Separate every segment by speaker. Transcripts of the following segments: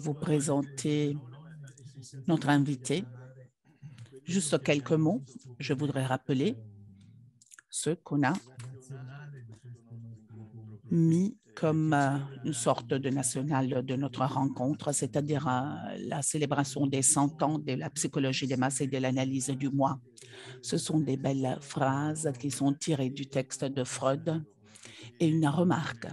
Speaker 1: Vous présenter notre invité, juste quelques mots. Je voudrais rappeler ce qu'on a mis comme euh, une sorte de national de notre rencontre, c'est-à-dire euh, la célébration des 100 ans de la psychologie des masses et de l'analyse du moi. Ce sont des belles phrases qui sont tirées du texte de Freud et une remarque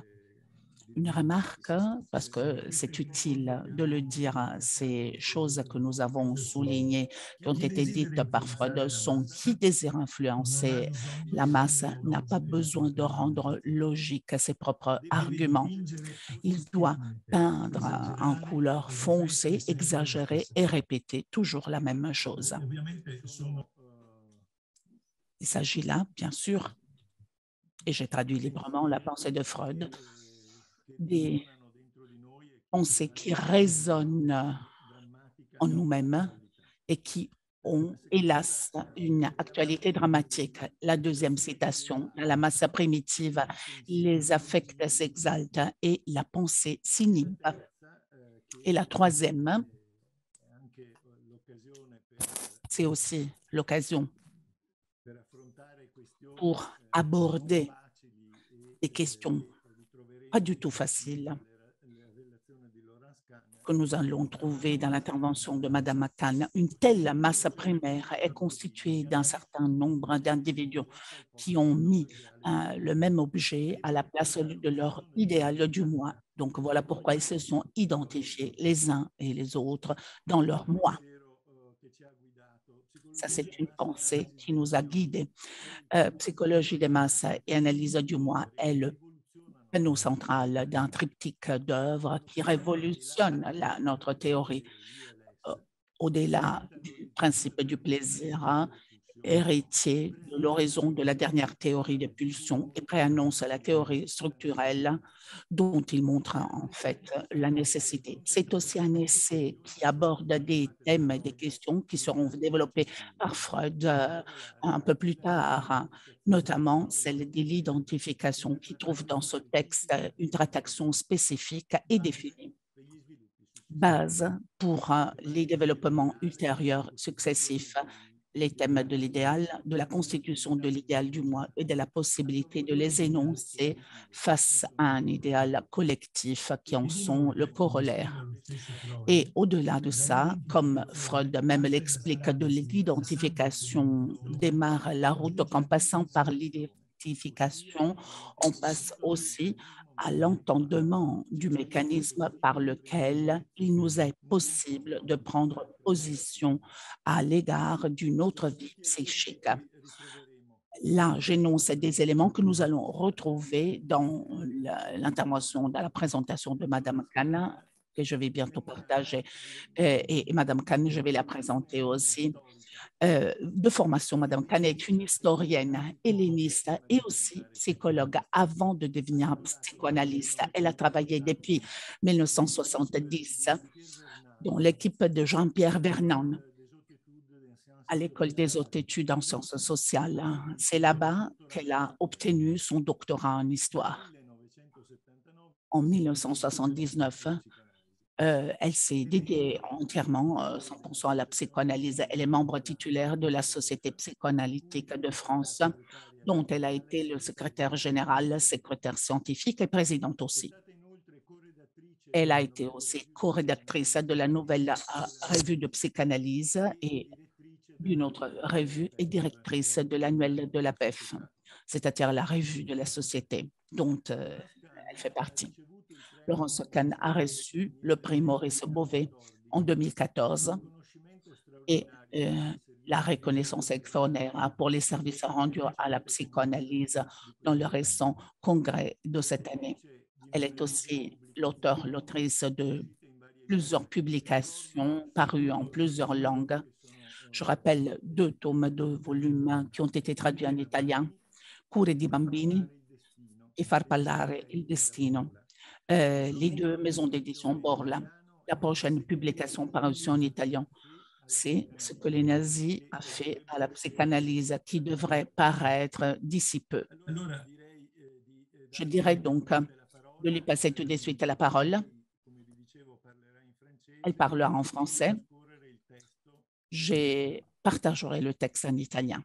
Speaker 1: une remarque, parce que c'est utile de le dire, ces choses que nous avons soulignées, qui ont été dites par Freud, sont qui désire influencer la masse n'a pas besoin de rendre logique ses propres arguments. Il doit peindre en couleur foncée, exagérée et répéter toujours la même chose. Il s'agit là, bien sûr, et j'ai traduit librement la pensée de Freud, des pensées qui résonnent en nous-mêmes et qui ont, hélas, une actualité dramatique. La deuxième citation, la masse primitive, les affects s'exaltent et la pensée s'inhibe. Et la troisième, c'est aussi l'occasion pour aborder des questions pas du tout facile que nous allons trouver dans l'intervention de Mme McCann. Une telle masse primaire est constituée d'un certain nombre d'individus qui ont mis euh, le même objet à la place de leur idéal du moi. Donc voilà pourquoi ils se sont identifiés les uns et les autres dans leur moi. Ça, c'est une pensée qui nous a guidés. Euh, psychologie des masses et analyse du moi est le central d'un triptyque d'œuvres qui révolutionne notre théorie euh, au-delà du principe du plaisir, hein, héritier de l'horizon de la dernière théorie des pulsions et préannonce la théorie structurelle dont il montre en fait la nécessité. C'est aussi un essai qui aborde des thèmes et des questions qui seront développés par Freud euh, un peu plus tard, notamment celle de l'identification qui trouve dans ce texte une tratation spécifique et définie base pour euh, les développements ultérieurs successifs les thèmes de l'idéal, de la constitution de l'idéal du moi et de la possibilité de les énoncer face à un idéal collectif qui en sont le corollaire. Et au-delà de ça, comme Freud même l'explique, de l'identification démarre la route qu'en passant par l'identification, on passe aussi à l'entendement du mécanisme par lequel il nous est possible de prendre position à l'égard d'une autre vie psychique. Là, j'énonce des éléments que nous allons retrouver dans l'intervention, dans la présentation de Mme Kahn, que je vais bientôt partager. Et, et Mme Kahn, je vais la présenter aussi. Euh, de formation, Madame Kahn est une historienne helléniste et aussi psychologue avant de devenir psychoanalyste. Elle a travaillé depuis 1970 dans l'équipe de Jean-Pierre Vernon à l'École des hautes études en sciences sociales. C'est là-bas qu'elle a obtenu son doctorat en histoire. En 1979, euh, elle s'est dédiée entièrement, 100% euh, à la psychanalyse. Elle est membre titulaire de la Société psychanalytique de France, dont elle a été le secrétaire général, secrétaire scientifique et présidente aussi. Elle a été aussi co-rédactrice de la nouvelle euh, revue de psychanalyse et d'une autre revue et directrice de l'annuel de la PEF, c'est-à-dire la revue de la société dont elle fait partie. Laurence Kahn a reçu le prix Maurice Beauvais en 2014 et euh, la reconnaissance extraordinaire pour les services rendus à la psychanalyse dans le récent congrès de cette année. Elle est aussi l'auteur, l'autrice de plusieurs publications parues en plusieurs langues. Je rappelle deux tomes de volumes qui ont été traduits en italien, Cure di bambini et Far parlare il destino. Euh, les deux maisons d'édition Borla. La prochaine publication parution en italien, c'est ce que les nazis ont fait à la psychanalyse qui devrait paraître d'ici peu. Je dirais donc de lui passer tout de suite la parole. Elle parlera en français. Je partagerai le texte en italien.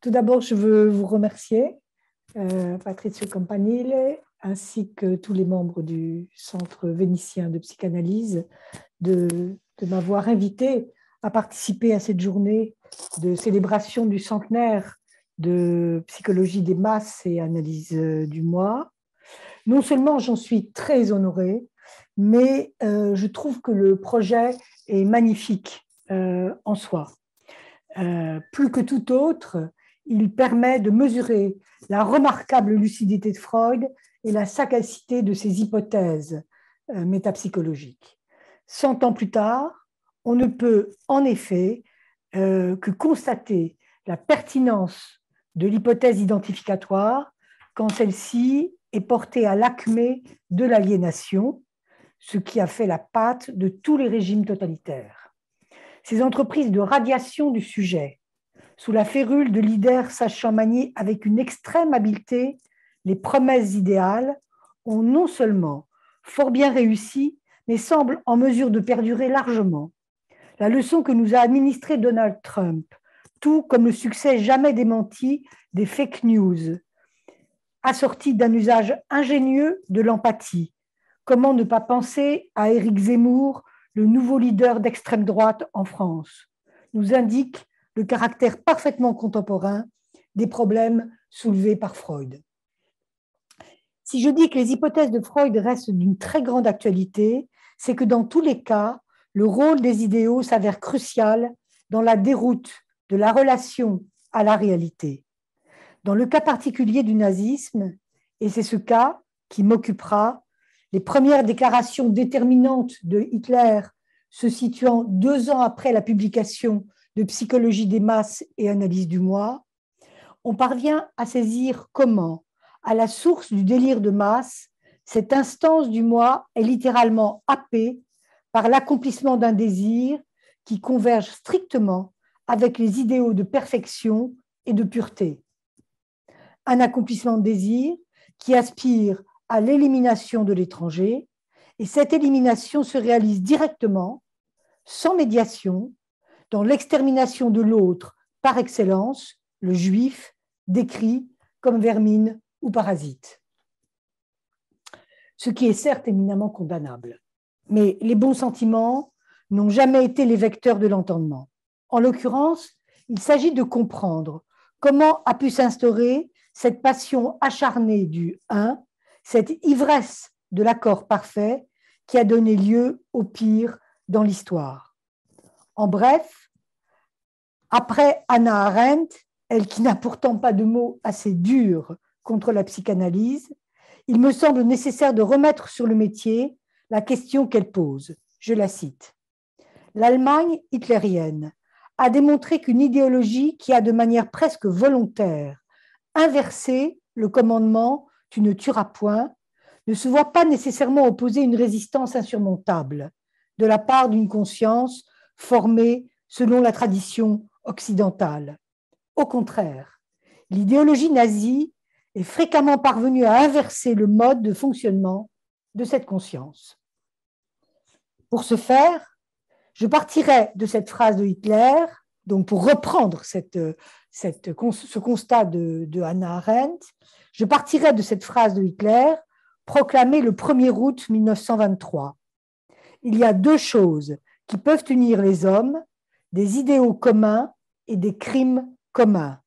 Speaker 2: Tout d'abord, je veux vous remercier, euh, Patrizio Campanile, ainsi que tous les membres du Centre vénitien de psychanalyse, de, m'avoir invité à participer à cette journée de célébration du centenaire de psychologie des masses et analyse euh, du moi. Non seulement j'en suis très honorée, mais euh, je trouve que le projet est magnifique euh, en soi. plus que tout autre, il permet de mesurer la remarquable lucidité de Freud et la sagacité de ses hypothèses métapsychologiques. Cent ans plus tard, on ne peut en effet que constater la pertinence de l'hypothèse identificatoire quand celle-ci est portée à l'acmé de l'aliénation, ce qui a fait la pâte de tous les régimes totalitaires. Ces entreprises de radiation du sujet, sous la férule de leaders sachant manier avec une extrême habileté les promesses idéales, ont non seulement fort bien réussi, mais semblent en mesure de perdurer largement. La leçon que nous a administrée Donald Trump tout comme le succès jamais démenti des fake news, assorti d'un usage ingénieux de l'empathie. Comment ne pas penser à Éric Zemmour, le nouveau leader d'extrême droite en France? Nous indique le caractère parfaitement contemporain des problèmes soulevés par Freud. Si je dis que les hypothèses de Freud restent d'une très grande actualité, c'est que dans tous les cas, le rôle des idéaux s'avère crucial dans la déroute de la relation à la réalité. Dans le cas particulier du nazisme, et c'est ce cas qui m'occupera, les premières déclarations déterminantes de Hitler se situant deux ans après la publication de Psychologie des masses et analyse du moi, on parvient à saisir comment, à la source du délire de masse, cette instance du moi est littéralement happée par l'accomplissement d'un désir qui converge strictement avec les idéaux de perfection et de pureté. Un accomplissement de désir qui aspire à l'élimination de l'étranger, et cette élimination se réalise directement, sans médiation, dans l'extermination de l'autre par excellence, le juif, décrit comme vermine ou parasite. Ce qui est certes éminemment condamnable. Mais les bons sentiments n'ont jamais été les vecteurs de l'entendement. En l'occurrence, il s'agit de comprendre comment a pu s'instaurer cette passion acharnée du un, cette ivresse de l'accord parfait qui a donné lieu au pire dans l'histoire. En bref, après Anna Arendt, elle qui n'a pourtant pas de mots assez durs contre la psychanalyse, il me semble nécessaire de remettre sur le métier la question qu'elle pose. Je la cite. L'Allemagne hitlérienne a démontré qu'une idéologie qui a de manière presque volontaire inversé le commandement tu ne tueras point ne se voit pas nécessairement opposer une résistance insurmontable de la part d'une conscience formée selon la tradition occidentale. Au contraire, l'idéologie nazie est fréquemment parvenue à inverser le mode de fonctionnement de cette conscience. Pour ce faire, je partirai de cette phrase de Hitler, donc pour reprendre ce constat de, de, Hannah Arendt, je partirai de cette phrase de Hitler proclamée le 1er août 1923. Il y a deux choses qui peuvent unir les hommes, des idéaux communs et des crimes communs.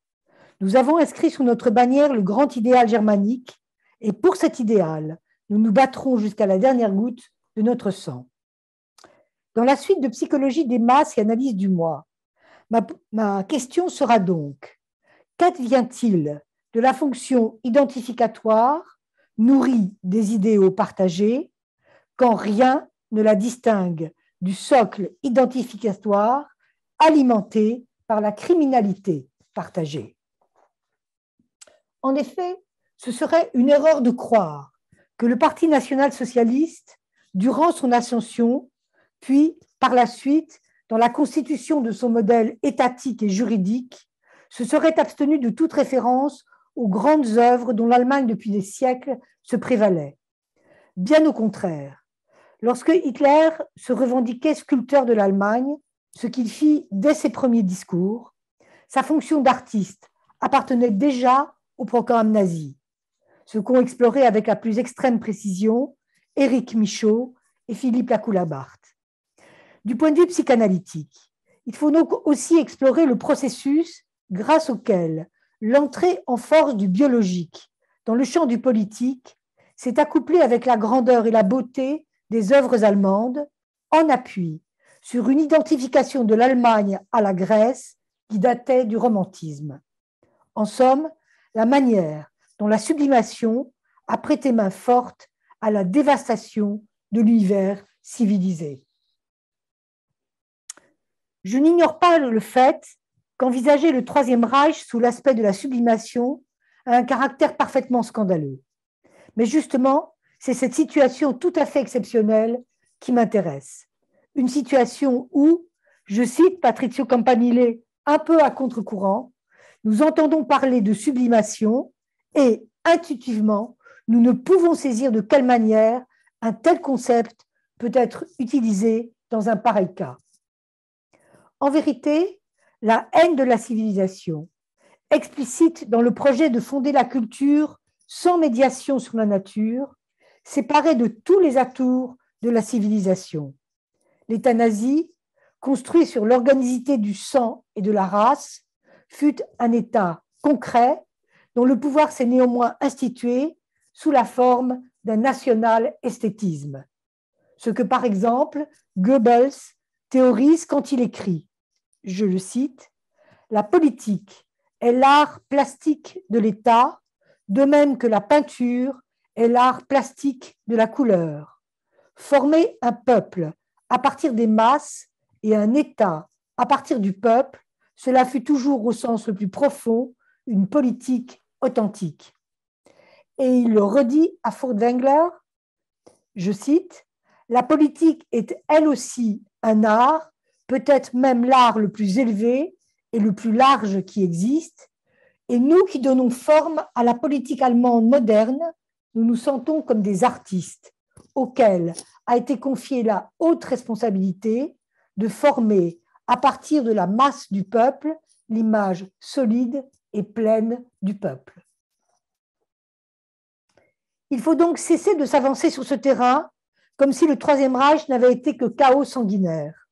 Speaker 2: Nous avons inscrit sous notre bannière le grand idéal germanique, et pour cet idéal, nous nous battrons jusqu'à la dernière goutte de notre sang. Dans la suite de psychologie des masses et analyse du moi, ma, question sera donc, qu'advient-il de la fonction identificatoire nourrie des idéaux partagés quand rien ne la distingue du socle identificatoire alimenté par la criminalité partagée? En effet, ce serait une erreur de croire que le Parti national socialiste, durant son ascension, puis par la suite, dans la constitution de son modèle étatique et juridique, se serait abstenu de toute référence aux grandes œuvres dont l'Allemagne depuis des siècles se prévalait. Bien au contraire, Lorsque Hitler se revendiquait sculpteur de l'Allemagne, ce qu'il fit dès ses premiers discours, sa fonction d'artiste appartenait déjà au programme nazi, ce qu'ont exploré avec la plus extrême précision Éric Michaud et Philippe Lacoulabart. Du point de vue psychanalytique, il faut donc aussi explorer le processus grâce auquel l'entrée en force du biologique dans le champ du politique s'est accouplée avec la grandeur et la beauté des œuvres allemandes en appui sur une identification de l'Allemagne à la Grèce qui datait du romantisme. En somme, la manière dont la sublimation a prêté main forte à la dévastation de l'univers civilisé. Je n'ignore pas le fait qu'envisager le Troisième Reich sous l'aspect de la sublimation a un caractère parfaitement scandaleux. Mais justement, c'est cette situation tout à fait exceptionnelle qui m'intéresse. Une situation où, je cite Patrizio Campanile un peu à contre-courant, nous entendons parler de sublimation et, intuitivement, nous ne pouvons saisir de quelle manière un tel concept peut être utilisé dans un pareil cas. En vérité, la haine de la civilisation, explicite dans le projet de fonder la culture sans médiation sur la nature, séparée de tous les atours de la civilisation. Nazi, construit sur l'organicité du sang et de la race, fut un État concret dont le pouvoir s'est néanmoins institué sous la forme d'un national esthétisme. Ce que, par exemple, Goebbels théorise quand il écrit je le cite, La politique est l'art plastique de l'État, de même que la peinture est l'art plastique de la couleur. Former un peuple à partir des masses et un État à partir du peuple, cela fut toujours au sens le plus profond une politique authentique. Et il le redit à Furtwängler, je cite, La politique est elle aussi un art peut-être même l'art le plus élevé et le plus large qui existe. Et nous qui donnons forme à la politique allemande moderne, nous nous sentons comme des artistes auxquels a été confiée la haute responsabilité de former à partir de la masse du peuple l'image solide et pleine du peuple. Il faut donc cesser de s'avancer sur ce terrain comme si le Troisième Reich n'avait été que chaos sanguinaire.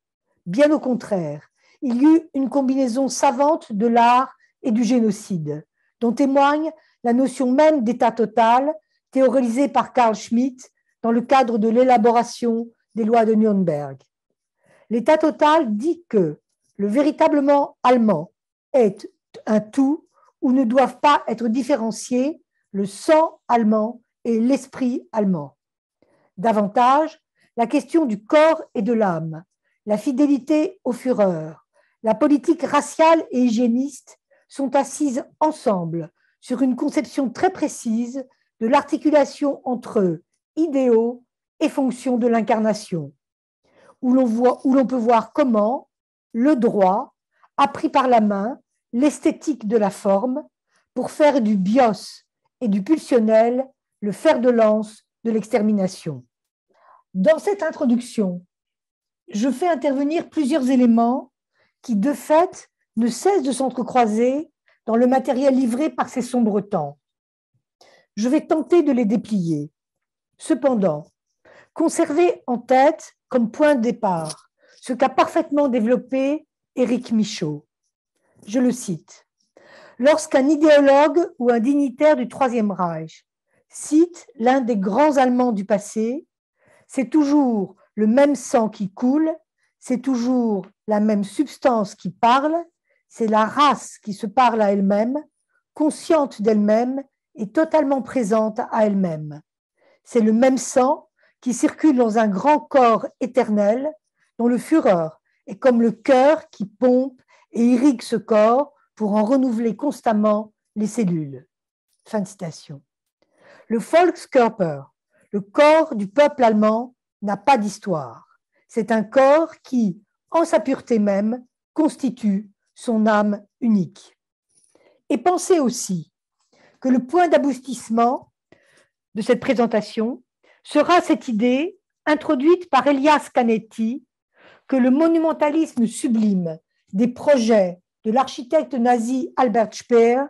Speaker 2: Bien au contraire, il y eut une combinaison savante de l'art et du génocide, dont témoigne la notion même d'état total théorisée par Carl Schmitt dans le cadre de l'élaboration des lois de Nuremberg. L'état total dit que le véritablement allemand est un tout où ne doivent pas être différenciés le sang allemand et l'esprit allemand. Davantage, la question du corps et de l'âme, la fidélité au Führer, la politique raciale et hygiéniste sont assises ensemble sur une conception très précise de l'articulation entre idéaux et fonctions de l'incarnation, où l'on peut voir comment le droit a pris par la main l'esthétique de la forme pour faire du bios et du pulsionnel le fer de lance de l'extermination. Dans cette introduction, je fais intervenir plusieurs éléments qui, de fait, ne cessent de s'entrecroiser dans le matériel livré par ces sombres temps. Je vais tenter de les déplier. Cependant, conservez en tête comme point de départ ce qu'a parfaitement développé Éric Michaud. Je le cite. Lorsqu'un idéologue ou un dignitaire du Troisième Reich cite l'un des grands Allemands du passé, c'est toujours le même sang qui coule, c'est toujours la même substance qui parle, c'est la race qui se parle à elle-même, consciente d'elle-même et totalement présente à elle-même. C'est le même sang qui circule dans un grand corps éternel dont le fureur est comme le cœur qui pompe et irrigue ce corps pour en renouveler constamment les cellules. Fin de citation. Le Volkskörper, le corps du peuple allemand, n'a pas d'histoire. C'est un corps qui, en sa pureté même, constitue son âme unique. Et pensez aussi que le point d'aboutissement de cette présentation sera cette idée, introduite par Elias Canetti que le monumentalisme sublime des projets de l'architecte nazi Albert Speer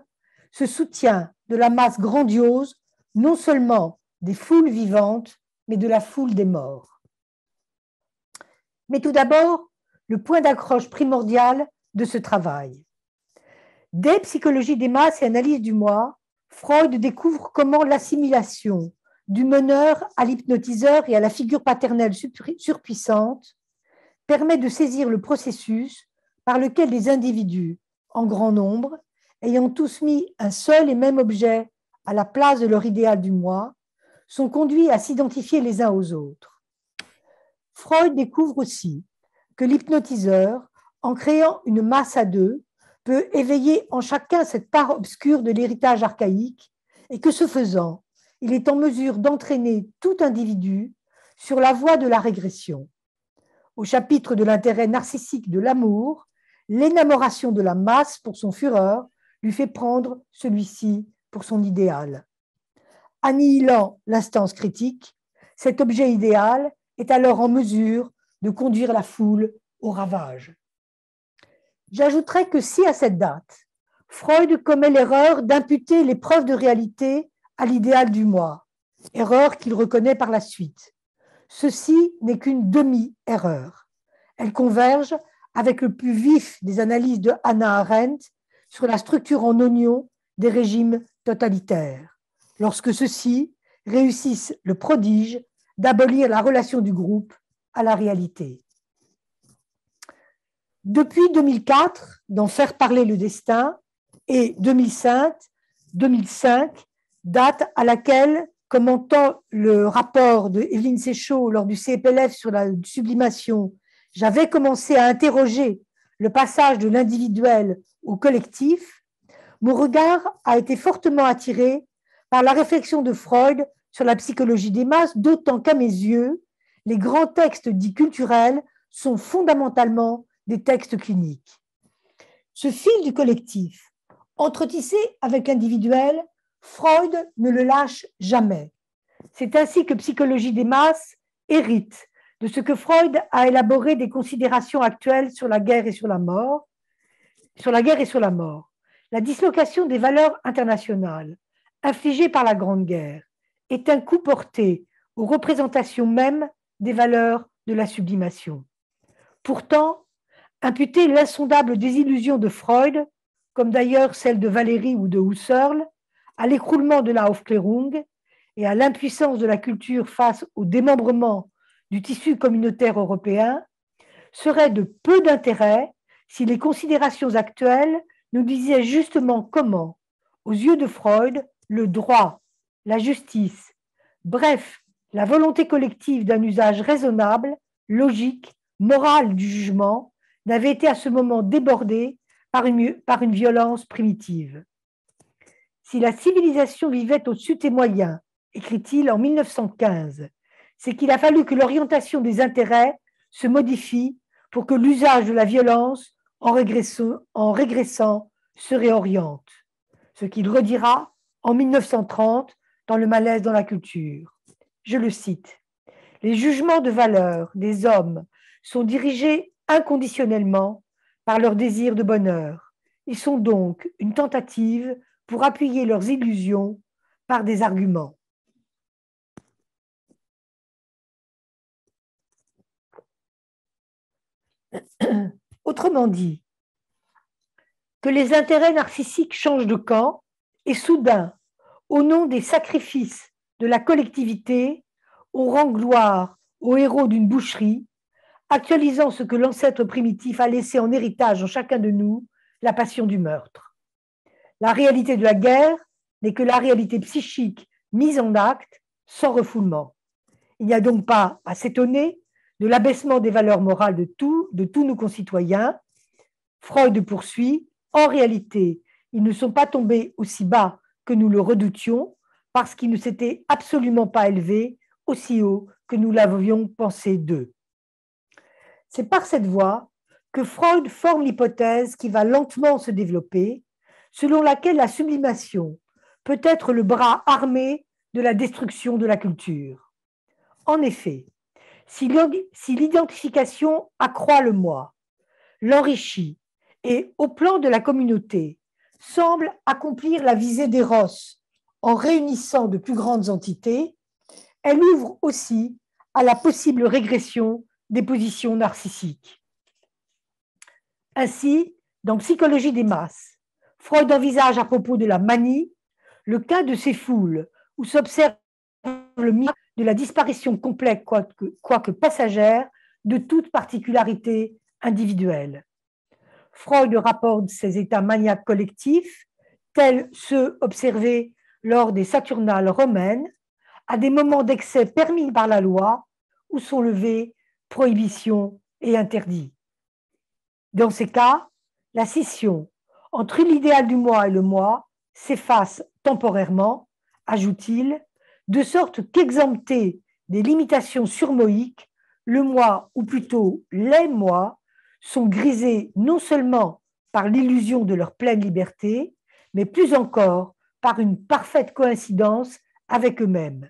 Speaker 2: se soutient de la masse grandiose non seulement des foules vivantes, mais de la foule des morts. Mais tout d'abord, le point d'accroche primordial de ce travail. Dès Psychologie des masses et Analyse du moi, Freud découvre comment l'assimilation du meneur à l'hypnotiseur et à la figure paternelle surpuissante permet de saisir le processus par lequel les individus, en grand nombre, ayant tous mis un seul et même objet à la place de leur idéal du moi, sont conduits à s'identifier les uns aux autres. Freud découvre aussi que l'hypnotiseur, en créant une masse à deux, peut éveiller en chacun cette part obscure de l'héritage archaïque et que ce faisant, il est en mesure d'entraîner tout individu sur la voie de la régression. Au chapitre de l'intérêt narcissique de l'amour, l'énamoration de la masse pour son fureur lui fait prendre celui-ci pour son idéal. Annihilant l'instance critique, cet objet idéal est alors en mesure de conduire la foule au ravage. J'ajouterai que si à cette date, Freud commet l'erreur d'imputer les preuves de réalité à l'idéal du moi, erreur qu'il reconnaît par la suite, ceci n'est qu'une demi-erreur. Elle converge avec le plus vif des analyses de Hannah Arendt sur la structure en oignon des régimes totalitaires, lorsque ceux-ci réussissent le prodige d'abolir la relation du groupe à la réalité. Depuis 2004, dans Faire parler le destin, et 2005, 2005 date à laquelle, commentant le rapport de Evelyne Séchaud lors du CPLF sur la sublimation, j'avais commencé à interroger le passage de l'individuel au collectif, mon regard a été fortement attiré par la réflexion de Freud sur la psychologie des masses, d'autant qu'à mes yeux, les grands textes dits culturels sont fondamentalement des textes cliniques. Ce fil du collectif, entretissé avec l'individuel, Freud ne le lâche jamais. C'est ainsi que Psychologie des masses hérite de ce que Freud a élaboré des considérations actuelles sur la guerre et sur la mort, sur la guerre et sur la mort. La dislocation des valeurs internationales infligée par la Grande Guerre est un coup porté aux représentations mêmes des valeurs de la sublimation. Pourtant, imputer l'insondable désillusion de Freud, comme d'ailleurs celle de Valéry ou de Husserl, à l'écroulement de la Aufklärung et à l'impuissance de la culture face au démembrement du tissu communautaire européen serait de peu d'intérêt si les considérations actuelles nous disaient justement comment, aux yeux de Freud, le droit, la justice, bref, la volonté collective d'un usage raisonnable, logique, moral du jugement, n'avait été à ce moment débordé par une, par une violence primitive. Si la civilisation vivait au-dessus des moyens, écrit-il en 1915, c'est qu'il a fallu que l'orientation des intérêts se modifie pour que l'usage de la violence, en régressant, se réoriente. Ce qu'il redira en 1930 dans Le malaise dans la culture. Je le cite. Les jugements de valeur des hommes sont dirigés inconditionnellement par leur désir de bonheur. Ils sont donc une tentative pour appuyer leurs illusions par des arguments. Autrement dit, que les intérêts narcissiques changent de camp et soudain, au nom des sacrifices de la collectivité, on rend gloire aux héros d'une boucherie, actualisant ce que l'ancêtre primitif a laissé en héritage en chacun de nous, la passion du meurtre. La réalité de la guerre n'est que la réalité psychique mise en acte sans refoulement. Il n'y a donc pas à s'étonner de l'abaissement des valeurs morales de, de tous nos concitoyens. Freud poursuit, en réalité, ils ne sont pas tombés aussi bas que nous le redoutions parce qu'ils ne s'étaient absolument pas élevés aussi haut que nous l'avions pensé d'eux. C'est par cette voie que Freud forme l'hypothèse qui va lentement se développer, selon laquelle la sublimation peut être le bras armé de la destruction de la culture. En effet, Si l'identification accroît le moi, l'enrichit et, au plan de la communauté, semble accomplir la visée d'Eros en réunissant de plus grandes entités, elle ouvre aussi à la possible régression des positions narcissiques. Ainsi, dans Psychologie des masses, Freud envisage à propos de la manie le cas de ces foules où s'observe le mythe de la disparition complète, quoique, passagère, de toute particularité individuelle. Freud rapporte ces états maniaques collectifs, tels ceux observés lors des Saturnales romaines, à des moments d'excès permis par la loi où sont levées prohibitions et interdits. Dans ces cas, la scission entre l'idéal du moi et le moi s'efface temporairement, ajoute-t-il, de sorte qu'exempté des limitations surmoïques, le moi, ou plutôt les moi, sont grisés non seulement par l'illusion de leur pleine liberté, mais plus encore par une parfaite coïncidence avec eux-mêmes.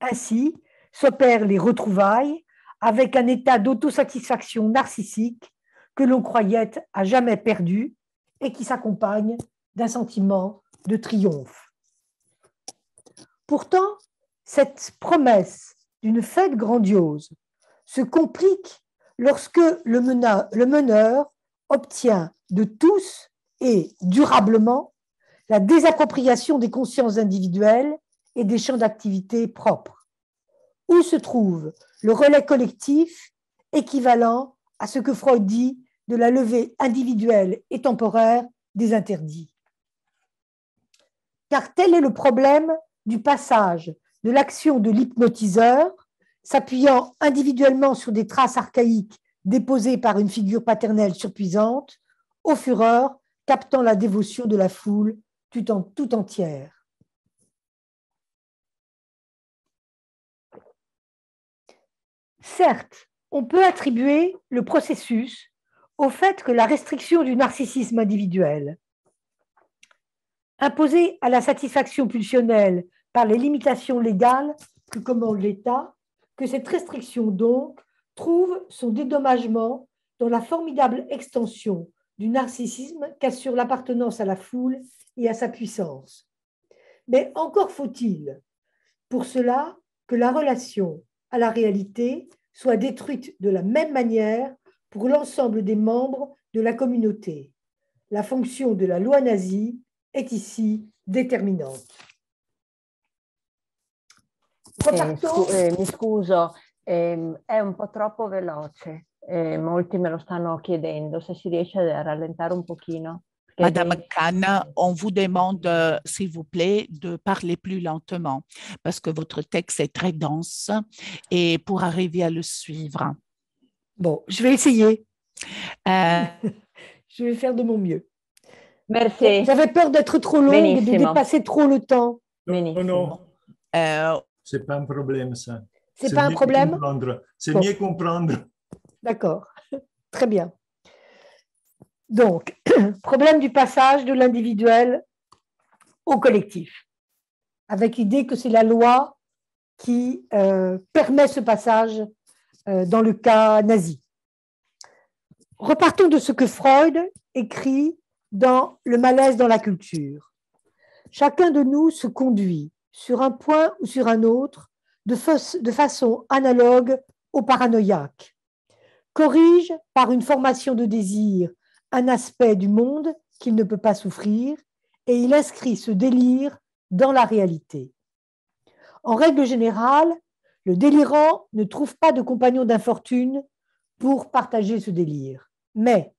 Speaker 2: Ainsi s'opèrent les retrouvailles avec un état d'autosatisfaction narcissique que l'on croyait à jamais perdu et qui s'accompagne d'un sentiment de triomphe. Pourtant, cette promesse d'une fête grandiose se complique lorsque le meneur, obtient de tous et durablement la désappropriation des consciences individuelles et des champs d'activité propres. Où se trouve le relais collectif équivalent à ce que Freud dit de la levée individuelle et temporaire des interdits. Car tel est le problème du passage de l'action de l'hypnotiseur, s'appuyant individuellement sur des traces archaïques déposées par une figure paternelle surpuissante, au fureur captant la dévotion de la foule tout, tout entière. Certes, on peut attribuer le processus au fait que la restriction du narcissisme individuel, imposée à la satisfaction pulsionnelle par les limitations légales que commande l'État, que cette restriction donc trouve son dédommagement dans la formidable extension du narcissisme qu'assure l'appartenance à la foule et à sa puissance. Mais encore faut-il pour cela que la relation à la réalité soit détruite de la même manière pour l'ensemble des membres de la communauté. La fonction de la loi nazie est ici déterminante.
Speaker 3: Eh, eh, mi scuso, eh, è un po' troppo veloce, eh, molti me lo stanno chiedendo, se si riesce a rallentare un pochino.
Speaker 1: Madame Khan, on vous demande, s'il vous plaît, de parler plus lentement parce que votre texte est très dense et pour arriver à le suivre.
Speaker 2: Bon, je vais essayer.
Speaker 1: Euh,
Speaker 2: je vais faire de mon mieux.
Speaker 3: Merci.
Speaker 2: J'avais peur d'être trop longue et de dépasser trop le temps.
Speaker 4: Non, non.
Speaker 1: euh,
Speaker 4: C'est pas un problème, ça.
Speaker 2: C'est pas un problème?
Speaker 4: comprendre. C'est
Speaker 2: Bon.
Speaker 4: mieux comprendre.
Speaker 2: D'accord, très bien. Donc, problème du passage de l'individuel au collectif, avec l'idée que c'est la loi qui euh, permet ce passage euh, dans le cas nazi. Repartons de ce que Freud écrit dans Le malaise dans la culture. Chacun de nous se conduit sur un point ou sur un autre de, de façon analogue au paranoïaque corrige par une formation de désir un aspect du monde qu'il ne peut pas souffrir et il inscrit ce délire dans la réalité. En règle générale, le délirant ne trouve pas de compagnon d'infortune pour partager ce délire. Mais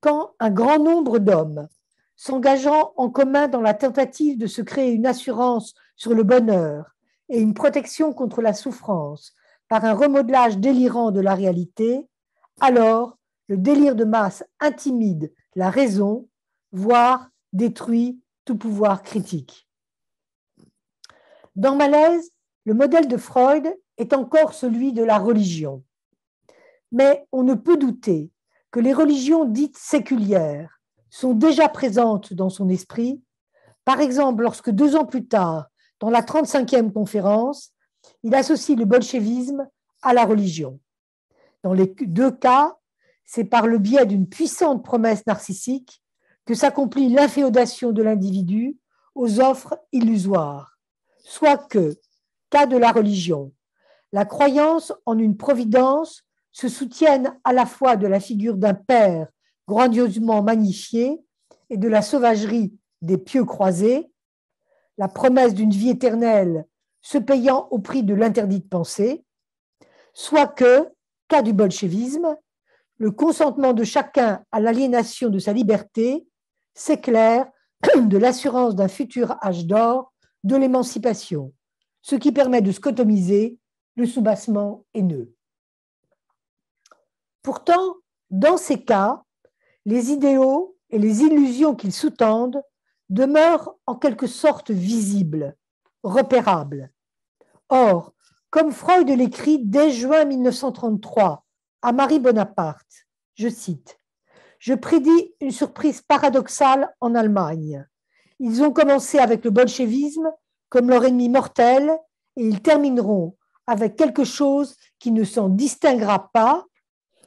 Speaker 2: quand un grand nombre d'hommes s'engageant en commun dans la tentative de se créer une assurance sur le bonheur et une protection contre la souffrance par un remodelage délirant de la réalité, alors le délire de masse intimide la raison, voire détruit tout pouvoir critique. Dans Malaise, le modèle de Freud est encore celui de la religion. Mais on ne peut douter que les religions dites séculières sont déjà présentes dans son esprit, par exemple lorsque deux ans plus tard, dans la 35e conférence, il associe le bolchevisme à la religion. Dans les deux cas, c'est par le biais d'une puissante promesse narcissique que s'accomplit l'inféodation de l'individu aux offres illusoires, soit que, cas de la religion, la croyance en une providence se soutienne à la fois de la figure d'un père grandiosement magnifié et de la sauvagerie des pieux croisés, la promesse d'une vie éternelle se payant au prix de l'interdit de penser, soit que, cas du bolchevisme, le consentement de chacun à l'aliénation de sa liberté s'éclaire de l'assurance d'un futur âge d'or de l'émancipation, ce qui permet de scotomiser le soubassement haineux. Pourtant, dans ces cas, les idéaux et les illusions qu'ils sous-tendent demeurent en quelque sorte visibles, repérables. Or, comme Freud l'écrit dès juin 1933 à Marie Bonaparte, je cite, Je prédis une surprise paradoxale en Allemagne. Ils ont commencé avec le bolchevisme comme leur ennemi mortel et ils termineront avec quelque chose qui ne s'en distinguera pas,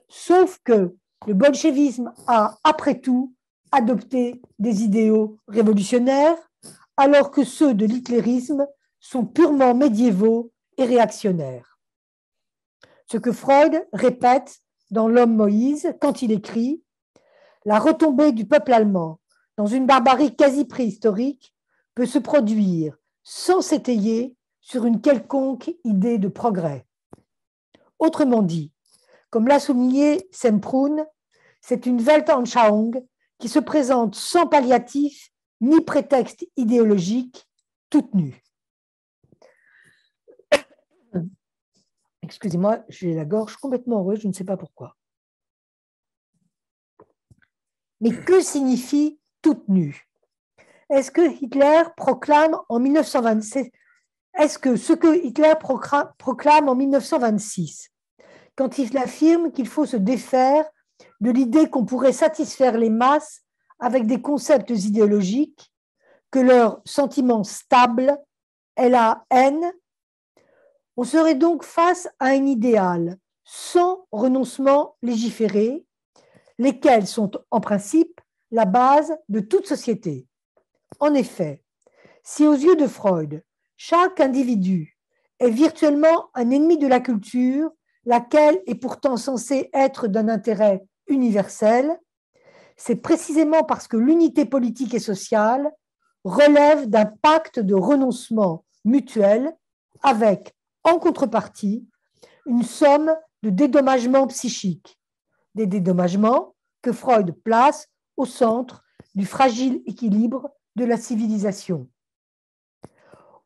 Speaker 2: sauf que le bolchevisme a, après tout, adopté des idéaux révolutionnaires, alors que ceux de l'hitlérisme sont purement médiévaux et réactionnaires. Ce que Freud répète dans L'homme Moïse quand il écrit La retombée du peuple allemand dans une barbarie quasi préhistorique peut se produire sans s'étayer sur une quelconque idée de progrès. Autrement dit, comme l'a souligné Semprun, c'est une Weltanschauung qui se présente sans palliatif ni prétexte idéologique, toute nue. Excusez-moi, j'ai la gorge complètement heureuse, je ne sais pas pourquoi. Mais que signifie toute nue? Est-ce que Hitler proclame en 1926 Est-ce que ce que Hitler proclame en 1926, quand il affirme qu'il faut se défaire de l'idée qu'on pourrait satisfaire les masses avec des concepts idéologiques, que leur sentiment stable est la haine on serait donc face à un idéal sans renoncement légiféré, lesquels sont en principe la base de toute société. En effet, si aux yeux de Freud, chaque individu est virtuellement un ennemi de la culture, laquelle est pourtant censée être d'un intérêt universel, c'est précisément parce que l'unité politique et sociale relève d'un pacte de renoncement mutuel avec en contrepartie une somme de dédommagements psychiques, des dédommagements que Freud place au centre du fragile équilibre de la civilisation.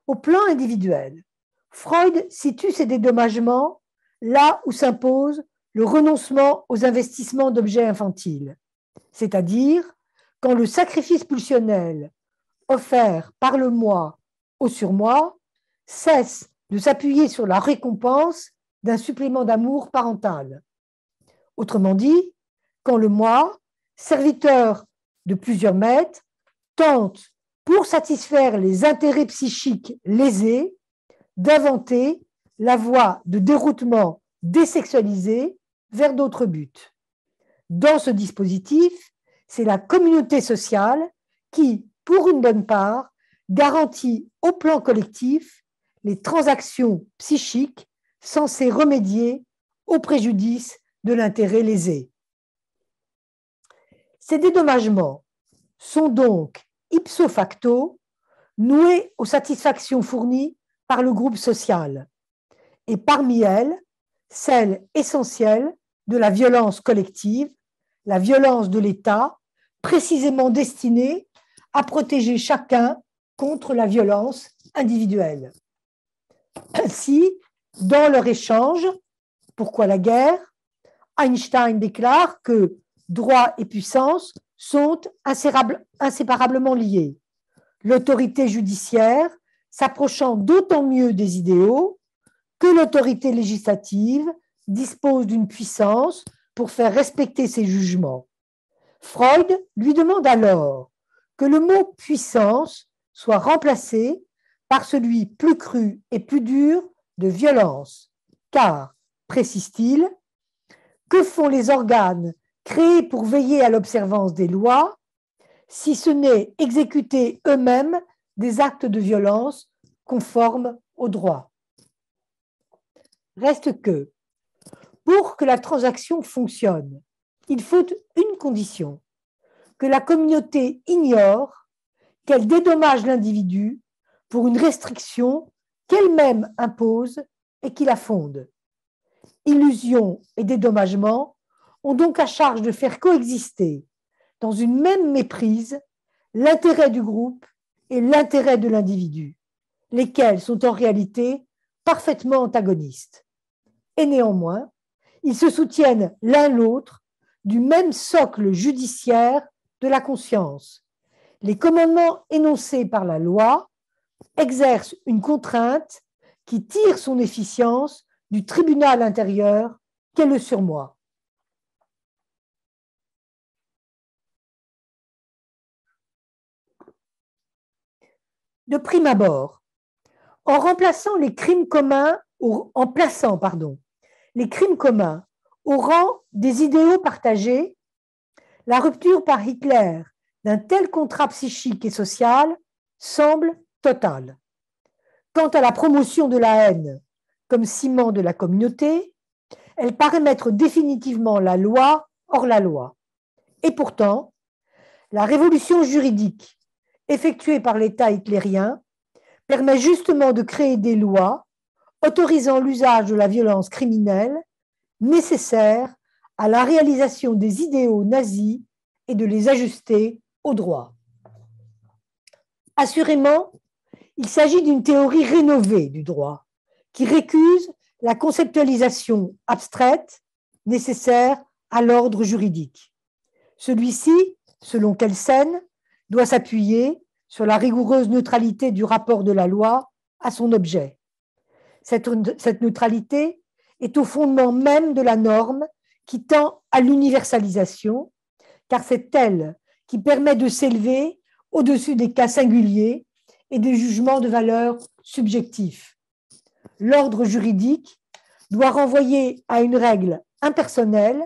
Speaker 2: Au plan individuel, Freud situe ces dédommagements là où s'impose le renoncement aux investissements d'objets infantiles, c'est-à-dire quand le sacrifice pulsionnel offert par le moi au surmoi cesse de s'appuyer sur la récompense d'un supplément d'amour parental. Autrement dit, quand le moi, serviteur de plusieurs maîtres, tente, pour satisfaire les intérêts psychiques lésés, d'inventer la voie de déroutement désexualisé vers d'autres buts. Dans ce dispositif, c'est la communauté sociale qui, pour une bonne part, garantit au plan collectif les transactions psychiques censées remédier au préjudice de l'intérêt lésé. Ces dédommagements sont donc ipso facto noués aux satisfactions fournies par le groupe social, et parmi elles, celle essentielle de la violence collective, la violence de l'État, précisément destinée à protéger chacun contre la violence individuelle. Ainsi, dans leur échange, pourquoi la guerre? Einstein déclare que droit et puissance sont inséparablement liés. L'autorité judiciaire s'approchant d'autant mieux des idéaux que l'autorité législative dispose d'une puissance pour faire respecter ses jugements. Freud lui demande alors que le mot puissance soit remplacé par celui plus cru et plus dur de violence, car, précise-t-il, que font les organes créés pour veiller à l'observance des lois, si ce n'est exécuter eux-mêmes des actes de violence conformes au droit Reste que, pour que la transaction fonctionne, il faut une condition, que la communauté ignore qu'elle dédommage l'individu pour une restriction qu'elle-même impose et qui la fonde. Illusion et dédommagement ont donc à charge de faire coexister dans une même méprise l'intérêt du groupe et l'intérêt de l'individu, lesquels sont en réalité parfaitement antagonistes. Et néanmoins, ils se soutiennent l'un l'autre du même socle judiciaire de la conscience. Les commandements énoncés par la loi exercent une contrainte qui tire son efficience du tribunal intérieur qu'est le surmoi. De prime abord, en remplaçant les crimes communs, en plaçant pardon, les crimes communs au rang des idéaux partagés, la rupture par Hitler d'un tel contrat psychique et social semble totale. Quant à la promotion de la haine comme ciment de la communauté, elle paraît mettre définitivement la loi hors la loi. Et pourtant, la révolution juridique effectuée par l'État hitlérien permet justement de créer des lois autorisant l'usage de la violence criminelle nécessaire à la réalisation des idéaux nazis et de les ajuster au droit. Assurément, il s'agit d'une théorie rénovée du droit qui récuse la conceptualisation abstraite nécessaire à l'ordre juridique. Celui-ci, selon Kelsen, doit s'appuyer sur la rigoureuse neutralité du rapport de la loi à son objet. Cette, neutralité est au fondement même de la norme qui tend à l'universalisation, car c'est elle qui permet de s'élever au-dessus des cas singuliers et des jugements de valeur subjectifs. L'ordre juridique doit renvoyer à une règle impersonnelle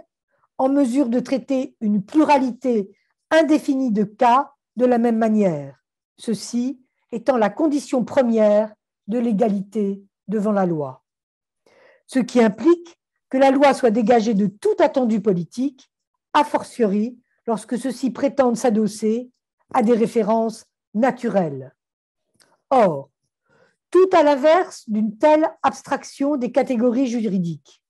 Speaker 2: en mesure de traiter une pluralité indéfinie de cas de la même manière, ceci étant la condition première de l'égalité devant la loi ce qui implique que la loi soit dégagée de tout attendu politique, a fortiori lorsque ceux-ci prétendent s'adosser à des références naturelles. Or, tout à l'inverse d'une telle abstraction des catégories juridiques,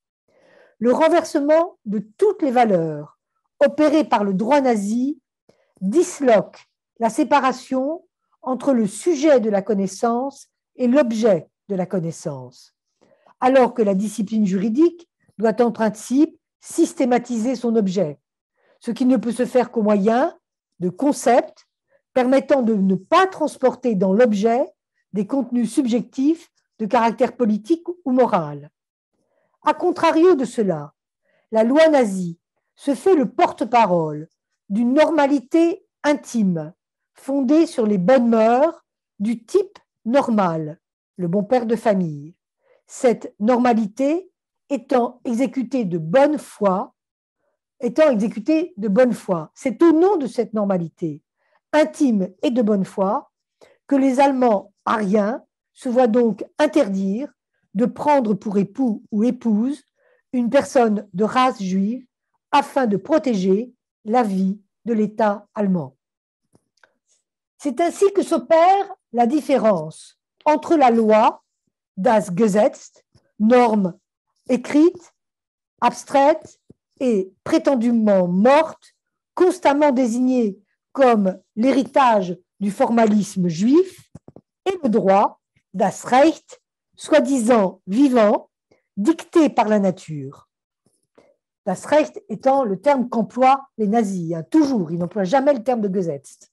Speaker 2: le renversement de toutes les valeurs opérées par le droit nazi disloque la séparation entre le sujet de la connaissance et l'objet de la connaissance alors que la discipline juridique doit en principe systématiser son objet, ce qui ne peut se faire qu'au moyen de concepts permettant de ne pas transporter dans l'objet des contenus subjectifs de caractère politique ou moral. A contrario de cela, la loi nazie se fait le porte-parole d'une normalité intime fondée sur les bonnes mœurs du type normal, le bon père de famille, cette normalité étant exécutée de bonne foi, étant exécutée de bonne foi. C'est au nom de cette normalité intime et de bonne foi que les Allemands ariens se voient donc interdire de prendre pour époux ou épouse une personne de race juive afin de protéger la vie de l'État allemand. C'est ainsi que s'opère la différence entre la loi das Gesetz, norme écrite, abstraite et prétendument morte, constamment désignée comme l'héritage du formalisme juif, et le droit, das Recht, soi-disant vivant, dicté par la nature. Das Recht étant le terme qu'emploient les nazis, hein, toujours, ils n'emploient jamais le terme de Gesetz.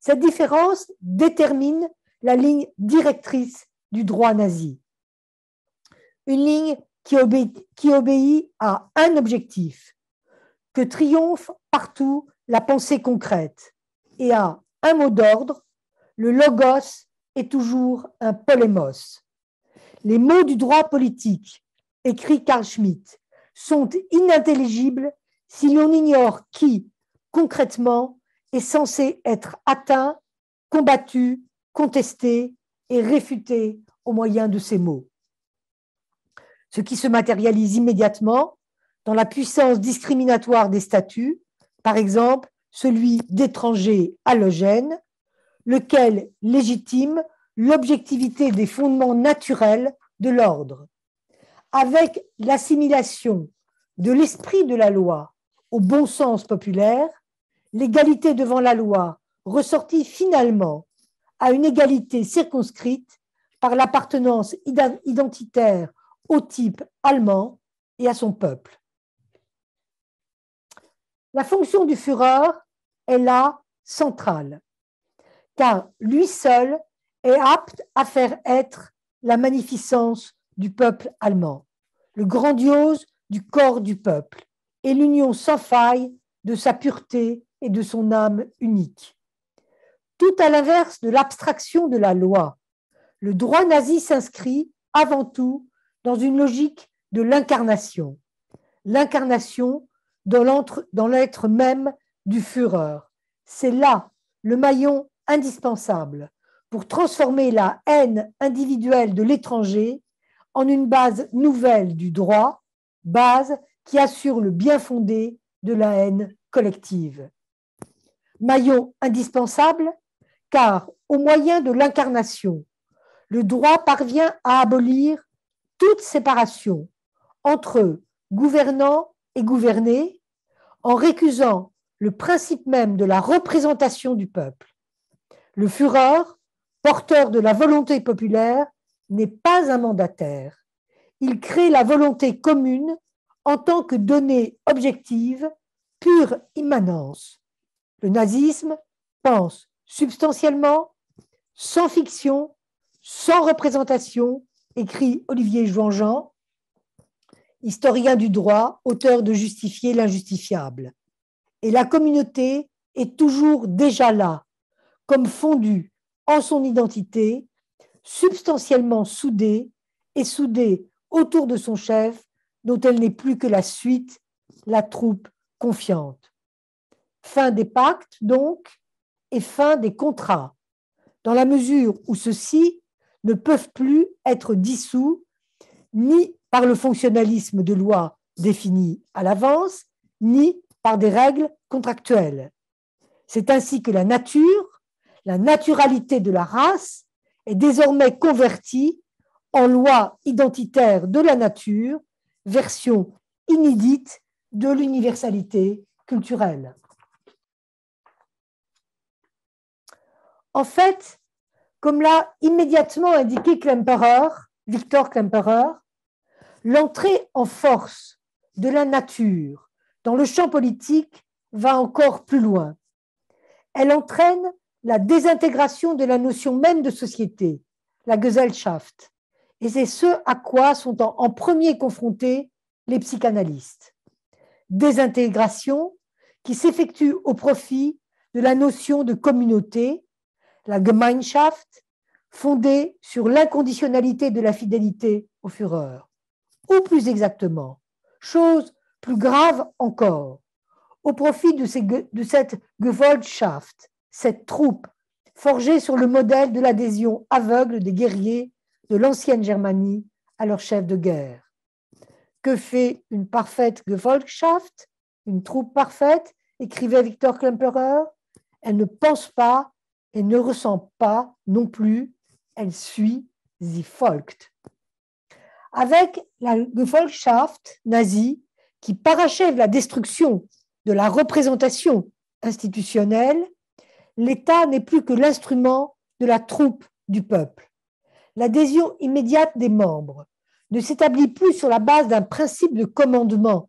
Speaker 2: Cette différence détermine la ligne directrice du droit nazi. Une ligne qui obéit, qui obéit à un objectif, que triomphe partout la pensée concrète, et à un mot d'ordre, le logos est toujours un polémos. Les mots du droit politique écrit Carl Schmitt, sont inintelligibles si l'on ignore qui, concrètement, est censé être atteint, combattu, contesté et réfuté au moyen de ces mots. Ce qui se matérialise immédiatement dans la puissance discriminatoire des statuts, par exemple celui d'étranger halogène, lequel légitime l'objectivité des fondements naturels de l'ordre. Avec l'assimilation de l'esprit de la loi au bon sens populaire, l'égalité devant la loi ressortit finalement à une égalité circonscrite par l'appartenance identitaire au type allemand et à son peuple. La fonction du Führer est là centrale, car lui seul est apte à faire être la magnificence du peuple allemand, le grandiose du corps du peuple et l'union sans faille de sa pureté et de son âme unique. Tout à l'inverse de l'abstraction de la loi, le droit nazi s'inscrit avant tout dans une logique de l'incarnation, l'incarnation dans l'être même du Führer. C'est là le maillon indispensable pour transformer la haine individuelle de l'étranger en une base nouvelle du droit, base qui assure le bien fondé de la haine collective. Maillon indispensable car au moyen de l'incarnation, le droit parvient à abolir toute séparation entre gouvernants et gouvernés en récusant le principe même de la représentation du peuple. Le Führer, porteur de la volonté populaire, n'est pas un mandataire. Il crée la volonté commune en tant que donnée objective, pure immanence. Le nazisme pense substantiellement, sans fiction, sans représentation, écrit Olivier Jouan-Jean, historien du droit, auteur de Justifier l'injustifiable. Et la communauté est toujours déjà là, comme fondue en son identité, substantiellement soudée et soudée autour de son chef, dont elle n'est plus que la suite, la troupe confiante. Fin des pactes, donc, et fin des contrats, dans la mesure où ceux-ci ne peuvent plus être dissous ni par le fonctionnalisme de lois définies à l'avance, ni par des règles contractuelles. C'est ainsi que la nature, la naturalité de la race, est désormais convertie en loi identitaire de la nature, version inédite de l'universalité culturelle. En fait, comme l'a immédiatement indiqué Klemperer, Victor Klemperer, l'entrée en force de la nature dans le champ politique va encore plus loin. Elle entraîne la désintégration de la notion même de société, la Gesellschaft, et c'est ce à quoi sont en, en premier confrontés les psychanalystes. Désintégration qui s'effectue au profit de la notion de communauté la Gemeinschaft, fondée sur l'inconditionnalité de la fidélité au Führer. Ou plus exactement, chose plus grave encore, au profit de, cette Gewaltschaft, cette troupe forgée sur le modèle de l'adhésion aveugle des guerriers de l'ancienne Germanie à leur chef de guerre. Que fait une parfaite Gefolgschaft, une troupe parfaite? écrivait Victor Klemperer Elle ne pense pas et ne ressent pas non plus, elle suit sie folgt. Avec la Gefolgschaft nazie qui parachève la destruction de la représentation institutionnelle, l'État n'est plus que l'instrument de la troupe du peuple. L'adhésion immédiate des membres ne s'établit plus sur la base d'un principe de commandement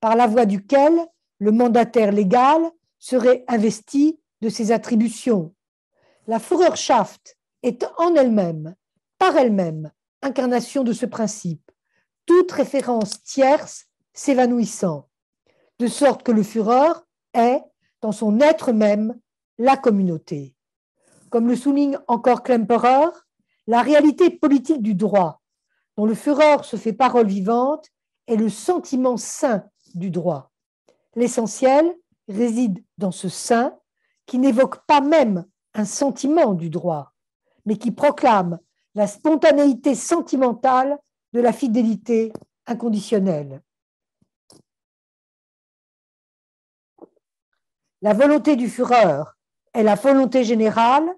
Speaker 2: par la voie duquel le mandataire légal serait investi de ses attributions, la Führerschaft est en elle-même, par elle-même, incarnation de ce principe, toute référence tierce s'évanouissant, de sorte que le Führer est, dans son être même, la communauté. Comme le souligne encore Klemperer, la réalité politique du droit, dont le fureur se fait parole vivante, est le sentiment saint du droit. L'essentiel réside dans ce saint qui n'évoque pas même un sentiment du droit, mais qui proclame la spontanéité sentimentale de la fidélité inconditionnelle. La volonté du Führer est la volonté générale,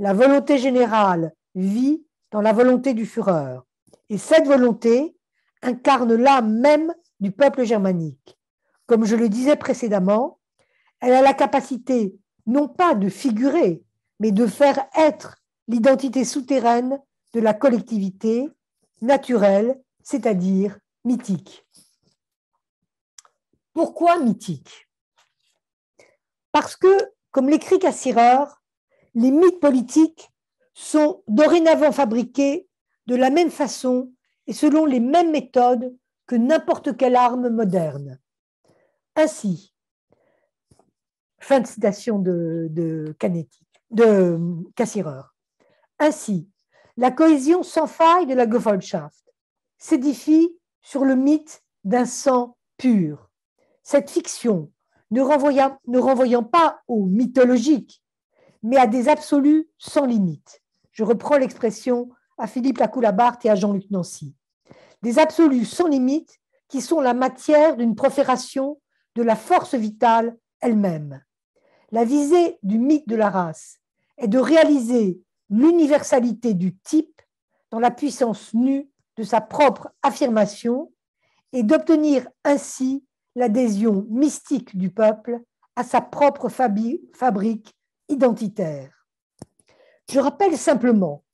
Speaker 2: la volonté générale vit dans la volonté du Führer. Et cette volonté incarne l'âme même du peuple germanique. Comme je le disais précédemment, elle a la capacité non pas de figurer, mais de faire être l'identité souterraine de la collectivité naturelle, c'est-à-dire mythique. Pourquoi mythique? Parce que, comme l'écrit Cassirer, les mythes politiques sont dorénavant fabriqués de la même façon et selon les mêmes méthodes que n'importe quelle arme moderne. Ainsi, fin de citation de, de Canetti, de Cassirer. Ainsi, la cohésion sans faille de la Gefolgschaft s'édifie sur le mythe d'un sang pur. Cette fiction, ne renvoyant, pas au mythologique, mais à des absolus sans limite. Je reprends l'expression à Philippe Lacoulabart et à Jean-Luc Nancy. Des absolus sans limite qui sont la matière d'une profération de la force vitale elle-même. La visée du mythe de la race est de réaliser l'universalité du type dans la puissance nue de sa propre affirmation et d'obtenir ainsi l'adhésion mystique du peuple à sa propre fabrique identitaire. Je rappelle simplement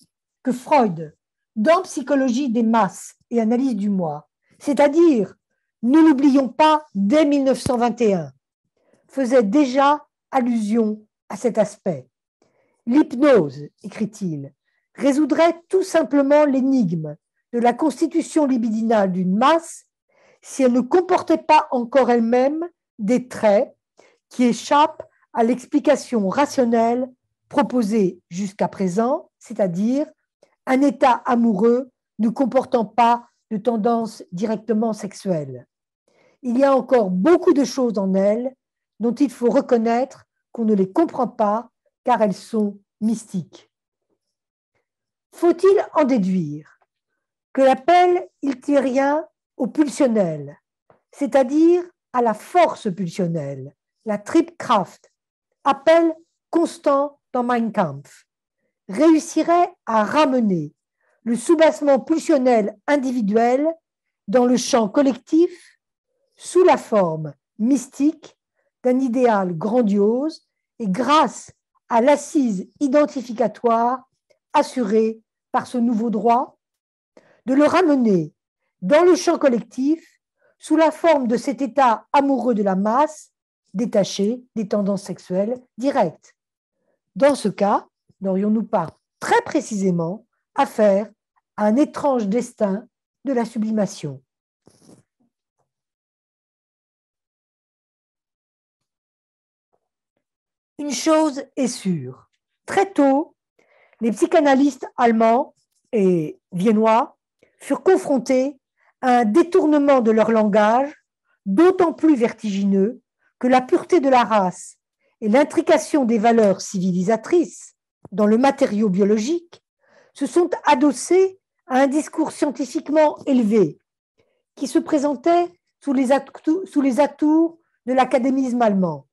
Speaker 2: que Freud, dans Psychologie des masses et analyse du moi, c'est-à-dire, ne l'oublions pas, dès 1921, faisait déjà allusion à cet aspect. L'hypnose, écrit-il, résoudrait tout simplement l'énigme de la constitution libidinale d'une masse si elle ne comportait pas encore elle-même des traits qui échappent à l'explication rationnelle proposée jusqu'à présent, c'est-à-dire un état amoureux ne comportant pas de tendance directement sexuelle. Il y a encore beaucoup de choses en elle dont il faut reconnaître qu'on ne les comprend pas car elles sont mystiques. Faut-il en déduire que l'appel iltyrien au pulsionnel, c'est-à-dire à la force pulsionnelle, la Triebkraft, appel constant dans Mein Kampf, réussirait à ramener le soubassement pulsionnel individuel dans le champ collectif sous la forme mystique d'un idéal grandiose et grâce à l'assise identificatoire assurée par ce nouveau droit, de le ramener dans le champ collectif sous la forme de cet état amoureux de la masse détaché des tendances sexuelles directes. Dans ce cas, n'aurions-nous pas très précisément affaire à un étrange destin de la sublimation? Une chose est sûre, très tôt, les psychanalystes allemands et viennois furent confrontés à un détournement de leur langage d'autant plus vertigineux que la pureté de la race et l'intrication des valeurs civilisatrices dans le matériau biologique se sont adossés à un discours scientifiquement élevé qui se présentait sous les, atours, sous les atours de l'académisme allemand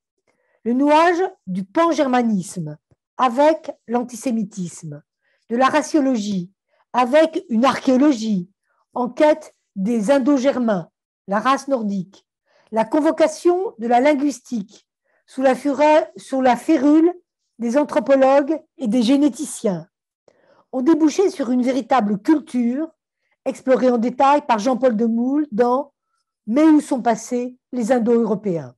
Speaker 2: le nouage du pan-germanisme avec l'antisémitisme, de la raciologie avec une archéologie en quête des Indo-Germains, la race nordique, la convocation de la linguistique sous la, sous la férule des anthropologues et des généticiens, ont débouché sur une véritable culture explorée en détail par Jean-Paul Demoule dans Mais où sont passés les Indo-Européens?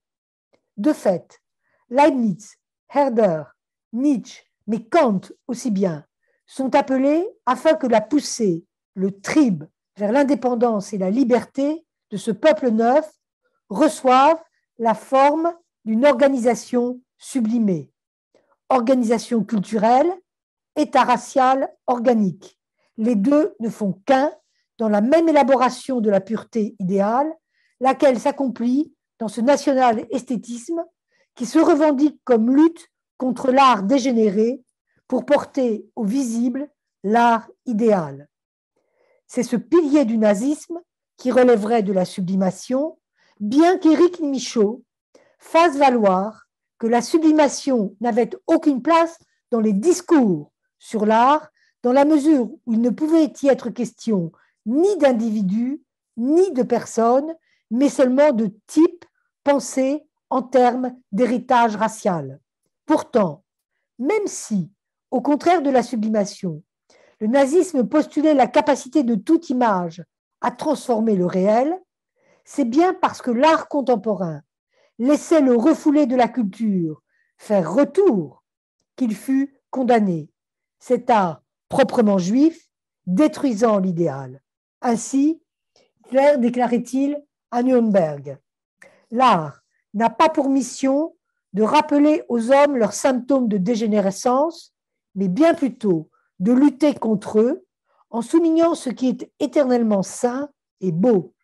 Speaker 2: De fait, Leibniz, Herder, Nietzsche, mais Kant aussi bien, sont appelés afin que la poussée, le tribe vers l'indépendance et la liberté de ce peuple neuf reçoive la forme d'une organisation sublimée. Organisation culturelle, état racial organique. Les deux ne font qu'un, dans la même élaboration de la pureté idéale, laquelle s'accomplit dans ce national esthétisme qui se revendique comme lutte contre l'art dégénéré pour porter au visible l'art idéal. C'est ce pilier du nazisme qui relèverait de la sublimation, bien qu'Éric Michaud fasse valoir que la sublimation n'avait aucune place dans les discours sur l'art, dans la mesure où il ne pouvait y être question ni d'individus, ni de personnes, mais seulement de types pensés en termes d'héritage racial. Pourtant, même si, au contraire de la sublimation, le nazisme postulait la capacité de toute image à transformer le réel, c'est bien parce que l'art contemporain laissait le refoulé de la culture faire retour qu'il fut condamné. Cet art proprement juif détruisant l'idéal. Ainsi, déclarait-il à Nuremberg, l'art n'a pas pour mission de rappeler aux hommes leurs symptômes de dégénérescence, mais bien plutôt de lutter contre eux en soulignant ce qui est éternellement sain et beau.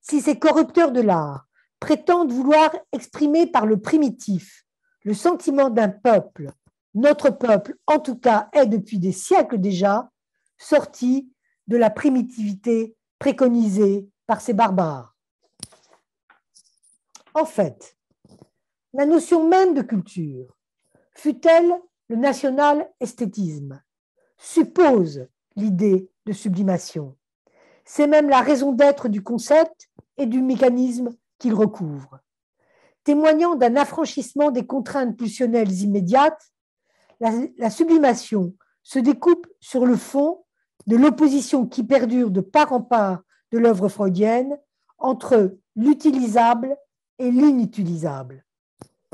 Speaker 2: Si ces corrupteurs de l'art prétendent vouloir exprimer par le primitif le sentiment d'un peuple, notre peuple, en tout cas, est depuis des siècles déjà sorti de la primitivité préconisée par ces barbares. En fait, la notion même de culture, fut-elle le national esthétisme, suppose l'idée de sublimation. C'est même la raison d'être du concept et du mécanisme qu'il recouvre. Témoignant d'un affranchissement des contraintes pulsionnelles immédiates, la, la sublimation se découpe sur le fond de l'opposition qui perdure de part en part de l'œuvre freudienne entre l'utilisable et l'inutilisable.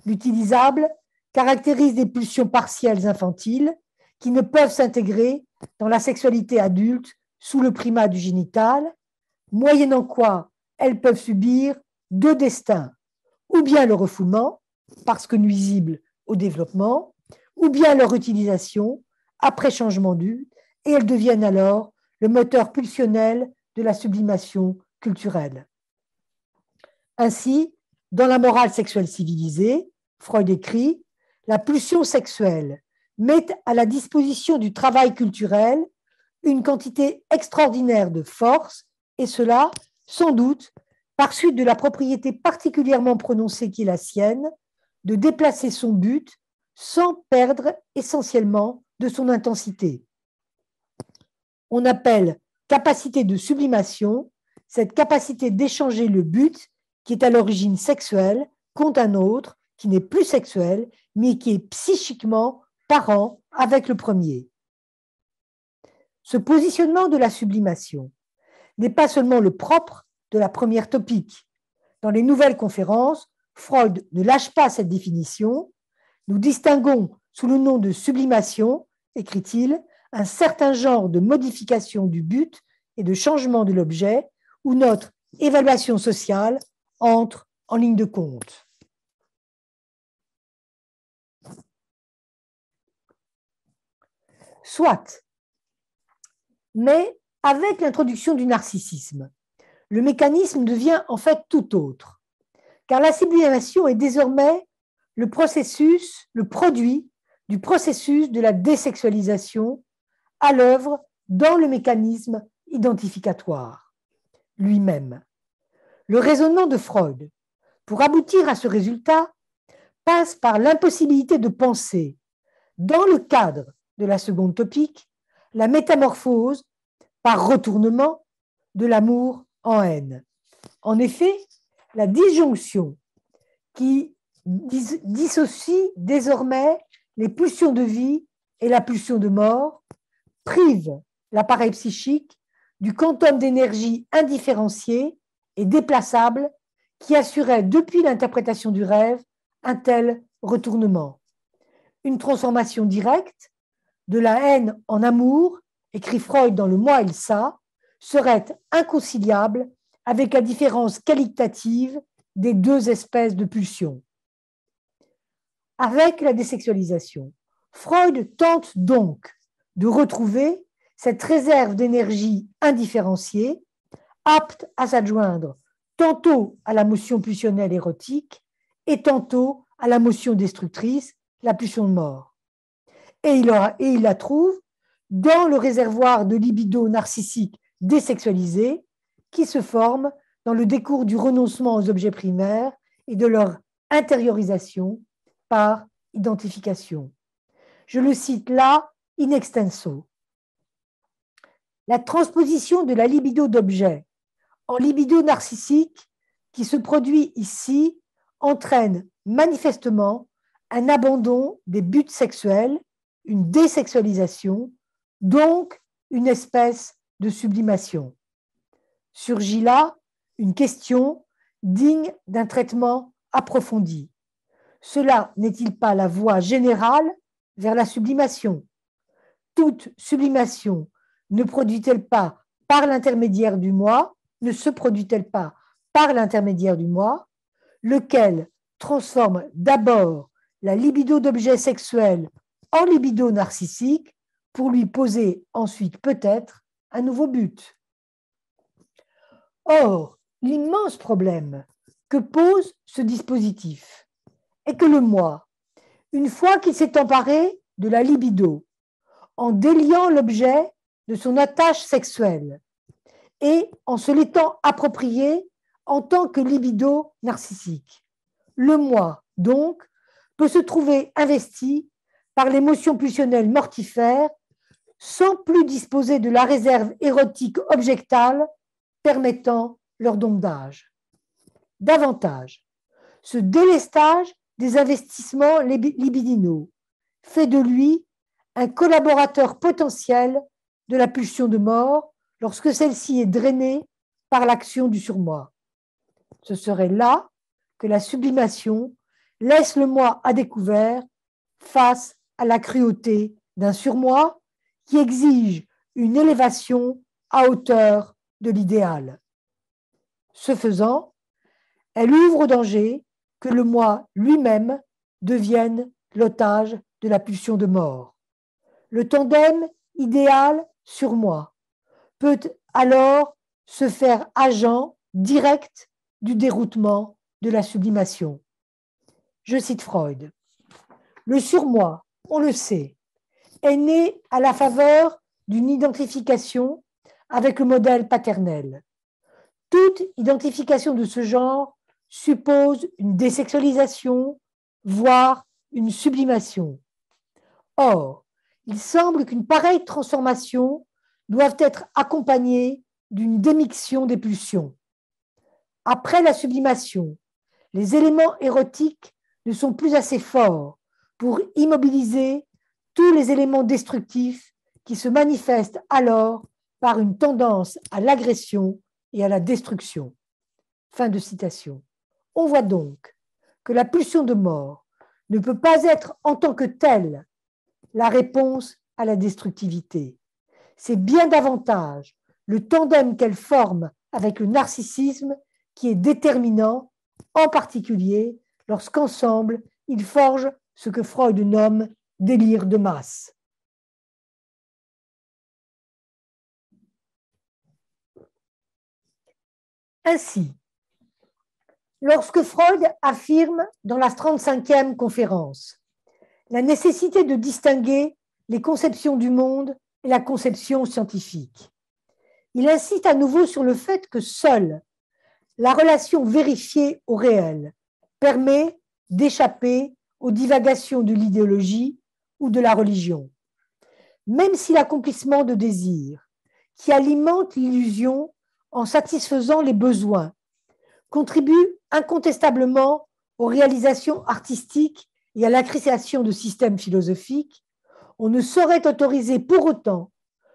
Speaker 2: L'utilisable caractérise des pulsions partielles infantiles qui ne peuvent s'intégrer dans la sexualité adulte sous le primat du génital, moyennant quoi elles peuvent subir deux destins, ou bien le refoulement, parce que nuisible au développement, ou bien leur utilisation après changement d'u, et elles deviennent alors le moteur pulsionnel de la sublimation culturelle. Ainsi, dans la morale sexuelle civilisée, Freud écrit La pulsion sexuelle met à la disposition du travail culturel une quantité extraordinaire de force, et cela, sans doute, par suite de la propriété particulièrement prononcée qui est la sienne, de déplacer son but sans perdre essentiellement de son intensité. On appelle capacité de sublimation cette capacité d'échanger le but qui est à l'origine sexuelle contre un autre qui n'est plus sexuel, mais qui est psychiquement parent avec le premier. Ce positionnement de la sublimation n'est pas seulement le propre de la première topique. Dans les nouvelles conférences, Freud ne lâche pas cette définition. Nous distinguons sous le nom de sublimation, écrit-il, un certain genre de modification du but et de changement de l'objet où notre évaluation sociale entre en ligne de compte. Soit, mais avec l'introduction du narcissisme, le mécanisme devient en fait tout autre, car la sublimation est désormais le processus, le produit du processus de la désexualisation à l'œuvre dans le mécanisme identificatoire lui-même. Le raisonnement de Freud, pour aboutir à ce résultat, passe par l'impossibilité de penser, dans le cadre de la seconde topique, la métamorphose par retournement de l'amour en haine. En effet, la disjonction qui dissocie désormais les pulsions de vie et la pulsion de mort prive l'appareil psychique du quantum d'énergie indifférencié et déplaçable qui assurait depuis l'interprétation du rêve un tel retournement. Une transformation directe de la haine en amour, écrit Freud dans Le Moi et le Ça, serait inconciliable avec la différence qualitative des deux espèces de pulsions. Avec la désexualisation, Freud tente donc de retrouver cette réserve d'énergie indifférenciée, apte à s'adjoindre tantôt à la motion pulsionnelle érotique et tantôt à la motion destructrice, la pulsion de mort. Et il, et il la trouve dans le réservoir de libido narcissique désexualisé qui se forme dans le décours du renoncement aux objets primaires et de leur intériorisation par identification. Je le cite là in extenso. La transposition de la libido d'objet en libido narcissique qui se produit ici entraîne manifestement un abandon des buts sexuels, une désexualisation, donc une espèce de sublimation. Surgit là une question digne d'un traitement approfondi. Cela n'est-il pas la voie générale vers la sublimation? Toute sublimation ne produit-elle pas par l'intermédiaire du moi, ne se produit-elle pas par l'intermédiaire du moi, lequel transforme d'abord la libido d'objet sexuel en libido narcissique pour lui poser ensuite peut-être un nouveau but. Or, l'immense problème que pose ce dispositif est que le moi, une fois qu'il s'est emparé de la libido, en déliant l'objet de son attache sexuelle et en se l'étant approprié en tant que libido narcissique, le moi, donc, peut se trouver investi par l'émotion pulsionnelle mortifère sans plus disposer de la réserve érotique objectale permettant leur domptage. Davantage, ce délestage des investissements libidinaux fait de lui un collaborateur potentiel de la pulsion de mort lorsque celle-ci est drainée par l'action du surmoi. Ce serait là que la sublimation laisse le moi à découvert face à la cruauté d'un surmoi qui exige une élévation à hauteur de l'idéal. Ce faisant, elle ouvre au danger que le moi lui-même devienne l'otage de la pulsion de mort. Le tandem idéal sur moi peut alors se faire agent direct du déroutement de la sublimation. Je cite Freud. Le surmoi, on le sait, est né à la faveur d'une identification avec le modèle paternel. Toute identification de ce genre suppose une désexualisation, voire une sublimation. Or, il semble qu'une pareille transformation doive être accompagnée d'une démixion des pulsions. Après la sublimation, les éléments érotiques ne sont plus assez forts pour immobiliser tous les éléments destructifs qui se manifestent alors par une tendance à l'agression et à la destruction. Fin de citation. On voit donc que la pulsion de mort ne peut pas être en tant que telle la réponse à la destructivité. C'est bien davantage le tandem qu'elle forme avec le narcissisme qui est déterminant, en particulier lorsqu'ensemble ils forgent ce que Freud nomme délire de masse. Ainsi, lorsque Freud affirme dans la 35e conférence la nécessité de distinguer les conceptions du monde et la conception scientifique, il insiste à nouveau sur le fait que seule la relation vérifiée au réel permet d'échapper aux divagations de l'idéologie ou de la religion. Même si l'accomplissement de désirs, qui alimente l'illusion en satisfaisant les besoins, contribue incontestablement aux réalisations artistiques et à la de systèmes philosophiques, on ne saurait autoriser pour autant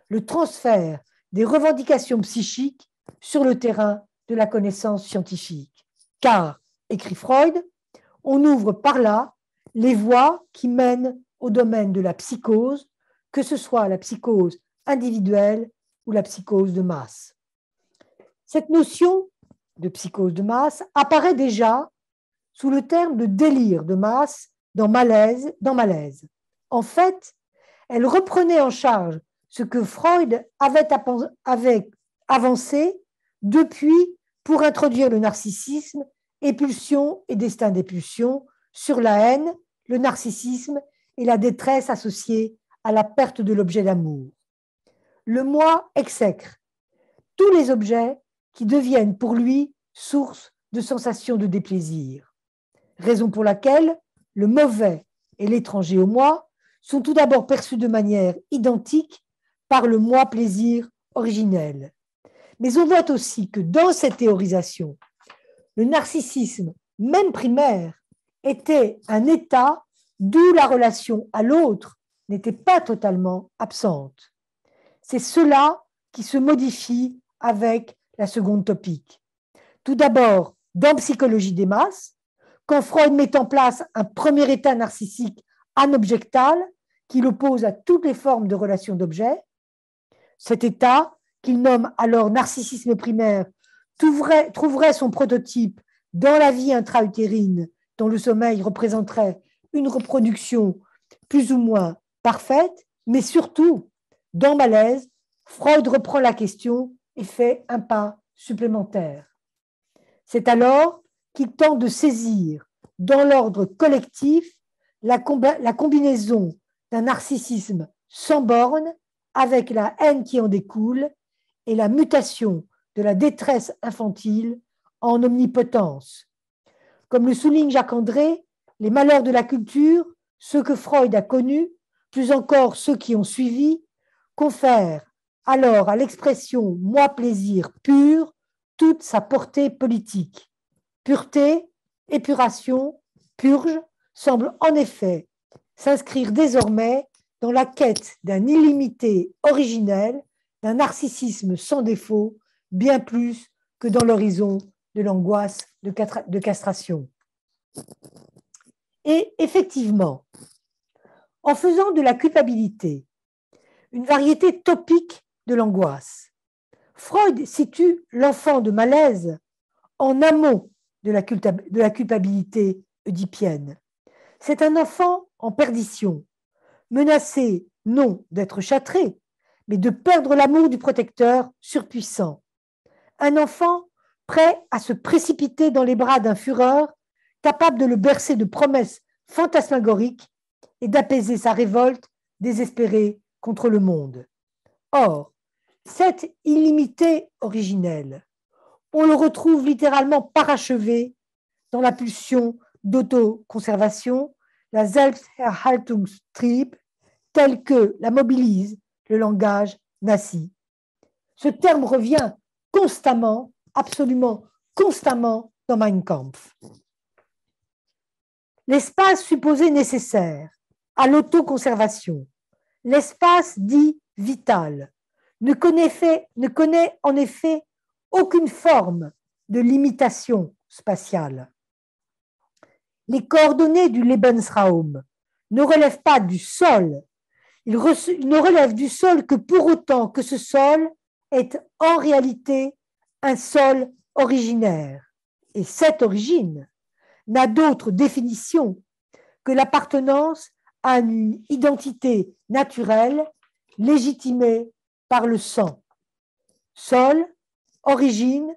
Speaker 2: le transfert des revendications psychiques sur le terrain de la connaissance scientifique. Car, écrit Freud, on ouvre par là les voies qui mènent au domaine de la psychose, que ce soit la psychose individuelle ou la psychose de masse. Cette notion de psychose de masse apparaît déjà sous le terme de délire de masse dans Malaise. Dans malaise. En fait, elle reprenait en charge ce que Freud avait, avancé depuis pour introduire le narcissisme, épulsion et destin des pulsions, sur la haine, le narcissisme et la détresse associée à la perte de l'objet d'amour. Le moi exècre tous les objets qui deviennent pour lui source de sensations de déplaisir. Raison pour laquelle le mauvais et l'étranger au moi sont tout d'abord perçus de manière identique par le moi plaisir originel. Mais on voit aussi que dans cette théorisation, le narcissisme, même primaire, était un état d'où la relation à l'autre n'était pas totalement absente. C'est cela qui se modifie avec la seconde topique. Tout d'abord, dans Psychologie des masses, quand Freud met en place un premier état narcissique anobjectal qui l'oppose à toutes les formes de relations d'objets, cet état, qu'il nomme alors narcissisme primaire, trouverait, son prototype dans la vie intra-utérine, dont le sommeil représenterait une reproduction plus ou moins parfaite, mais surtout, dans Malaise, Freud reprend la question et fait un pas supplémentaire. C'est alors qu'il tente de saisir, dans l'ordre collectif, la combinaison d'un narcissisme sans borne avec la haine qui en découle et la mutation de la détresse infantile en omnipotence. Comme le souligne Jacques André, les malheurs de la culture, ceux que Freud a connus, plus encore ceux qui ont suivi, confèrent alors à l'expression moi plaisir pur toute sa portée politique. Pureté, épuration, purge semblent en effet s'inscrire désormais dans la quête d'un illimité originel, d'un narcissisme sans défaut, bien plus que dans l'horizon de l'angoisse de castration. Et effectivement, en faisant de la culpabilité une variété topique de l'angoisse, Freud situe l'enfant de malaise en amont de la, culpabilité oedipienne. C'est un enfant en perdition, menacé non d'être châtré, mais de perdre l'amour du protecteur surpuissant. Un enfant prêt à se précipiter dans les bras d'un fureur, capable de le bercer de promesses fantasmagoriques et d'apaiser sa révolte désespérée contre le monde. Or, cette illimité originelle, on le retrouve littéralement parachevé dans la pulsion d'autoconservation, la Selbsterhaltungstrieb, telle que la mobilise le langage nazi. Ce terme revient constamment, absolument constamment dans Mein Kampf. L'espace supposé nécessaire à l'autoconservation, l'espace dit vital, ne connaît, fait, ne connaît en effet aucune forme de limitation spatiale. Les coordonnées du Lebensraum ne relèvent pas du sol, il, ne relève du sol que pour autant que ce sol est en réalité un sol originaire. Et cette origine n'a d'autre définition que l'appartenance à une identité naturelle légitimée par le sang. Sol, origine,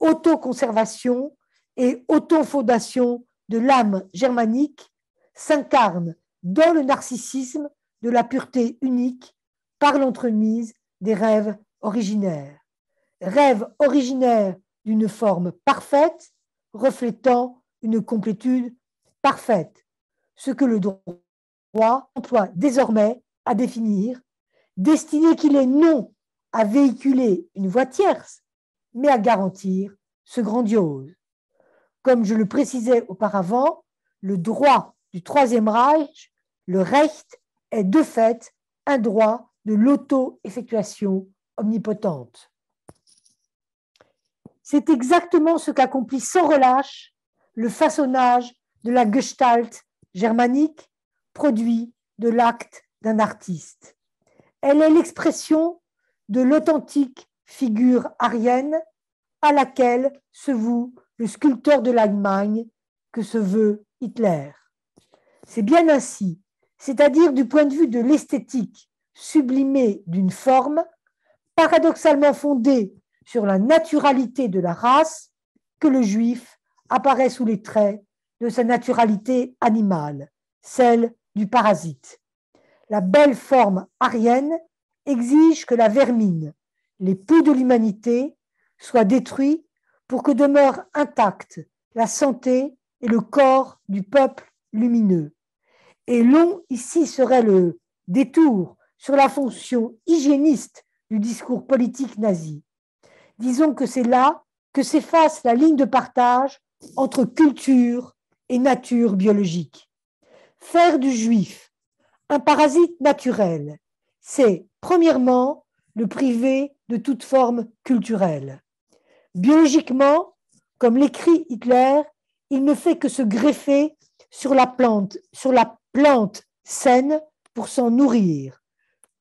Speaker 2: autoconservation et autofondation de l'âme germanique s'incarnent dans le narcissisme de la pureté unique par l'entremise des rêves originaires. Rêves originaires d'une forme parfaite, reflétant une complétude parfaite, ce que le droit emploie désormais à définir, destiné qu'il est non à véhiculer une voie tierce, mais à garantir ce grandiose. Comme je le précisais auparavant, le droit du Troisième Reich, le Recht, est de fait un droit de l'auto-effectuation omnipotente. C'est exactement ce qu'accomplit sans relâche le façonnage de la gestalt germanique, produit de l'acte d'un artiste. Elle est l'expression de l'authentique figure arienne à laquelle se voue le sculpteur de l'Allemagne que se veut Hitler. C'est bien ainsi, c'est-à-dire du point de vue de l'esthétique sublimé d'une forme paradoxalement fondée sur la naturalité de la race que le juif apparaît sous les traits de sa naturalité animale, celle du parasite. La belle forme arienne exige que la vermine, les poux de l'humanité, soient détruits pour que demeure intacte la santé et le corps du peuple lumineux. Et long ici serait le détour sur la fonction hygiéniste du discours politique nazi. Disons que c'est là que s'efface la ligne de partage entre culture et nature biologique. Faire du juif un parasite naturel, c'est premièrement le priver de toute forme culturelle. Biologiquement, comme l'écrit Hitler, il ne fait que se greffer sur la plante, saine pour s'en nourrir.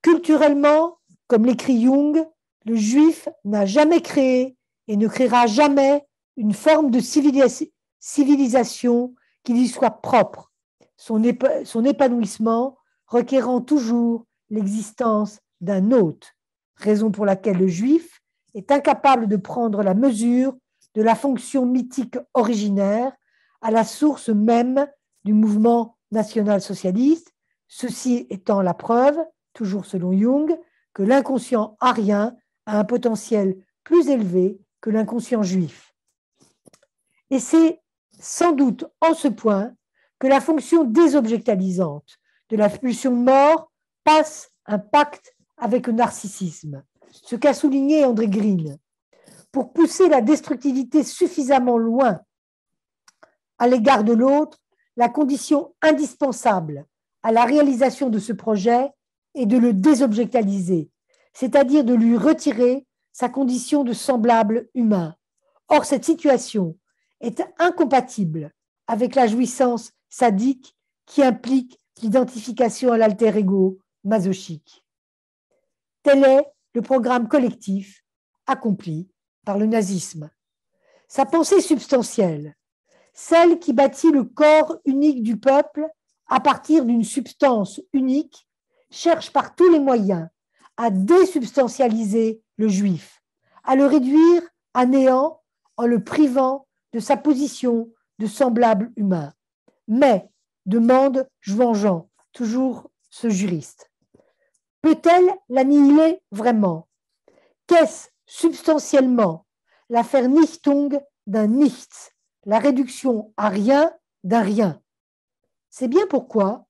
Speaker 2: Culturellement, comme l'écrit Jung, le juif n'a jamais créé et ne créera jamais une forme de civilisation qui lui soit propre, son, son épanouissement requérant toujours l'existence d'un hôte, raison pour laquelle le juif est incapable de prendre la mesure de la fonction mythique originaire à la source même du mouvement national-socialiste, ceci étant la preuve, toujours selon Jung, que l'inconscient arien a un potentiel plus élevé que l'inconscient juif. Et c'est sans doute en ce point que la fonction désobjectalisante de la pulsion mort passe un pacte avec le narcissisme, ce qu'a souligné André Green. Pour pousser la destructivité suffisamment loin à l'égard de l'autre, la condition indispensable à la réalisation de ce projet est de le désobjectaliser, c'est-à-dire de lui retirer sa condition de semblable humain. Or, cette situation est incompatible avec la jouissance sadique qui implique l'identification à l'alter ego masochique. Tel est le programme collectif accompli par le nazisme. Sa pensée substantielle, celle qui bâtit le corps unique du peuple à partir d'une substance unique, cherche par tous les moyens à désubstantialiser le juif, à le réduire à néant en le privant de sa position de semblable humain. Mais, demande Jean, toujours ce juriste, peut-elle l'annihiler vraiment? Qu'est-ce substantiellement l'affaire Nichtung d'un Nichts la réduction à rien d'un rien? C'est bien pourquoi,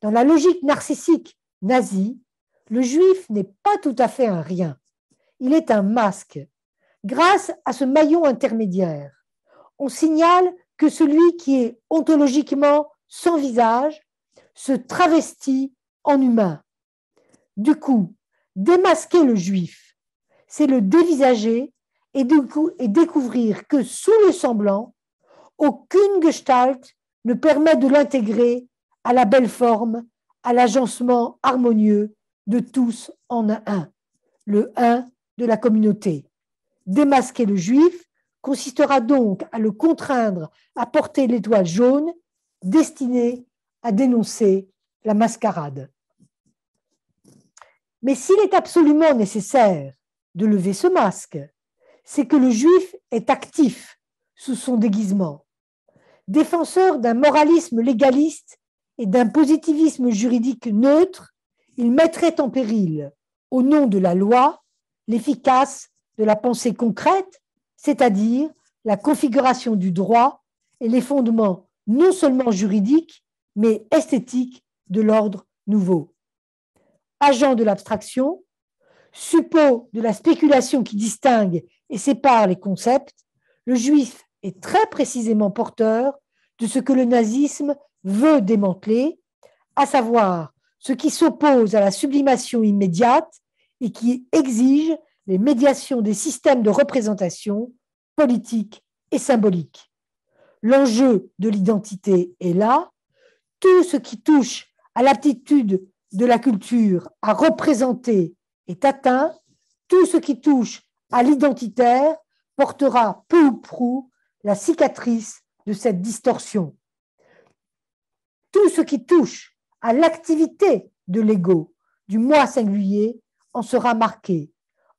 Speaker 2: dans la logique narcissique nazie, le juif n'est pas tout à fait un rien. Il est un masque. Grâce à ce maillon intermédiaire, on signale que celui qui est ontologiquement sans visage se travestit en humain. Du coup, démasquer le juif, c'est le dévisager et, découvrir que sous le semblant, aucune gestalt ne permet de l'intégrer à la belle forme, à l'agencement harmonieux de tous en un, le un de la communauté. Démasquer le juif consistera donc à le contraindre à porter l'étoile jaune destinée à dénoncer la mascarade. Mais s'il est absolument nécessaire de lever ce masque, c'est que le juif est actif sous son déguisement Défenseur d'un moralisme légaliste et d'un positivisme juridique neutre, il mettrait en péril, au nom de la loi, l'efficace de la pensée concrète, c'est-à-dire la configuration du droit et les fondements non seulement juridiques, mais esthétiques de l'ordre nouveau. Agent de l'abstraction, suppôt de la spéculation qui distingue et sépare les concepts, le juif est très précisément porteur de ce que le nazisme veut démanteler, à savoir ce qui s'oppose à la sublimation immédiate et qui exige les médiations des systèmes de représentation politique et symbolique. L'enjeu de l'identité est là. Tout ce qui touche à l'aptitude de la culture à représenter est atteint. Tout ce qui touche à l'identitaire portera peu ou prou la cicatrice de cette distorsion. Tout ce qui touche à l'activité de l'ego du moi singulier en sera marqué.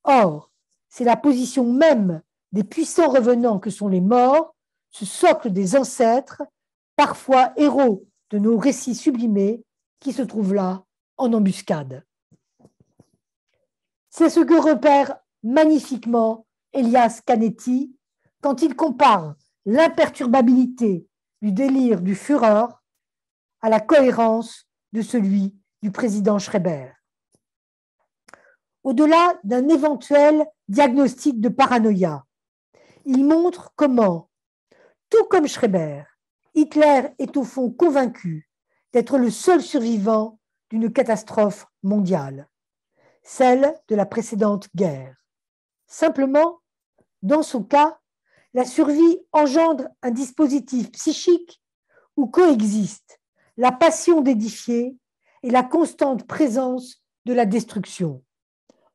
Speaker 2: Or, c'est la position même des puissants revenants que sont les morts, ce socle des ancêtres, parfois héros de nos récits sublimés, qui se trouve là en embuscade. C'est ce que repère magnifiquement Elias Canetti quand il compare l'imperturbabilité du délire du Führer à la cohérence de celui du président Schreiber. Au-delà d'un éventuel diagnostic de paranoïa, il montre comment, tout comme Schreiber, Hitler est au fond convaincu d'être le seul survivant d'une catastrophe mondiale, celle de la précédente guerre. Simplement, dans son cas, la survie engendre un dispositif psychique où coexistent la passion d'édifier et la constante présence de la destruction.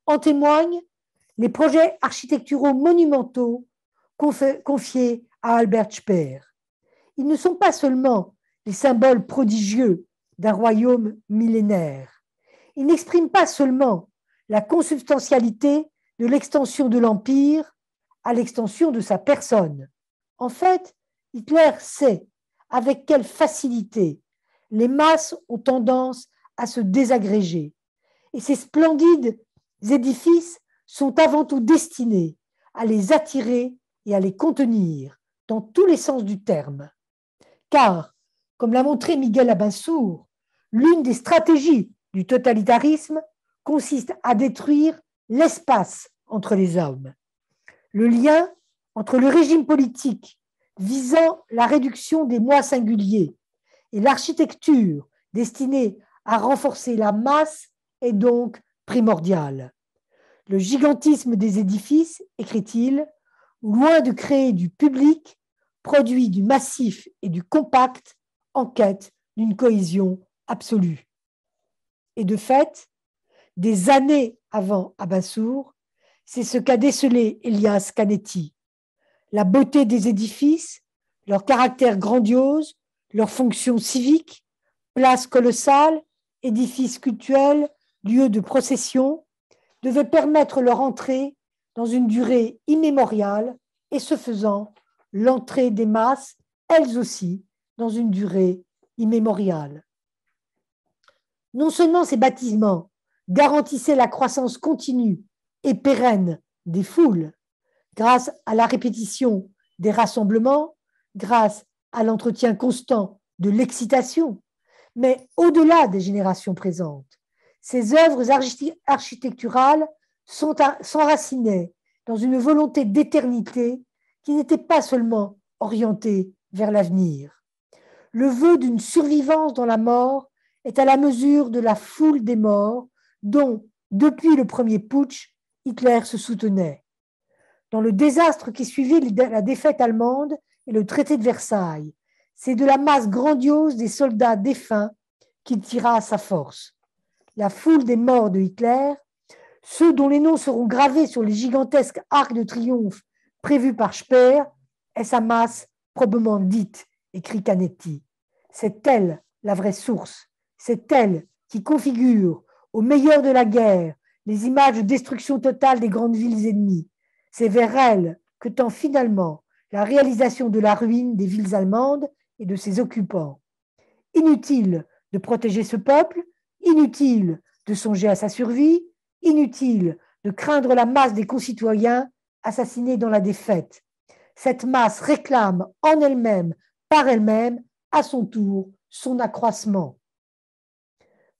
Speaker 2: En témoignent les projets architecturaux monumentaux confiés à Albert Speer. Ils ne sont pas seulement les symboles prodigieux d'un royaume millénaire. Ils n'expriment pas seulement la consubstantialité de l'extension de l'Empire à l'extension de sa personne. En fait, Hitler sait avec quelle facilité les masses ont tendance à se désagréger. Et ces splendides édifices sont avant tout destinés à les attirer et à les contenir dans tous les sens du terme. Car, comme l'a montré Miguel Abinsour, l'une des stratégies du totalitarisme consiste à détruire l'espace entre les hommes. Le lien entre le régime politique visant la réduction des mois singuliers et l'architecture destinée à renforcer la masse est donc primordial. Le gigantisme des édifices, écrit-il, loin de créer du public, produit du massif et du compact en quête d'une cohésion absolue. Et de fait, des années avant Abassour, c'est ce qu'a décelé Elias Canetti. La beauté des édifices, leur caractère grandiose, leur fonction civique, place colossale, édifice cultuel, lieu de procession, devaient permettre leur entrée dans une durée immémoriale et ce faisant, l'entrée des masses, elles aussi, dans une durée immémoriale. Non seulement ces baptisements garantissaient la croissance continue et pérenne des foules, grâce à la répétition des rassemblements, grâce à l'entretien constant de l'excitation, mais au-delà des générations présentes. Ces œuvres architecturales s'enracinaient dans une volonté d'éternité qui n'était pas seulement orientée vers l'avenir. Le vœu d'une survivance dans la mort est à la mesure de la foule des morts dont, depuis le premier putsch, Hitler se soutenait. Dans le désastre qui suivit la défaite allemande et le traité de Versailles, c'est de la masse grandiose des soldats défunts qu'il tira sa force. La foule des morts de Hitler, ceux dont les noms seront gravés sur les gigantesques arcs de triomphe prévus par Speer, est sa masse probablement dite, écrit Canetti. C'est elle la vraie source, c'est elle qui configure, au meilleur de la guerre, les images de destruction totale des grandes villes ennemies. C'est vers elle que tend finalement la réalisation de la ruine des villes allemandes et de ses occupants. Inutile de protéger ce peuple, inutile de songer à sa survie, inutile de craindre la masse des concitoyens assassinés dans la défaite. Cette masse réclame en elle-même, par elle-même, à son tour, son accroissement.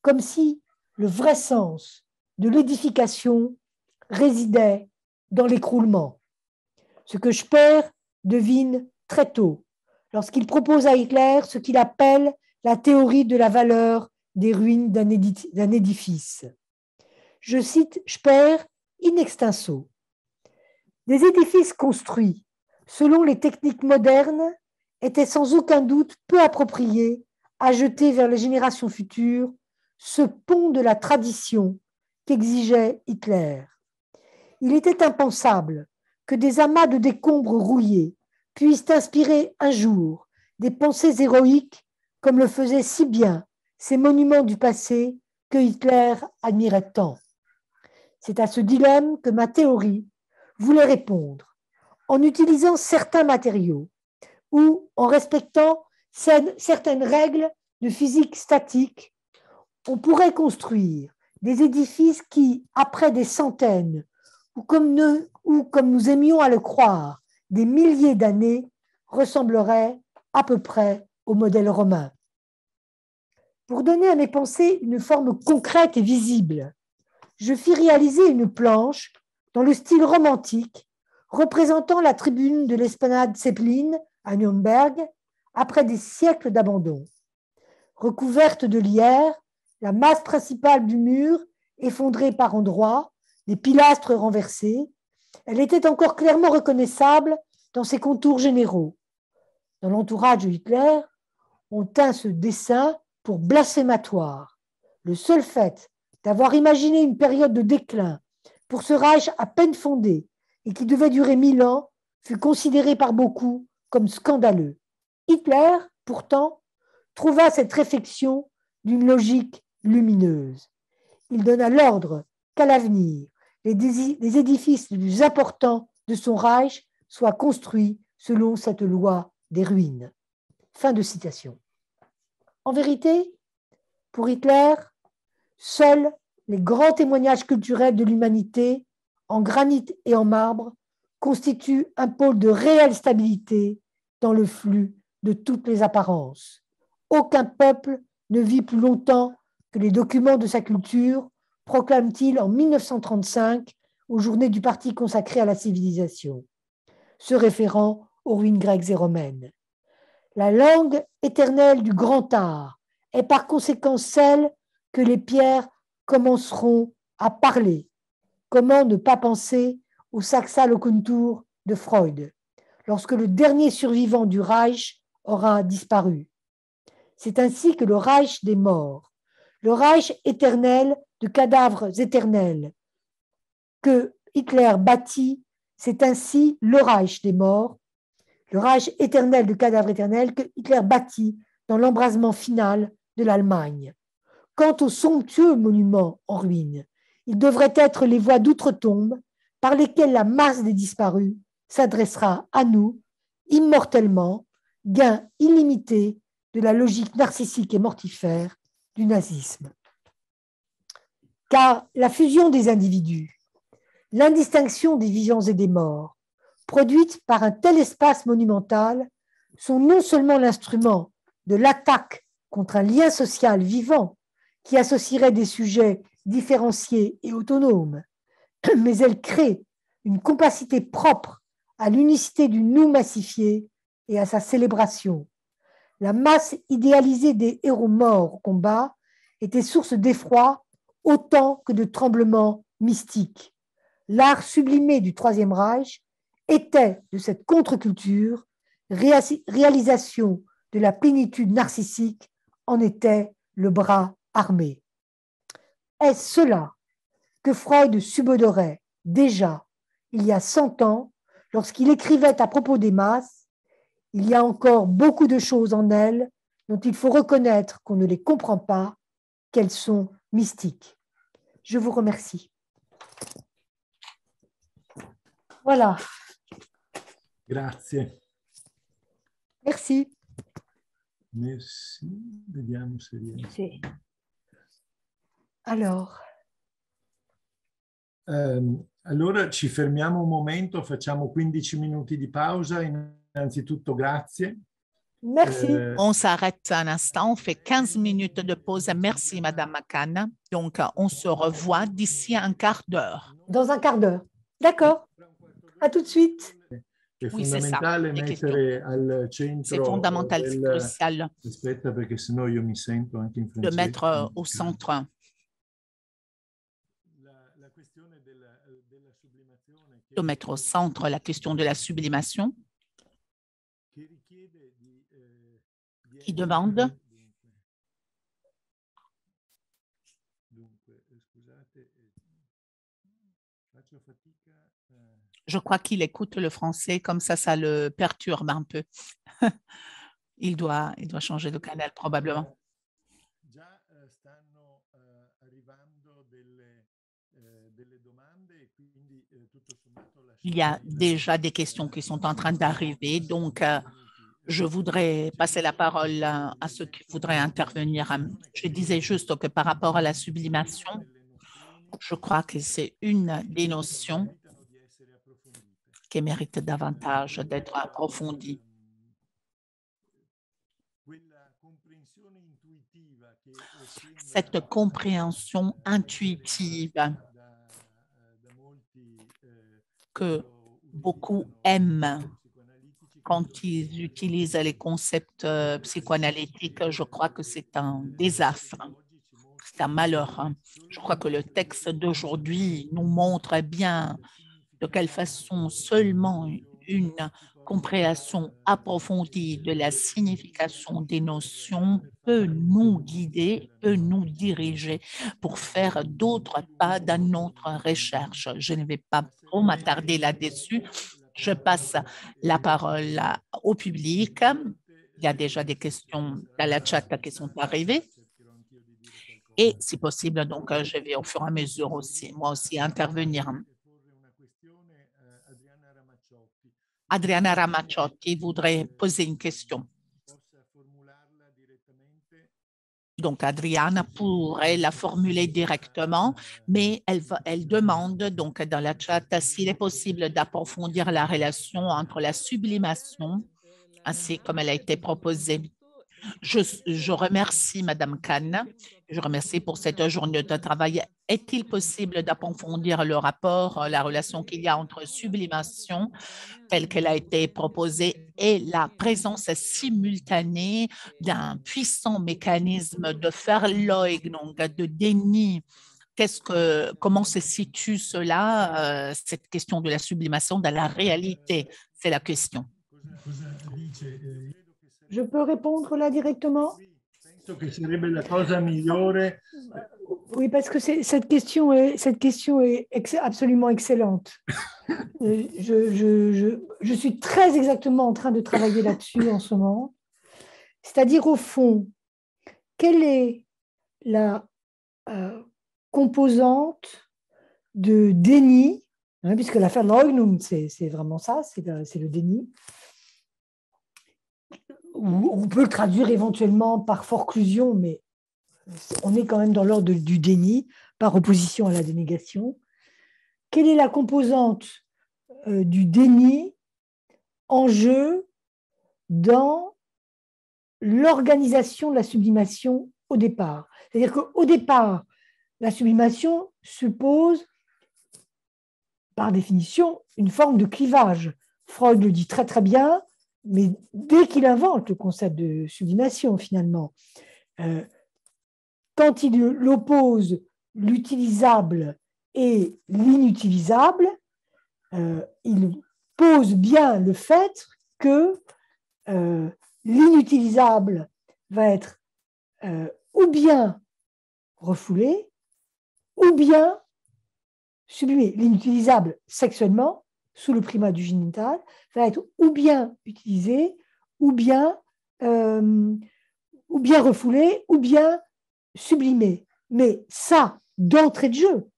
Speaker 2: Comme si le vrai sens de l'édification résidait dans l'écroulement. Ce que Speer devine très tôt lorsqu'il propose à Hitler ce qu'il appelle la théorie de la valeur des ruines d'un édifice. Je cite Speer in extenso. Des édifices construits selon les techniques modernes étaient sans aucun doute peu appropriés à jeter vers les générations futures ce pont de la tradition qu'exigeait Hitler. Il était impensable que des amas de décombres rouillés puissent inspirer un jour des pensées héroïques comme le faisaient si bien ces monuments du passé que Hitler admirait tant. C'est à ce dilemme que ma théorie voulait répondre en utilisant certains matériaux ou en respectant certaines règles de physique statique, on pourrait construire des édifices qui, après des centaines, ou comme, nous, aimions à le croire, des milliers d'années, ressembleraient à peu près au modèle romain. Pour donner à mes pensées une forme concrète et visible, je fis réaliser une planche dans le style romantique représentant la tribune de l'esplanade Zeppelin à Nuremberg après des siècles d'abandon. Recouverte de lierre, la masse principale du mur effondrée par endroits, les pilastres renversés, elle était encore clairement reconnaissable dans ses contours généraux. Dans l'entourage de Hitler, on tint ce dessin pour blasphématoire. Le seul fait d'avoir imaginé une période de déclin pour ce Reich à peine fondé et qui devait durer mille ans fut considéré par beaucoup comme scandaleux. Hitler, pourtant, trouva cette réflexion d'une logique lumineuse. Il donna l'ordre qu'à l'avenir, les édifices les plus importants de son Reich soient construits selon cette loi des ruines. Fin de citation. En vérité, pour Hitler, Seuls les grands témoignages culturels de l'humanité, en granit et en marbre, constituent un pôle de réelle stabilité dans le flux de toutes les apparences. Aucun peuple ne vit plus longtemps que les documents de sa culture, proclame-t-il en 1935 aux journées du parti consacré à la civilisation, se référant aux ruines grecques et romaines. La langue éternelle du grand art est par conséquent celle que les pierres commenceront à parler. Comment ne pas penser au contour de Freud, lorsque le dernier survivant du Reich aura disparu? C'est ainsi que le Reich des morts, le Reich éternel de cadavres éternels, que Hitler bâtit, c'est ainsi le Reich des morts, le Reich éternel de cadavres éternels que Hitler bâtit dans l'embrasement final de l'Allemagne. Quant aux somptueux monuments en ruine, ils devraient être les voies d'outre-tombe par lesquelles la masse des disparus s'adressera à nous immortellement, gain illimité de la logique narcissique et mortifère du nazisme. Car la fusion des individus, l'indistinction des vivants et des morts, produite par un tel espace monumental, sont non seulement l'instrument de l'attaque contre un lien social vivant qui associerait des sujets différenciés et autonomes, mais elle crée une compacité propre à l'unicité du nous massifié et à sa célébration. La masse idéalisée des héros morts au combat était source d'effroi autant que de tremblements mystiques. L'art sublimé du Troisième Reich était de cette contre-culture, réalisation de la plénitude narcissique en était le bras armée. Est-ce cela que Freud subodorait déjà il y a cent ans lorsqu'il écrivait à propos des masses Il y a encore beaucoup de choses en elles dont il faut reconnaître qu'on ne les comprend pas, qu'elles sont mystiques. Je vous remercie. Voilà.
Speaker 4: Grazie.
Speaker 2: Merci.
Speaker 4: Merci. Vediamo se riesco.
Speaker 2: Alors.
Speaker 4: Um, allora ci fermiamo un momento, facciamo 15 minuti di pausa. Innanzitutto grazie.
Speaker 2: Merci.
Speaker 1: Euh, on s'arrête un instant, on fait 15 minutes de pause. Merci, Madame Makana. Donc, on se revoit d'ici un quart d'heure.
Speaker 2: Dans un quart d'heure. D'accord. À tout de suite.
Speaker 4: È oui, fondamentale mettere al centro.
Speaker 1: fondamental, del... crucial.
Speaker 4: Aspetta, perché sennò io mi sento anche in francese.
Speaker 1: De mettre au centre de mettre au centre la question de la sublimation demande. Je crois qu'il écoute le français, comme ça, ça le perturbe un peu. il, doit, il doit changer de canal probablement. Il y a déjà des questions qui sont en train d'arriver, donc euh, je voudrais passer la parole à, ceux qui voudraient intervenir. Je disais juste que par rapport à la sublimation, je crois que c'est une des notions qui mérite davantage d'être approfondie. Cette compréhension intuitive que beaucoup aiment quand ils utilisent les concepts euh, psychoanalytiques, je crois que c'est un désastre, c'est un malheur. Hein. Je crois que le texte d'aujourd'hui nous montre bien de quelle façon seulement une compréhension approfondie de la signification des notions peut nous guider, peut nous diriger pour faire d'autres pas dans notre recherche. Je ne vais pas trop m'attarder là-dessus. Je passe la parole au public. Il y a déjà des questions dans la chat qui sont arrivées. Et si possible, donc, je vais au fur et à mesure aussi, moi aussi, intervenir. Adriana Ramacciotti voudrait poser une question. Donc, Adriana pourrait la formuler directement, mais elle, demande donc dans la chat s'il est possible d'approfondir la relation entre la sublimation, ainsi comme elle a été proposée. Je, remercie Madame Kahn je remercie pour cette journée de travail. Est-il possible d'approfondir le rapport, la relation qu'il y a entre sublimation, telle qu'elle a été proposée, et la présence simultanée d'un puissant mécanisme de Verleugnung, de déni? Qu'est-ce que, comment se situe cela, euh, cette question de la sublimation dans la réalité? C'est la question.
Speaker 2: Je peux répondre là directement? Oui, parce que cette question est, cette question est absolument excellente. Euh, je, je, je, suis très exactement en train de travailler là-dessus en ce moment. C'est-à-dire, au fond, quelle est la euh, composante de déni, hein, puisque l'affaire Leugnung, c'est vraiment ça, c'est le déni, on peut le traduire éventuellement par forclusion, mais on est quand même dans l'ordre du déni, par opposition à la dénégation. Quelle est la composante euh, du déni en jeu dans l'organisation de la sublimation au départ? C'est-à-dire qu'au départ, la sublimation suppose, par définition, une forme de clivage. Freud le dit très très bien, mais dès qu'il invente le concept de sublimation, finalement, euh, quand il oppose l'utilisable et l'inutilisable, euh, il pose bien le fait que euh, l'inutilisable va être ou bien refoulé, ou bien sublimé. L'inutilisable sexuellement, sous le primat du génital va être ou bien utilisé, ou bien, euh, ou bien refoulé, ou bien sublimé. Mais ça, d'entrée de jeu,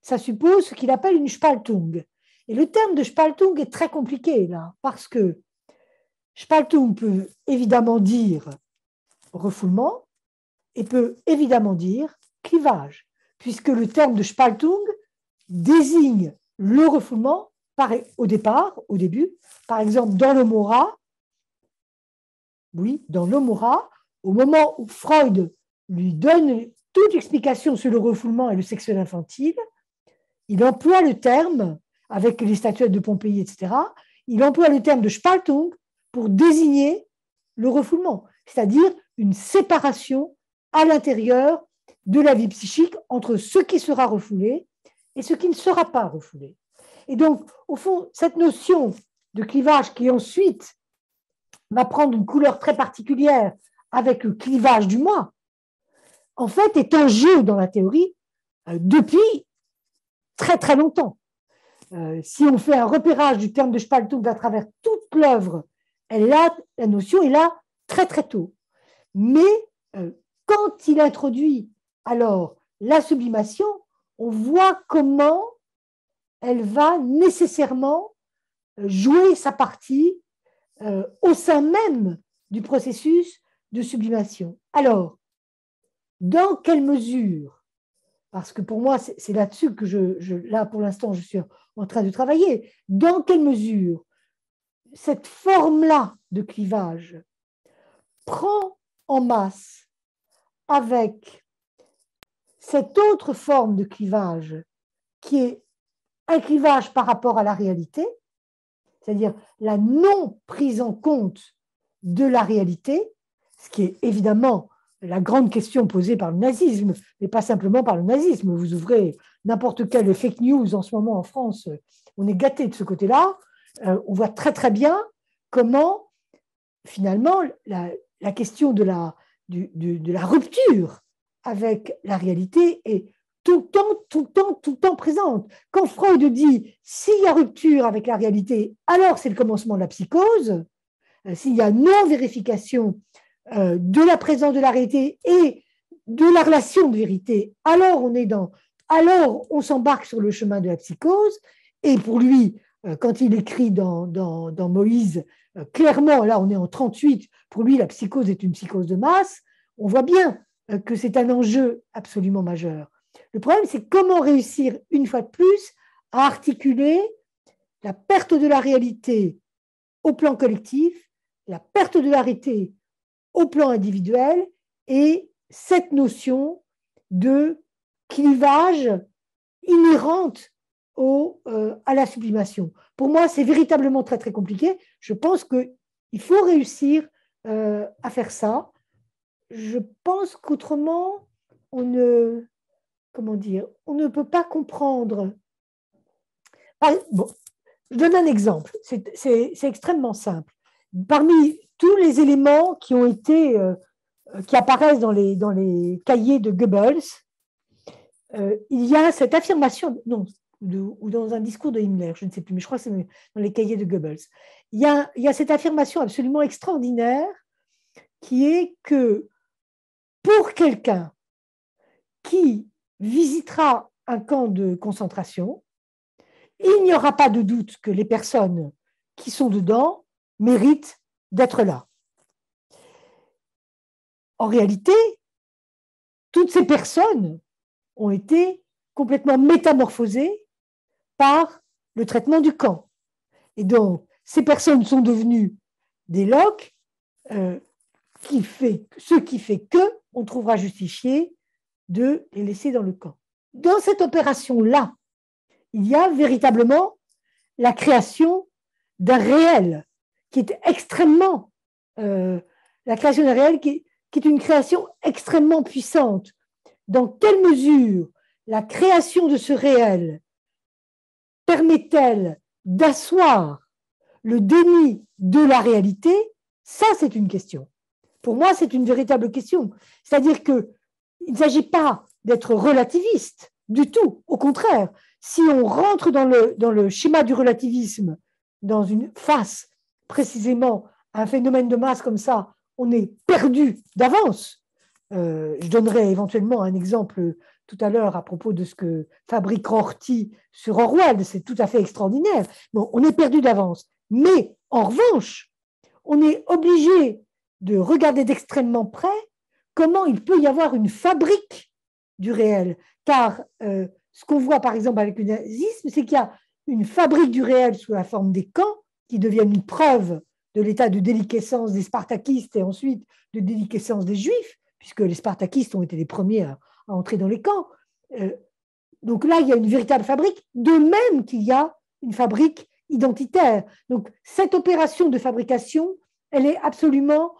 Speaker 2: ça suppose ce qu'il appelle une Spaltung. Et le terme de Spaltung est très compliqué là, parce que Spaltung peut évidemment dire refoulement et peut évidemment dire clivage, puisque le terme de Spaltung désigne le refoulement au départ, au début, par exemple, dans le Mora, oui, dans le Mora, au moment où Freud lui donne toute l'explication sur le refoulement et le sexuel infantile, il emploie le terme, avec les statuettes de Pompéi, etc., il emploie le terme de Spaltung pour désigner le refoulement, c'est-à-dire une séparation à l'intérieur de la vie psychique entre ce qui sera refoulé et ce qui ne sera pas refoulé. Et donc, au fond, cette notion de clivage qui ensuite va prendre une couleur très particulière avec le clivage du moi, en fait, est un jeu dans la théorie euh, depuis très très longtemps. Euh, si on fait un repérage du terme de Spaltung à travers toute l'œuvre, elle là, la notion est là très très tôt. Mais euh, quand il introduit alors la sublimation, on voit comment elle va nécessairement jouer sa partie au sein même du processus de sublimation. Alors, dans quelle mesure Parce que pour moi, c'est là-dessus que je, là pour l'instant, je suis en train de travailler. Dans quelle mesure cette forme-là de clivage prend en masse avec cette autre forme de clivage qui est un clivage par rapport à la réalité, c'est-à-dire la non prise en compte de la réalité, ce qui est évidemment la grande question posée par le nazisme, mais pas simplement par le nazisme. Vous ouvrez n'importe quelle fake news en ce moment en France, on est gâté de ce côté-là. Euh, on voit très très bien comment finalement la, question de la, de la rupture avec la réalité est tout le temps, tout le temps, tout le temps présente. Quand Freud dit s'il y a rupture avec la réalité, alors c'est le commencement de la psychose. Euh, s'il y a non-vérification euh, de la présence de la réalité et de la relation de vérité, alors on est dans, alors on s'embarque sur le chemin de la psychose. Et pour lui, euh, quand il écrit dans, dans, Moïse, clairement, là on est en 38, pour lui la psychose est une psychose de masse, on voit bien que c'est un enjeu absolument majeur. Le problème, c'est comment réussir, une fois de plus, à articuler la perte de la réalité au plan collectif, la perte de la réalité au plan individuel et cette notion de clivage inhérente euh, à la sublimation. Pour moi, c'est véritablement très très compliqué. Je pense qu'il faut réussir euh, à faire ça. Je pense qu'autrement, on ne, comment dire, on ne peut pas comprendre. Je donne un exemple, c'est extrêmement simple. Parmi tous les éléments qui ont été, euh, qui apparaissent dans les, cahiers de Goebbels, euh, il y a cette affirmation, non, ou dans un discours de Himmler, je ne sais plus, mais je crois que c'est dans les cahiers de Goebbels. Il y a cette affirmation absolument extraordinaire qui est que pour quelqu'un qui visitera un camp de concentration, il n'y aura pas de doute que les personnes qui sont dedans méritent d'être là. En réalité, toutes ces personnes ont été complètement métamorphosées par le traitement du camp. Et donc, ces personnes sont devenues des locs, euh, qui fait, ce qui fait que on trouvera justifié de les laisser dans le camp. Dans cette opération-là, il y a véritablement la création d'un réel qui est extrêmement, euh, la création d'un réel qui, qui est une création extrêmement puissante. Dans quelle mesure la création de ce réel permet-elle d'asseoir le déni de la réalité? Ça, c'est une question. Pour moi, c'est une véritable question. C'est-à-dire que il ne s'agit pas d'être relativiste du tout. Au contraire, si on rentre dans le, schéma du relativisme, dans une face précisément à un phénomène de masse comme ça, on est perdu d'avance. Euh, je donnerai éventuellement un exemple tout à l'heure à propos de ce que fabrique Rorty sur Orwell. C'est tout à fait extraordinaire. Bon, on est perdu d'avance. Mais en revanche, on est obligé de regarder d'extrêmement près comment il peut y avoir une fabrique du réel. Car euh, ce qu'on voit par exemple avec le nazisme, c'est qu'il y a une fabrique du réel sous la forme des camps qui deviennent une preuve de l'état de déliquescence des spartakistes et ensuite de déliquescence des juifs, puisque les spartakistes ont été les premiers à, entrer dans les camps. Euh, donc là, il y a une véritable fabrique, de même qu'il y a une fabrique identitaire. Donc cette opération de fabrication, elle est absolument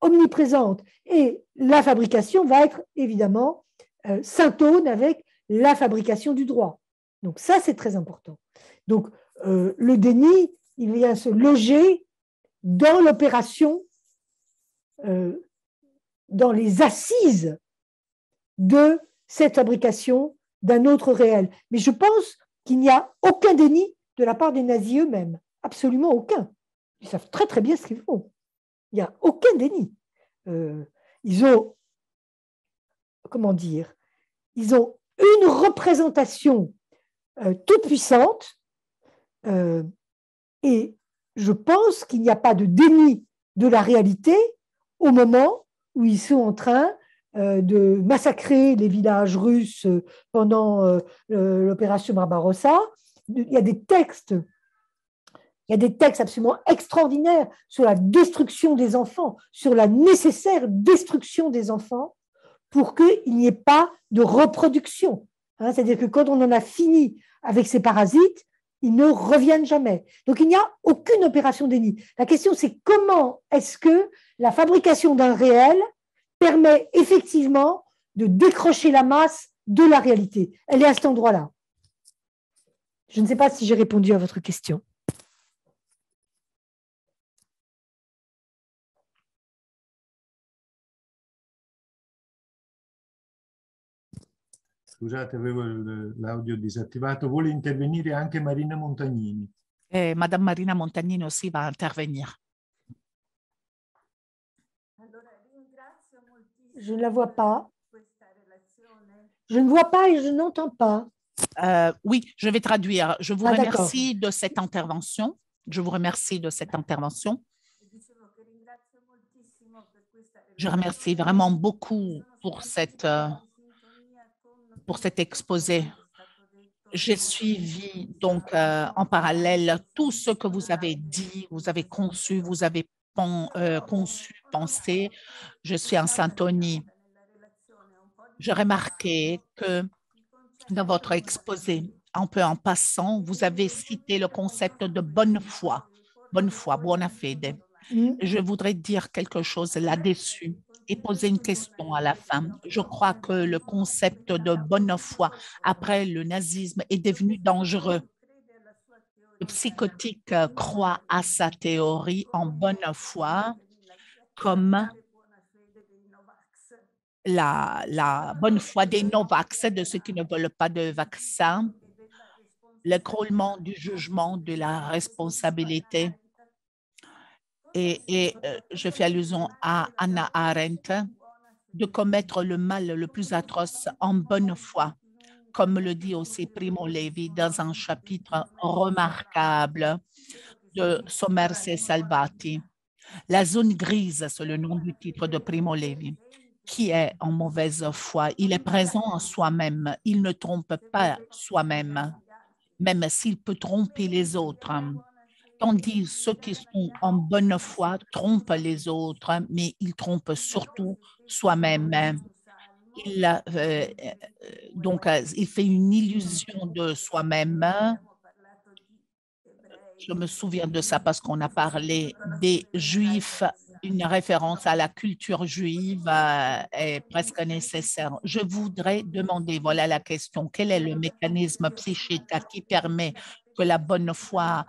Speaker 2: omniprésente. Et la fabrication va être évidemment euh, syntone avec la fabrication du droit. Donc ça, c'est très important. Donc euh, le déni, il vient se loger dans l'opération, dans les assises de cette fabrication d'un autre réel. Mais je pense qu'il n'y a aucun déni de la part des nazis eux-mêmes, absolument aucun. Ils savent très très bien ce qu'ils font. Il n'y a aucun déni. Euh, ils ont, comment dire, ils ont une représentation toute puissante. et je pense qu'il n'y a pas de déni de la réalité au moment où ils sont en train de massacrer les villages russes pendant l'opération Barbarossa. Il y a des textes il y a des textes absolument extraordinaires sur la destruction des enfants, sur la nécessaire destruction des enfants pour qu'il n'y ait pas de reproduction. Hein, c'est-à-dire que quand on en a fini avec ces parasites, ils ne reviennent jamais. Donc il n'y a aucune opération déni. La question c'est comment est-ce que la fabrication d'un réel permet effectivement de décrocher la masse de la réalité? Elle est à cet endroit-là. Je ne sais pas si j'ai répondu à votre question.
Speaker 4: Scusate, avevo l'audio disattivato. Vuole intervenire anche Marina Montagnini.
Speaker 1: Eh, Madame Marina Montagnini aussi va intervenir.
Speaker 2: Je ne la vois pas. Je ne vois pas et je n'entends pas.
Speaker 1: Euh, oui, je vais traduire. Je vous ah, remercie de cette intervention. Je vous remercie de cette intervention. Je remercie vraiment beaucoup pour cette euh, pour cet exposé. J'ai suivi donc euh, en parallèle tout ce que vous avez dit, vous avez conçu, vous avez euh, conçu, pensé. Je suis en syntonie. J'ai remarqué que dans votre exposé, un peu en passant, vous avez cité le concept de bonne foi, bonne foi, buona fede. Mm. Je voudrais dire quelque chose là-dessus et poser une question à la fin. Je crois que le concept de bonne foi après le nazisme est devenu dangereux. Le psychotique croit à sa théorie en bonne foi comme la, la bonne foi des Novax, de ceux qui ne veulent pas de vaccin, l'écroulement du jugement, de la responsabilité et, euh, je fais allusion à Anna Arendt, de commettre le mal le plus atroce en bonne foi, comme le dit aussi Primo Levi dans un chapitre remarquable de Sommerse Salvati. La zone grise, c'est le nom du titre de Primo Levi. Qui est en mauvaise foi? Il est présent en soi-même. Il ne trompe pas soi-même, même s'il peut tromper les autres tandis ceux qui sont en bonne foi trompent les autres, mais ils trompent surtout soi-même. Il, euh, euh, donc, euh, il fait une illusion de soi-même. Je me souviens de ça parce qu'on a parlé des Juifs. Une référence à la culture juive est presque nécessaire. Je voudrais demander, voilà la question, quel est le mécanisme psychique qui permet que la bonne foi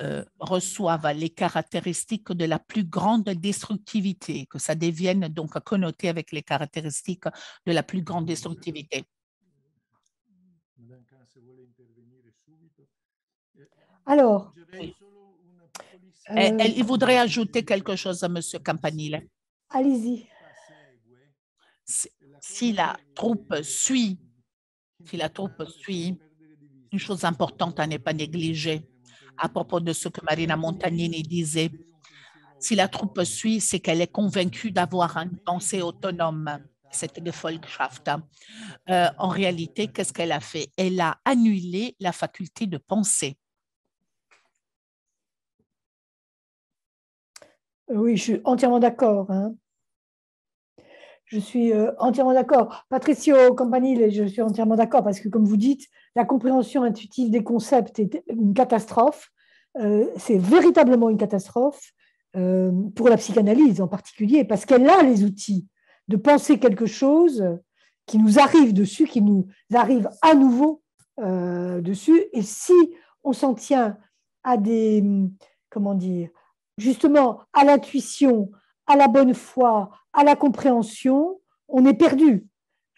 Speaker 1: euh, reçoivent les caractéristiques de la plus grande destructivité, que ça devienne donc connoté avec les caractéristiques de la plus grande destructivité.
Speaker 2: Alors,
Speaker 1: euh, il voudrait ajouter quelque chose à M. Campanile.
Speaker 2: Allez-y.
Speaker 1: Si la troupe suit, si la troupe suit, une chose importante à ne pas négliger, à propos de ce que Marina Montagnini disait. Si la troupe suit, c'est qu'elle est convaincue d'avoir une pensée autonome, cette Gefolgschaft. Euh, en réalité, qu'est-ce qu'elle a fait? Elle a annulé la faculté de penser.
Speaker 2: Oui, je suis entièrement d'accord. Hein. Je suis euh, entièrement d'accord. Patricio Campanile, je suis entièrement d'accord parce que, comme vous dites, la compréhension intuitive des concepts est une catastrophe. Euh, c'est véritablement une catastrophe euh, pour la psychanalyse en particulier parce qu'elle a les outils de penser quelque chose qui nous arrive dessus, qui nous arrive à nouveau dessus. Et si on s'en tient à des, comment dire, justement à l'intuition, à la bonne foi, à la compréhension, on est perdu.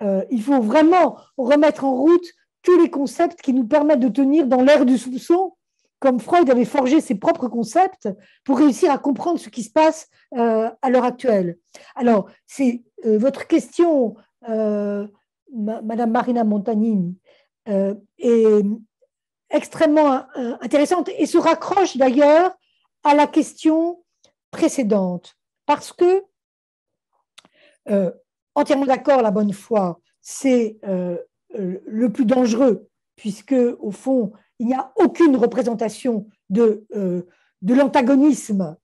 Speaker 2: Euh, il faut vraiment remettre en route tous les concepts qui nous permettent de tenir dans l'air du soupçon, comme Freud avait forgé ses propres concepts pour réussir à comprendre ce qui se passe euh, à l'heure actuelle. Alors, c'est euh, votre question, Madame Marina Montagnini. est extrêmement intéressante et se raccroche d'ailleurs à la question précédente, parce que, entièrement d'accord, la bonne foi, c'est le plus dangereux, puisque, au fond, il n'y a aucune représentation de, de l'antagonisme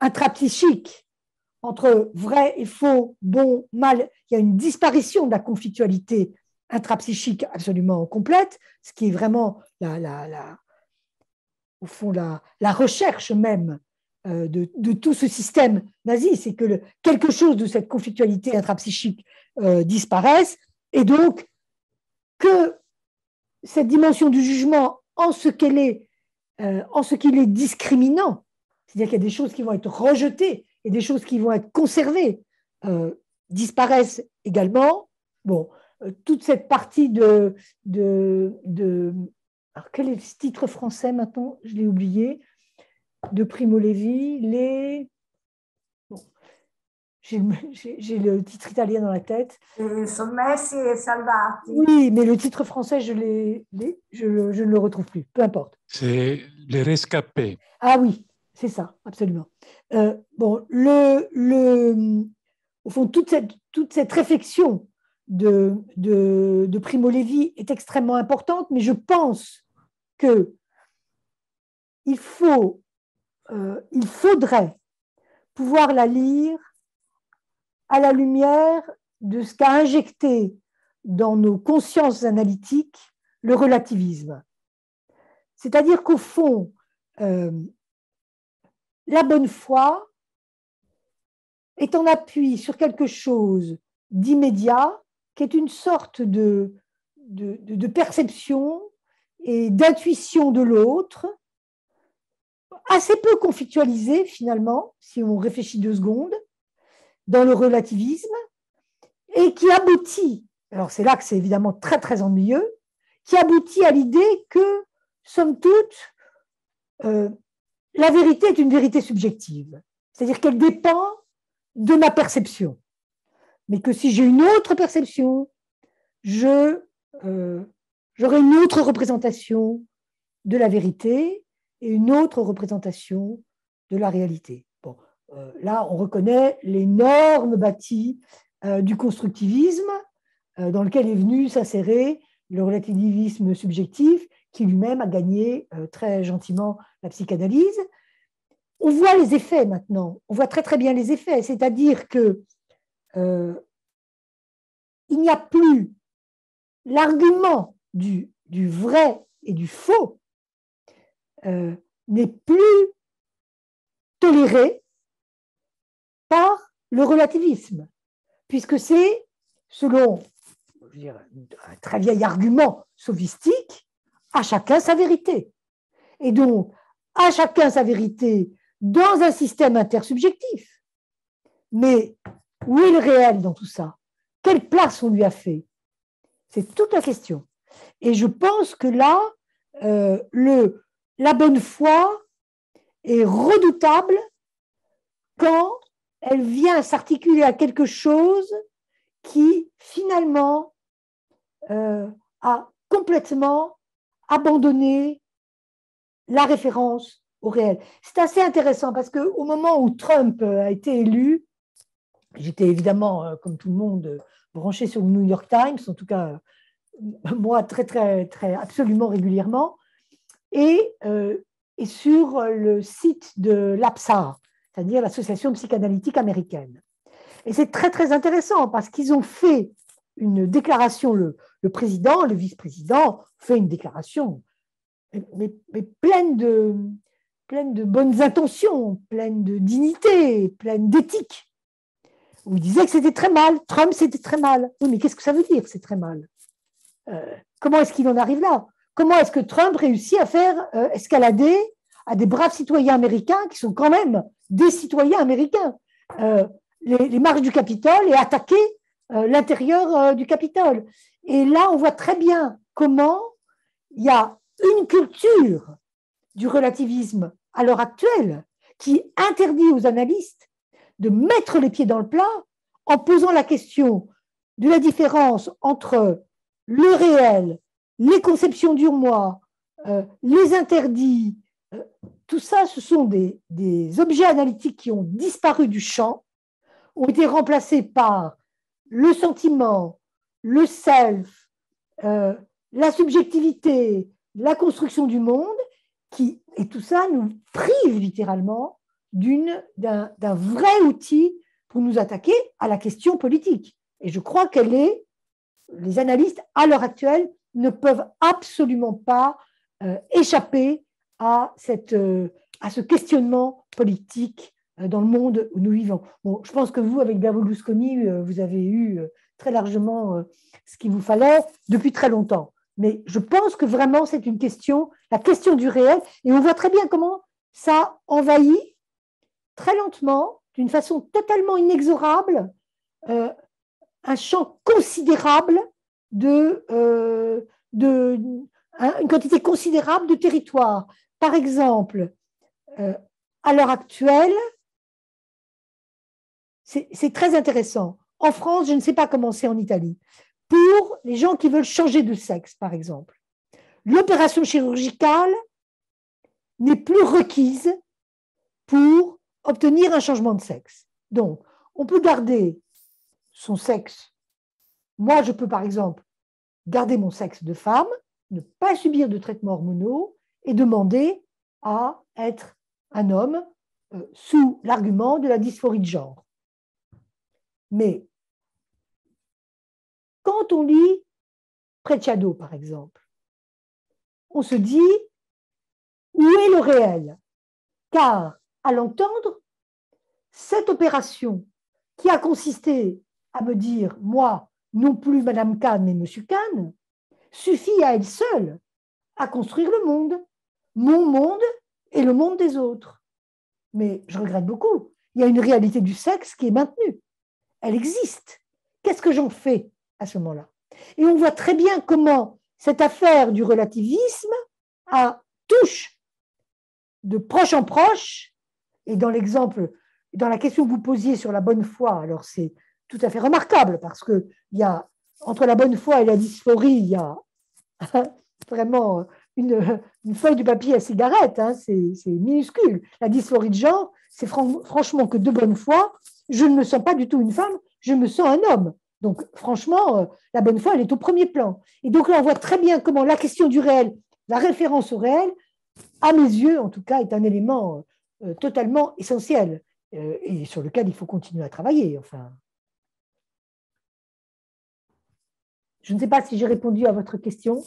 Speaker 2: intrapsychique entre vrai et faux, bon, mal, il y a une disparition de la conflictualité intrapsychique absolument complète, ce qui est vraiment la, la, au fond la, la recherche même euh, de, tout ce système nazi, c'est que quelque chose de cette conflictualité intrapsychique euh, disparaisse, et donc que cette dimension du jugement, en ce est, euh, qu'il est discriminant, c'est-à-dire qu'il y a des choses qui vont être rejetées et des choses qui vont être conservées euh, disparaissent également. Bon, euh, toute cette partie de, de, de, Alors, quel est le titre français maintenant? Je l'ai oublié. De Primo Levi, les. J'ai le titre italien dans la tête.
Speaker 5: Sommessi et Salvati.
Speaker 2: Oui, mais le titre français, je, les, je, je ne le retrouve plus. Peu importe.
Speaker 6: C'est Les Rescapés.
Speaker 2: Ah oui, c'est ça, absolument. Euh, bon, le, le, au fond, toute cette, toute cette réflexion de, de, de, Primo Levi est extrêmement importante, mais je pense que il, faut, euh, il faudrait pouvoir la lire à la lumière de ce qu'a injecté dans nos consciences analytiques le relativisme. C'est-à-dire qu'au fond, euh, la bonne foi est en appui sur quelque chose d'immédiat, qui est une sorte de, de, perception et d'intuition de l'autre, assez peu conflictualisée finalement, si on réfléchit deux secondes, dans le relativisme, et qui aboutit, alors c'est là que c'est évidemment très très ennuyeux, qui aboutit à l'idée que, somme toute, euh, la vérité est une vérité subjective, c'est-à-dire qu'elle dépend de ma perception. Mais que si j'ai une autre perception, je, euh, j'aurai une autre représentation de la vérité et une autre représentation de la réalité. Euh, là, on reconnaît l'énorme bâti euh, du constructivisme dans lequel est venu s'insérer le relativisme subjectif qui lui-même a gagné euh, très gentiment la psychanalyse. On voit les effets maintenant, on voit très très bien les effets, c'est-à-dire que euh, il n'y a plus l'argument du, vrai et du faux euh, n'est plus toléré par le relativisme, puisque c'est, selon un très vieil argument sophistique, à chacun sa vérité. Et donc, à chacun sa vérité dans un système intersubjectif. Mais où est le réel dans tout ça? Quelle place on lui a fait? C'est toute la question. Et je pense que là, euh, le, la bonne foi est redoutable quand elle vient s'articuler à quelque chose qui finalement euh, a complètement abandonner la référence au réel. C'est assez intéressant parce qu'au moment où Trump a été élu, j'étais évidemment, euh, comme tout le monde, branché sur le New York Times, en tout cas, euh, moi, très, très, très, absolument régulièrement, et, euh, et sur le site de l'APSA, c'est-à-dire l'Association psychanalytique américaine. Et c'est très, très intéressant parce qu'ils ont fait une déclaration, le, le président, le vice-président fait une déclaration, mais, pleine, de, pleine de bonnes intentions, pleine de dignité, pleine d'éthique, où il disait que c'était très mal, Trump c'était très mal. Oui, mais qu'est-ce que ça veut dire, c'est très mal? Euh, Comment est-ce qu'il en arrive là? Comment est-ce que Trump réussit à faire euh, escalader à des braves citoyens américains qui sont quand même des citoyens américains. Euh, les, les, du Capitole et attaquer l'intérieur du Capitole. Et là, on voit très bien comment il y a une culture du relativisme à l'heure actuelle qui interdit aux analystes de mettre les pieds dans le plat en posant la question de la différence entre le réel les conceptions du moi, euh, les interdits, euh, tout ça, ce sont des, objets analytiques qui ont disparu du champ, ont été remplacés par le sentiment, le self, euh, la subjectivité, la construction du monde, qui, et tout ça nous prive littéralement d'un vrai outil pour nous attaquer à la question politique. Et je crois qu'elle est, les analystes à l'heure actuelle ne peuvent absolument pas euh, échapper à, cette, euh, à ce questionnement politique euh, dans le monde où nous vivons. Bon, je pense que vous, avec Berlusconi, vous avez eu très largement ce qu'il vous fallait depuis très longtemps. Mais je pense que vraiment, c'est une question, la question du réel, et on voit très bien comment ça envahit très lentement, d'une façon totalement inexorable, un champ considérable de, de, une quantité considérable de territoire. Par exemple, euh, à l'heure actuelle, c'est très intéressant. En France, je ne sais pas comment c'est en Italie. Pour les gens qui veulent changer de sexe, par exemple, l'opération chirurgicale n'est plus requise pour obtenir un changement de sexe. Donc, on peut garder son sexe. Moi, je peux, par exemple, garder mon sexe de femme, ne pas subir de traitements hormonaux et demander à être un homme euh, sous l'argument de la dysphorie de genre. Mais quand on lit Preciado, par exemple, on se dit où est le réel? Car à l'entendre, cette opération qui a consisté à me dire, moi, non plus Madame Kahn, mais Monsieur Kahn, suffit à elle seule à construire le monde, mon monde et le monde des autres. Mais je regrette beaucoup, il y a une réalité du sexe qui est maintenue. Elle existe. Qu'est-ce que j'en fais à ce moment-là? Et on voit très bien comment cette affaire du relativisme a, touche de proche en proche, et dans l'exemple, dans la question que vous posiez sur la bonne foi, alors c'est tout à fait remarquable parce qu'il y a, entre la bonne foi et la dysphorie, il y a vraiment une, feuille de papier à cigarette, hein, c'est minuscule. La dysphorie de genre, c'est franchement que de bonne foi, je ne me sens pas du tout une femme, je me sens un homme. Donc, franchement, euh, la bonne foi, elle est au premier plan. Et donc là, on voit très bien comment la question du réel, la référence au réel, à mes yeux, en tout cas, est un élément euh, totalement essentiel euh, et sur lequel il faut continuer à travailler. Enfin, Je ne sais pas si j'ai répondu à votre question.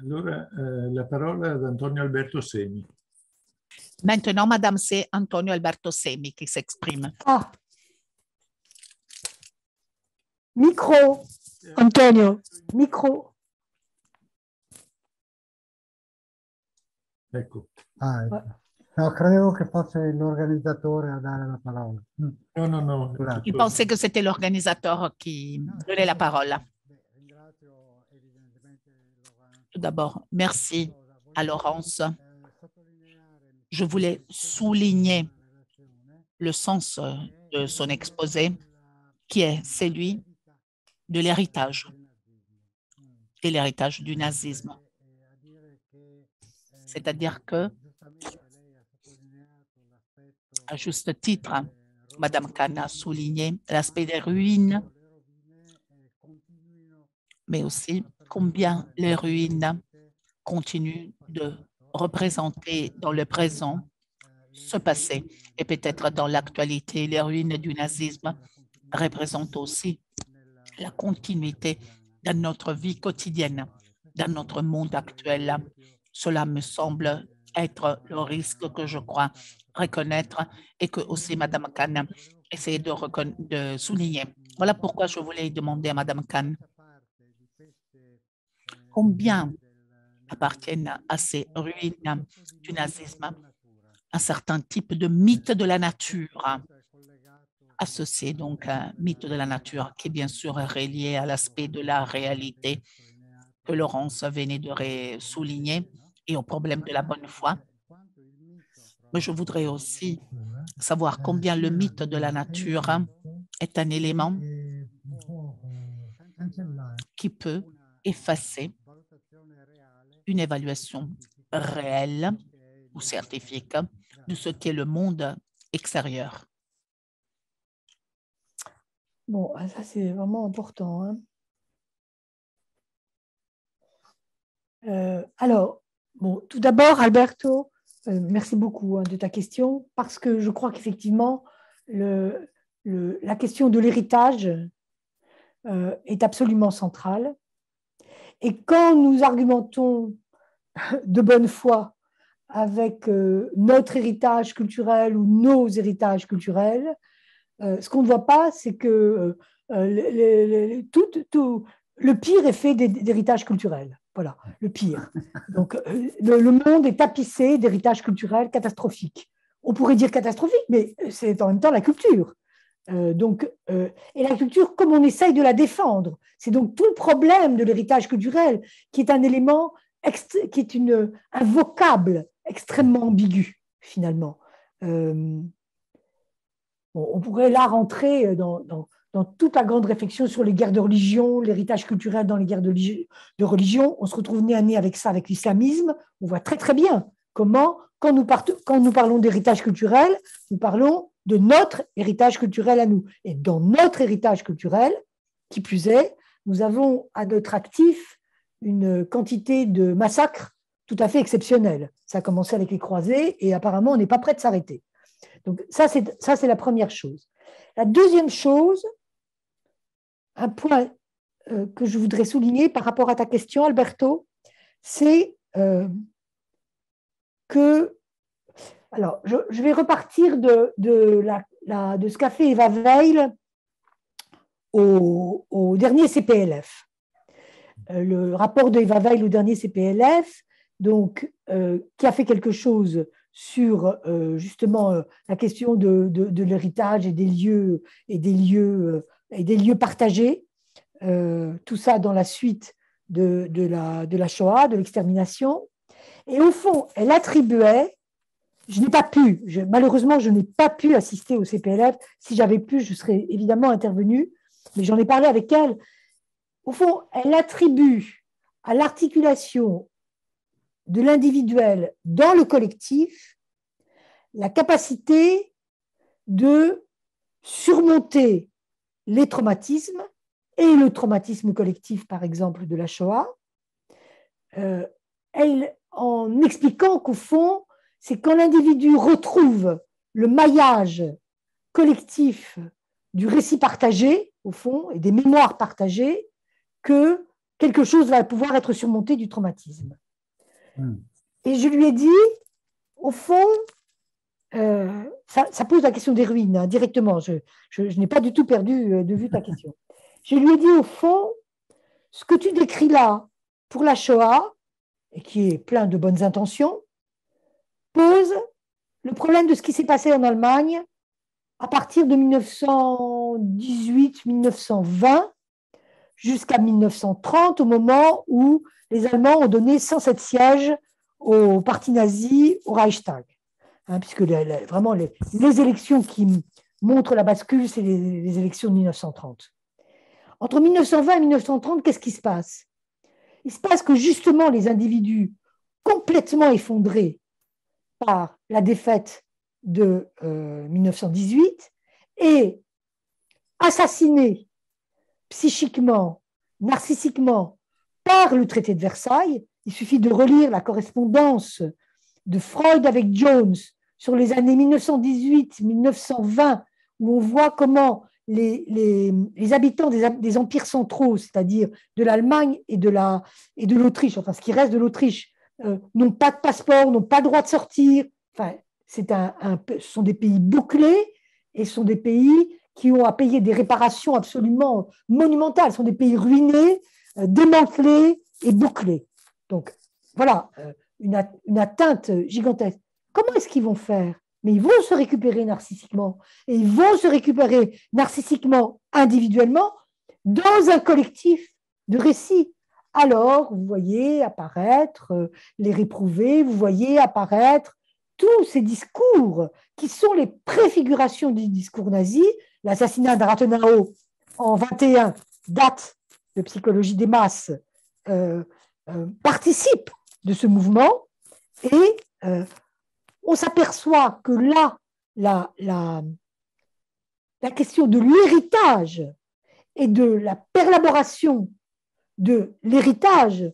Speaker 4: Allora, eh, la parola ad Antonio Alberto Semi.
Speaker 1: Maintenant, Madame, c'est Antonio Alberto Semi qui s'exprime.
Speaker 2: Ah. Micro, Antonio, micro.
Speaker 4: Ecco.
Speaker 7: Ah, ecco. No, credevo che fosse l'organizzatore a dare la parola.
Speaker 4: Mm. No, no, no.
Speaker 1: Il pensait que c'était l'organisateur qui donnait la parole. D'abord, merci à Laurence. Je voulais souligner le sens de son exposé, qui est celui de l'héritage, de l'héritage du nazisme. C'est-à-dire que à juste titre, Madame Kahn a souligné l'aspect des ruines, mais aussi combien les ruines continuent de représenter dans le présent ce passé et peut-être dans l'actualité. Les ruines du nazisme représentent aussi la continuité dans notre vie quotidienne, dans notre monde actuel. Cela me semble être le risque que je crois reconnaître et que aussi Mme Kahn essaie de, de souligner. Voilà pourquoi je voulais demander à Mme Kahn combien appartiennent à ces ruines du nazisme un certain type de mythe de la nature associé donc à un mythe de la nature qui est bien sûr relié à l'aspect de la réalité que Laurence venait de souligner et au problème de la bonne foi. Mais je voudrais aussi savoir combien le mythe de la nature est un élément qui peut effacer une évaluation réelle ou scientifique de ce qu'est le monde extérieur.
Speaker 2: Bon, ah, ça c'est vraiment important. Hein. Euh, alors, bon, tout d'abord, Alberto, euh, merci beaucoup hein, de ta question, parce que je crois qu'effectivement, la question de l'héritage euh, est absolument centrale. Et quand nous argumentons de bonne foi avec notre héritage culturel ou nos héritages culturels, ce qu'on ne voit pas, c'est que tout, le pire est fait d'héritage culturel. Voilà, le pire. Donc, euh, le, monde est tapissé d'héritage culturel catastrophique. On pourrait dire catastrophique, mais c'est en même temps la culture. Euh, donc, euh, et la culture, comme on essaye de la défendre, c'est donc tout le problème de l'héritage culturel qui est un élément, qui est un vocable extrêmement ambigu, finalement. on pourrait là rentrer dans toute la grande réflexion sur les guerres de religion, l'héritage culturel dans les guerres de, religion. On se retrouve nez à nez avec ça, avec l'islamisme. On voit très très bien comment, quand nous parlons d'héritage culturel, nous parlons de notre héritage culturel à nous. Et dans notre héritage culturel, qui plus est, nous avons à notre actif une quantité de massacres tout à fait exceptionnelle. Ça a commencé avec les croisés et apparemment on n'est pas prêt de s'arrêter. Donc ça c'est la première chose. La deuxième chose, un point euh, que je voudrais souligner par rapport à ta question, Alberto, c'est euh, que. Alors, je, vais repartir de, de, la, de ce qu'a fait Eva Veil au, dernier CPLF. Euh, le rapport d'Eva Veil au dernier CPLF, donc, qui a fait quelque chose sur justement la question de, de, de l'héritage et des lieux et des lieux et des lieux partagés, euh, tout ça dans la suite de, de, la, de la Shoah, de l'extermination. Et au fond, elle attribuait, je n'ai pas pu, malheureusement, je n'ai pas pu assister au CPLF. Si j'avais pu, je serais évidemment intervenue, mais j'en ai parlé avec elle. Au fond, elle attribue à l'articulation de l'individuel dans le collectif la capacité de surmonter les traumatismes et le traumatisme collectif, par exemple, de la Shoah, euh, elle, en expliquant qu'au fond, c'est quand l'individu retrouve le maillage collectif du récit partagé, au fond, et des mémoires partagées, que quelque chose va pouvoir être surmonté du traumatisme. Hmm. Et je lui ai dit, au fond, euh, ça, pose la question des ruines hein, directement. Je, n'ai pas du tout perdu euh, de vue ta question. Je lui ai dit au fond, ce que tu décris là pour la Shoah, et qui est plein de bonnes intentions, pose le problème de ce qui s'est passé en Allemagne à partir de 1918-1920 jusqu'à 1930, au moment où les Allemands ont donné 107 sièges au parti nazi au Reichstag. Hein, puisque vraiment les, élections qui montrent la bascule, c'est les, élections de 1930. Entre 1920 et 1930, qu'est-ce qui se passe? Il se passe que justement les individus complètement effondrés par la défaite de 1918 euh, et assassinés psychiquement, narcissiquement par le traité de Versailles. Il suffit de relire la correspondance de Freud avec Jones sur les années 1918-1920, où on voit comment les, habitants des, empires centraux, c'est-à-dire de l'Allemagne et de l'Autriche, enfin ce qui reste de l'Autriche, euh, n'ont pas de passeport, n'ont pas le droit de sortir. Enfin, c'est un, ce sont des pays bouclés et ce sont des pays qui ont à payer des réparations absolument monumentales. Ce sont des pays ruinés, euh, démantelés et bouclés. Donc voilà, euh, une, une atteinte gigantesque. Comment est-ce qu'ils vont faire? Mais ils vont se récupérer narcissiquement. Et ils vont se récupérer narcissiquement individuellement dans un collectif de récits. Alors, vous voyez apparaître euh, les réprouvés, vous voyez apparaître tous ces discours qui sont les préfigurations du discours nazi, l'assassinat d'Rathenau en 21 date de psychologie des masses, euh, euh, participe de ce mouvement. Et on s'aperçoit que là, la, la question de l'héritage et de la perlaboration de l'héritage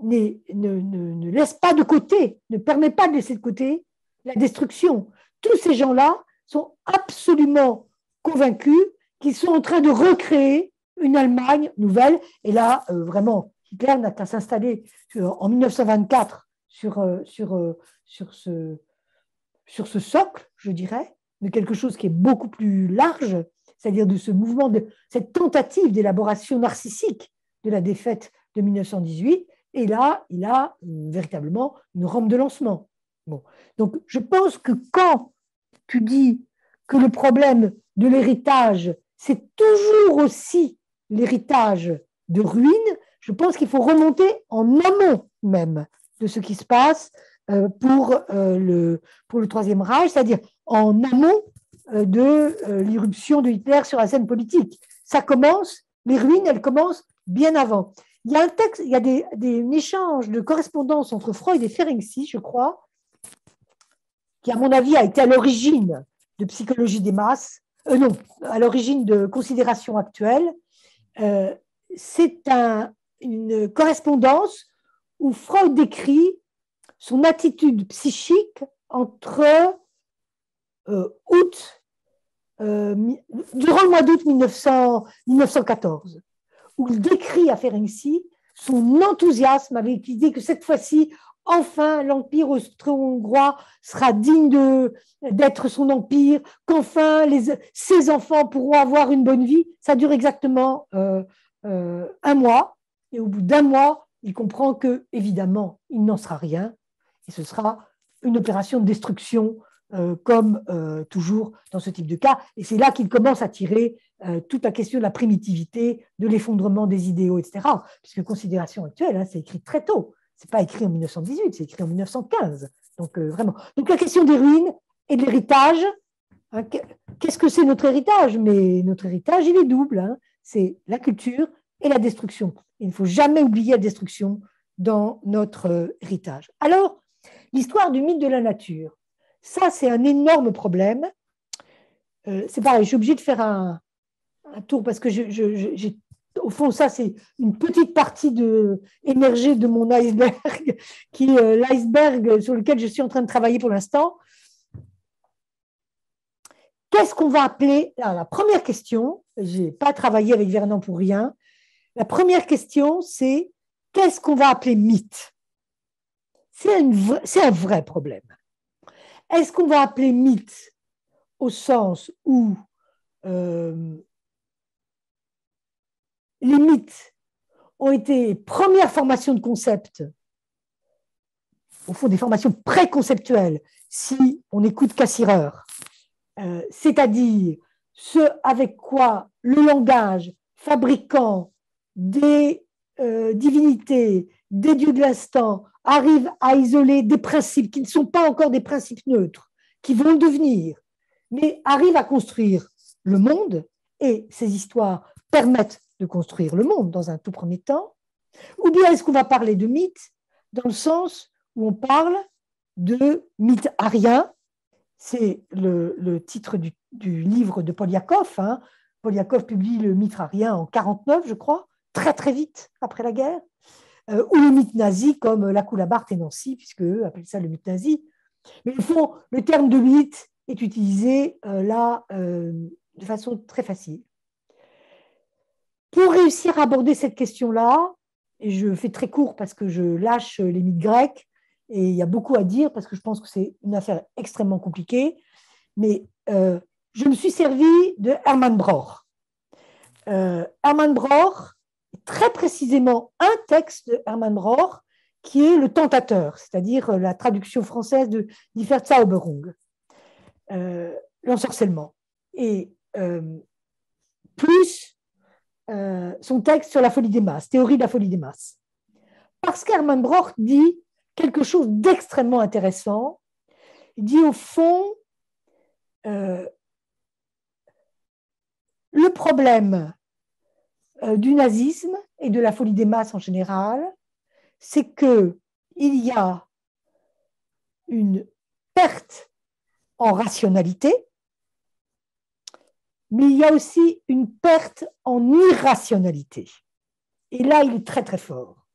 Speaker 2: ne, laisse pas de côté, ne permet pas de laisser de côté la destruction. Tous ces gens-là sont absolument convaincus qu'ils sont en train de recréer une Allemagne nouvelle. Et là, euh, vraiment, Hitler n'a qu'à s'installer en 1924 sur, euh, euh, sur ce socle, je dirais, de quelque chose qui est beaucoup plus large, c'est-à-dire de ce mouvement, de cette tentative d'élaboration narcissique de la défaite de 1918. Et là, il a véritablement une rampe de lancement. Donc, je pense que quand tu dis que le problème de l'héritage, c'est toujours aussi l'héritage de ruines, je pense qu'il faut remonter en amont même de ce qui se passe euh, pour, euh, le, pour le Troisième Reich, c'est-à-dire en amont euh, de l'irruption de Hitler sur la scène politique. Ça commence, les ruines, elles commencent bien avant. Il y a un texte, il y a des, échanges de correspondance entre Freud et Ferenczi, je crois, qui, à mon avis, a été à l'origine de psychologie des masses, non, à l'origine de considérations actuelles. c'est un, une correspondance où Freud décrit son attitude psychique entre euh, août, euh, durant le mois d'août 1914, où il décrit à Ferenczi son enthousiasme avec l'idée que cette fois-ci, enfin, l'Empire austro-hongrois sera digne d'être son empire, qu'enfin ses enfants pourront avoir une bonne vie. Ça dure exactement euh, un mois. Et au bout d'un mois, il comprend que, évidemment, il n'en sera rien. Et ce sera une opération de destruction, euh, comme euh, toujours dans ce type de cas. Et c'est là qu'il commence à tirer euh, toute la question de la primitivité, de l'effondrement des idéaux, etc. Puisque considération actuelle, hein, c'est écrit très tôt. C'est pas écrit en 1918, c'est écrit en 1915. Donc vraiment. Donc la question des ruines et de l'héritage. Hein, qu'est-ce que c'est notre héritage? Mais notre héritage, il est double. Hein. C'est la culture et la destruction. Il ne faut jamais oublier la destruction dans notre euh, héritage. Alors, l'histoire du mythe de la nature, ça c'est un énorme problème. Euh, c'est pareil, je suis obligée de faire un, tour parce que j'ai au fond, ça, c'est une petite partie de, émergée de mon iceberg, qui est euh, l'iceberg sur lequel je suis en train de travailler pour l'instant. Qu'est-ce qu'on va appeler La première question, je n'ai pas travaillé avec Vernon pour rien, la première question, c'est qu'est-ce qu'on va appeler mythe? C'est un vrai problème. Est-ce qu'on va appeler mythe au sens où euh, les mythes ont été première formation de concept, au fond des formations préconceptuelles, si on écoute Cassirer, euh, c'est-à-dire ce avec quoi le langage fabriquant des euh, divinités, des dieux de l'instant, arrivent à isoler des principes qui ne sont pas encore des principes neutres, qui vont devenir, mais arrivent à construire le monde, et ces histoires permettent de construire le monde dans un tout premier temps, ou bien est-ce qu'on va parler de mythe dans le sens où on parle de mythe arien, c'est le, titre du, livre de Poliakov. Hein. Poliakov publie le mythe arien en 49, je crois très très vite après la guerre, euh, ou le mythe nazi comme la Coulabart et Nancy, puisque eux appellent ça le mythe nazi. Mais au fond, le terme de mythe est utilisé euh, là euh, de façon très facile. Pour réussir à aborder cette question-là, et je fais très court parce que je lâche les mythes grecs, et il y a beaucoup à dire parce que je pense que c'est une affaire extrêmement compliquée, mais je me suis servi de Hermann Broch. Hermann Broch très précisément un texte de Hermann Broch qui est Le Tentateur, c'est-à-dire la traduction française de Die Verzauberung, euh, l'ensorcellement. Et euh, plus euh, son texte sur la folie des masses, théorie de la folie des masses. Parce qu'Hermann Broch dit quelque chose d'extrêmement intéressant. Il dit au fond, euh, le problème euh, du nazisme et de la folie des masses en général, c'est que il y a une perte en rationalité, mais il y a aussi une perte en irrationalité. Et là, il est très très fort.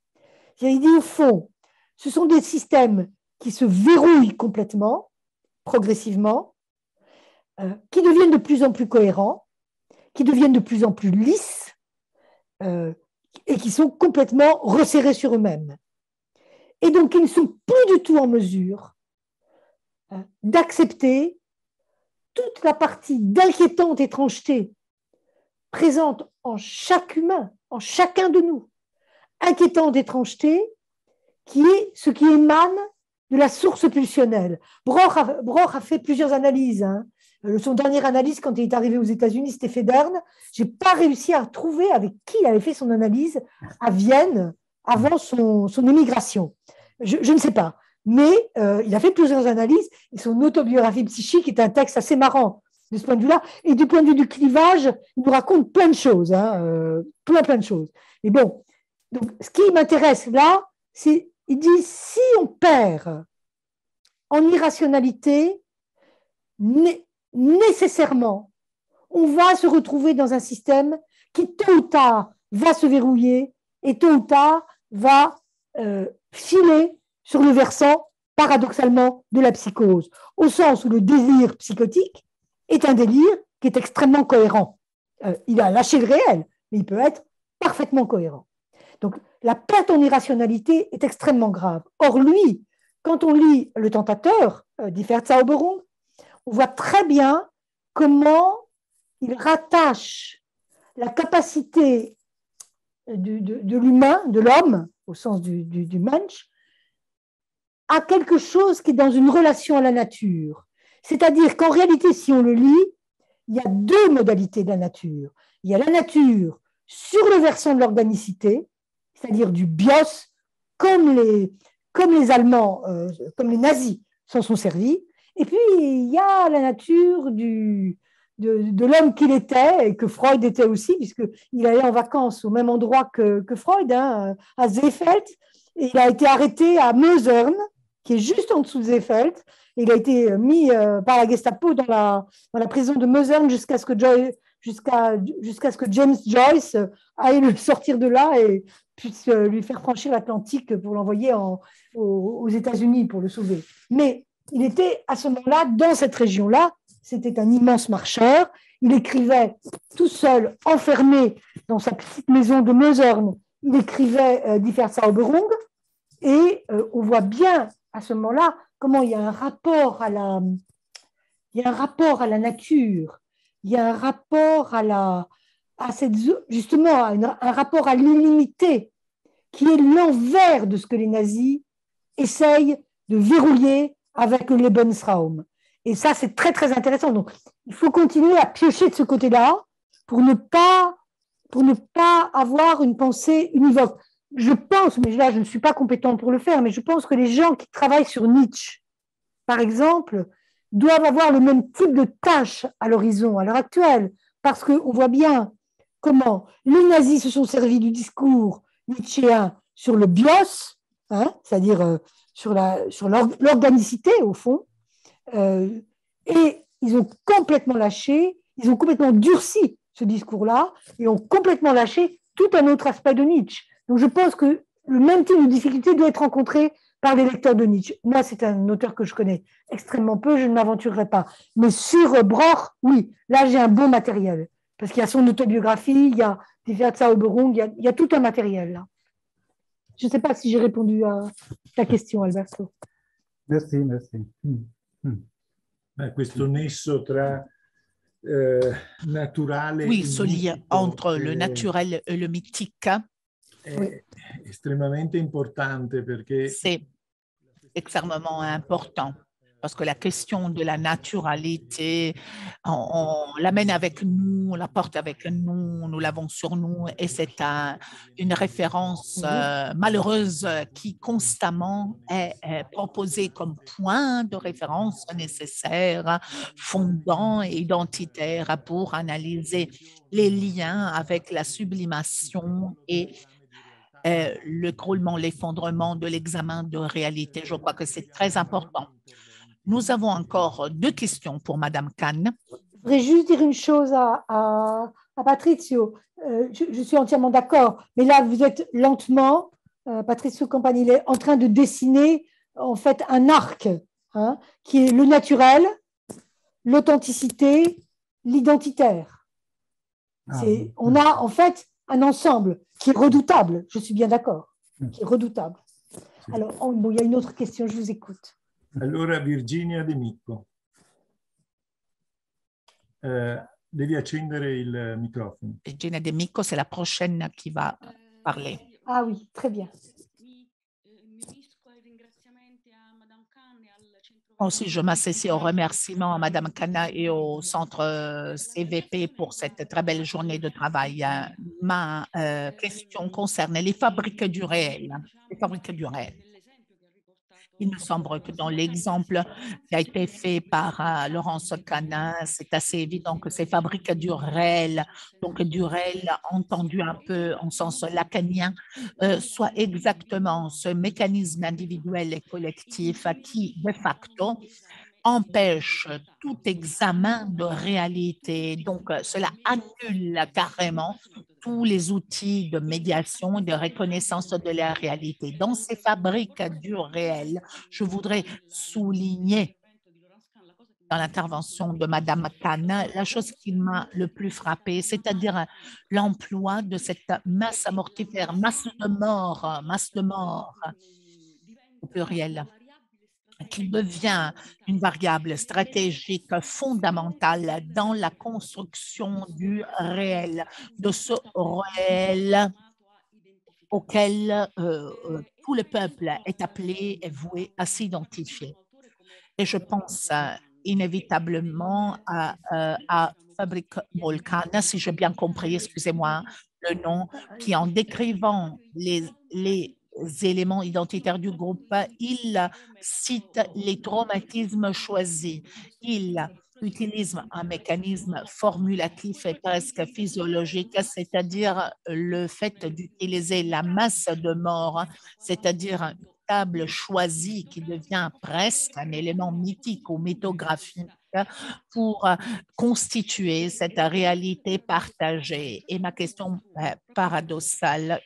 Speaker 2: Il dit au fond, ce sont des systèmes qui se verrouillent complètement, progressivement, euh, qui deviennent de plus en plus cohérents, qui deviennent de plus en plus lisses euh, et qui sont complètement resserrés sur eux-mêmes. Et donc, ils ne sont plus du tout en mesure euh, d'accepter toute la partie d'inquiétante étrangeté présente en chaque humain, en chacun de nous. Inquiétante étrangeté qui est ce qui émane de la source pulsionnelle. Broch a, fait plusieurs analyses. Hein. Euh, son dernière analyse, quand il est arrivé aux États-Unis, c'était Federn. Je n'ai pas réussi à trouver avec qui il avait fait son analyse à Vienne avant son, son émigration. Je, ne sais pas. Mais euh, il a fait plusieurs analyses et son autobiographie psychique est un texte assez marrant de ce point de vue-là. Et du point de vue du clivage, il nous raconte plein de choses, hein, euh, plein, plein de choses. Et bon, donc, ce qui m'intéresse là, c'est, il dit, si on perd en irrationalité, nécessairement, on va se retrouver dans un système qui, tôt ou tard, va se verrouiller et tôt ou tard va euh, filer sur le versant, paradoxalement, de la psychose, au sens où le désir psychotique est un délire qui est extrêmement cohérent. Euh, il a lâché le réel, mais il peut être parfaitement cohérent. Donc, la perte en irrationalité est extrêmement grave. Or, lui, quand on lit Le Tentateur euh, Zauberung, on voit très bien comment il rattache la capacité de, l'humain, de l'homme, au sens du, du, à quelque chose qui est dans une relation à la nature. C'est-à-dire qu'en réalité, si on le lit, il y a deux modalités de la nature. Il y a la nature sur le versant de l'organicité, c'est-à-dire du bios, comme les, comme les Allemands, euh, comme les nazis s'en sont servis. Et puis, il y a la nature du, de, l'homme qu'il était, et que Freud était aussi, puisqu'il allait en vacances au même endroit que, Freud, hein, à Seefeld, et il a été arrêté à Meusern, qui est juste en dessous de Seefeld. Il a été mis euh, par la Gestapo dans la, prison de Meusern jusqu'à ce, que jusqu'à, jusqu'à ce que James Joyce aille le sortir de là et puisse euh, lui faire franchir l'Atlantique pour l'envoyer aux, États-Unis pour le sauver. Mais il était à ce moment-là dans cette région-là. C'était un immense marcheur. Il écrivait tout seul, enfermé dans sa petite maison de Meusern. Il écrivait euh, Die et euh, on voit bien à ce moment-là comment il y a un rapport à la, il y a un rapport à la nature, il y a un rapport à la, à cette, justement, un, rapport à l'illimité qui est l'envers de ce que les nazis essayent de verrouiller avec le Lebensraum. Et ça, c'est très, très intéressant. Donc, il faut continuer à piocher de ce côté-là pour ne pas, pour ne pas avoir une pensée univoque je pense, mais là je ne suis pas compétente pour le faire, mais je pense que les gens qui travaillent sur Nietzsche, par exemple, doivent avoir le même type de tâche à l'horizon à l'heure actuelle, parce qu'on voit bien comment les nazis se sont servis du discours nietzschéen sur le bios, hein, c'est-à-dire euh, sur l'organicité au fond, euh, et ils ont complètement lâché, ils ont complètement durci ce discours-là, et ont complètement lâché tout un autre aspect de Nietzsche. Donc je pense que le même type de difficulté doit être rencontré par les lecteurs de Nietzsche. Moi, c'est un auteur que je connais extrêmement peu, je ne m'aventurerai pas. Mais sur Broch, oui, là, j'ai un bon matériel. Parce qu'il y a son autobiographie, il y a Die Verzauberung, il y a, il y a tout un matériel là. Je ne sais pas si j'ai répondu à ta question, Alberto.
Speaker 7: Merci, merci. Mm.
Speaker 4: Mm. questo nesso tra eh, naturale
Speaker 1: oui, ce lien entre le naturel et le mythique
Speaker 4: è estremamente importante perché
Speaker 1: c'est extrêmement important parce que la question de la naturalité, on, l'amène avec nous, on la porte avec nous, nous l'avons sur nous, et c'est une référence euh, malheureuse qui constamment est, proposée comme point de référence nécessaire, fondant et identitaire pour analyser les liens avec la sublimation et euh, le croulement, l'effondrement de l'examen de réalité. Je crois que c'est très important. Nous avons encore deux questions pour Madame Kahn.
Speaker 2: Je voudrais juste dire une chose à, à, Patrizio. Euh, je, suis entièrement d'accord, mais là, vous êtes lentement, euh, Patrizio Campanile, en train de dessiner en fait un arc hein, qui est le naturel, l'authenticité, l'identitaire. Ah on a en fait un ensemble qui est redoutable, je suis bien d'accord, mm. qui est redoutable. Alors, il y a une autre question, je vous écoute.
Speaker 4: Allora, Virginia De Micco. Eh, devi accendere il microfono.
Speaker 1: Virginia De Micco, c'est la prochaine qui va parler.
Speaker 2: Ah oui, très bien.
Speaker 1: Aussi, je m'associe au remerciement à Mme Kana et au centre euh, CVP pour cette très belle journée de travail. Ma euh, question concerne les fabriques du réel. Les fabriques du réel. Il me semble que dans l'exemple qui a été fait par euh, Laurence Canin, c'est assez évident que ces fabriques du réel, donc du réel entendu un peu en sens lacanien, euh, soit exactement ce mécanisme individuel et collectif qui, de facto, empêche tout examen de réalité. Donc, cela annule carrément tous les outils de médiation et de reconnaissance de la réalité. Dans ces fabriques du réel, je voudrais souligner dans l'intervention de Mme Kana, la chose qui m'a le plus frappé, c'est-à-dire l'emploi de cette masse amortifère, masse de mort, masse de mort au pluriel qui devient une variable stratégique fondamentale dans la construction du réel, de ce réel auquel euh, euh, tout le peuple est appelé et voué à s'identifier. Et je pense euh, inévitablement à, à Volcana, si j'ai bien compris, excusez-moi le nom, qui en décrivant les, les éléments identitaires du groupe, il cite les traumatismes choisis. Il utilise un mécanisme formulatif et presque physiologique, c'est-à-dire le fait d'utiliser la masse de mort, c'est-à-dire une table choisie qui devient presque un élément mythique ou mythographique pour euh, constituer cette réalité partagée. Et ma question euh, paradoxale,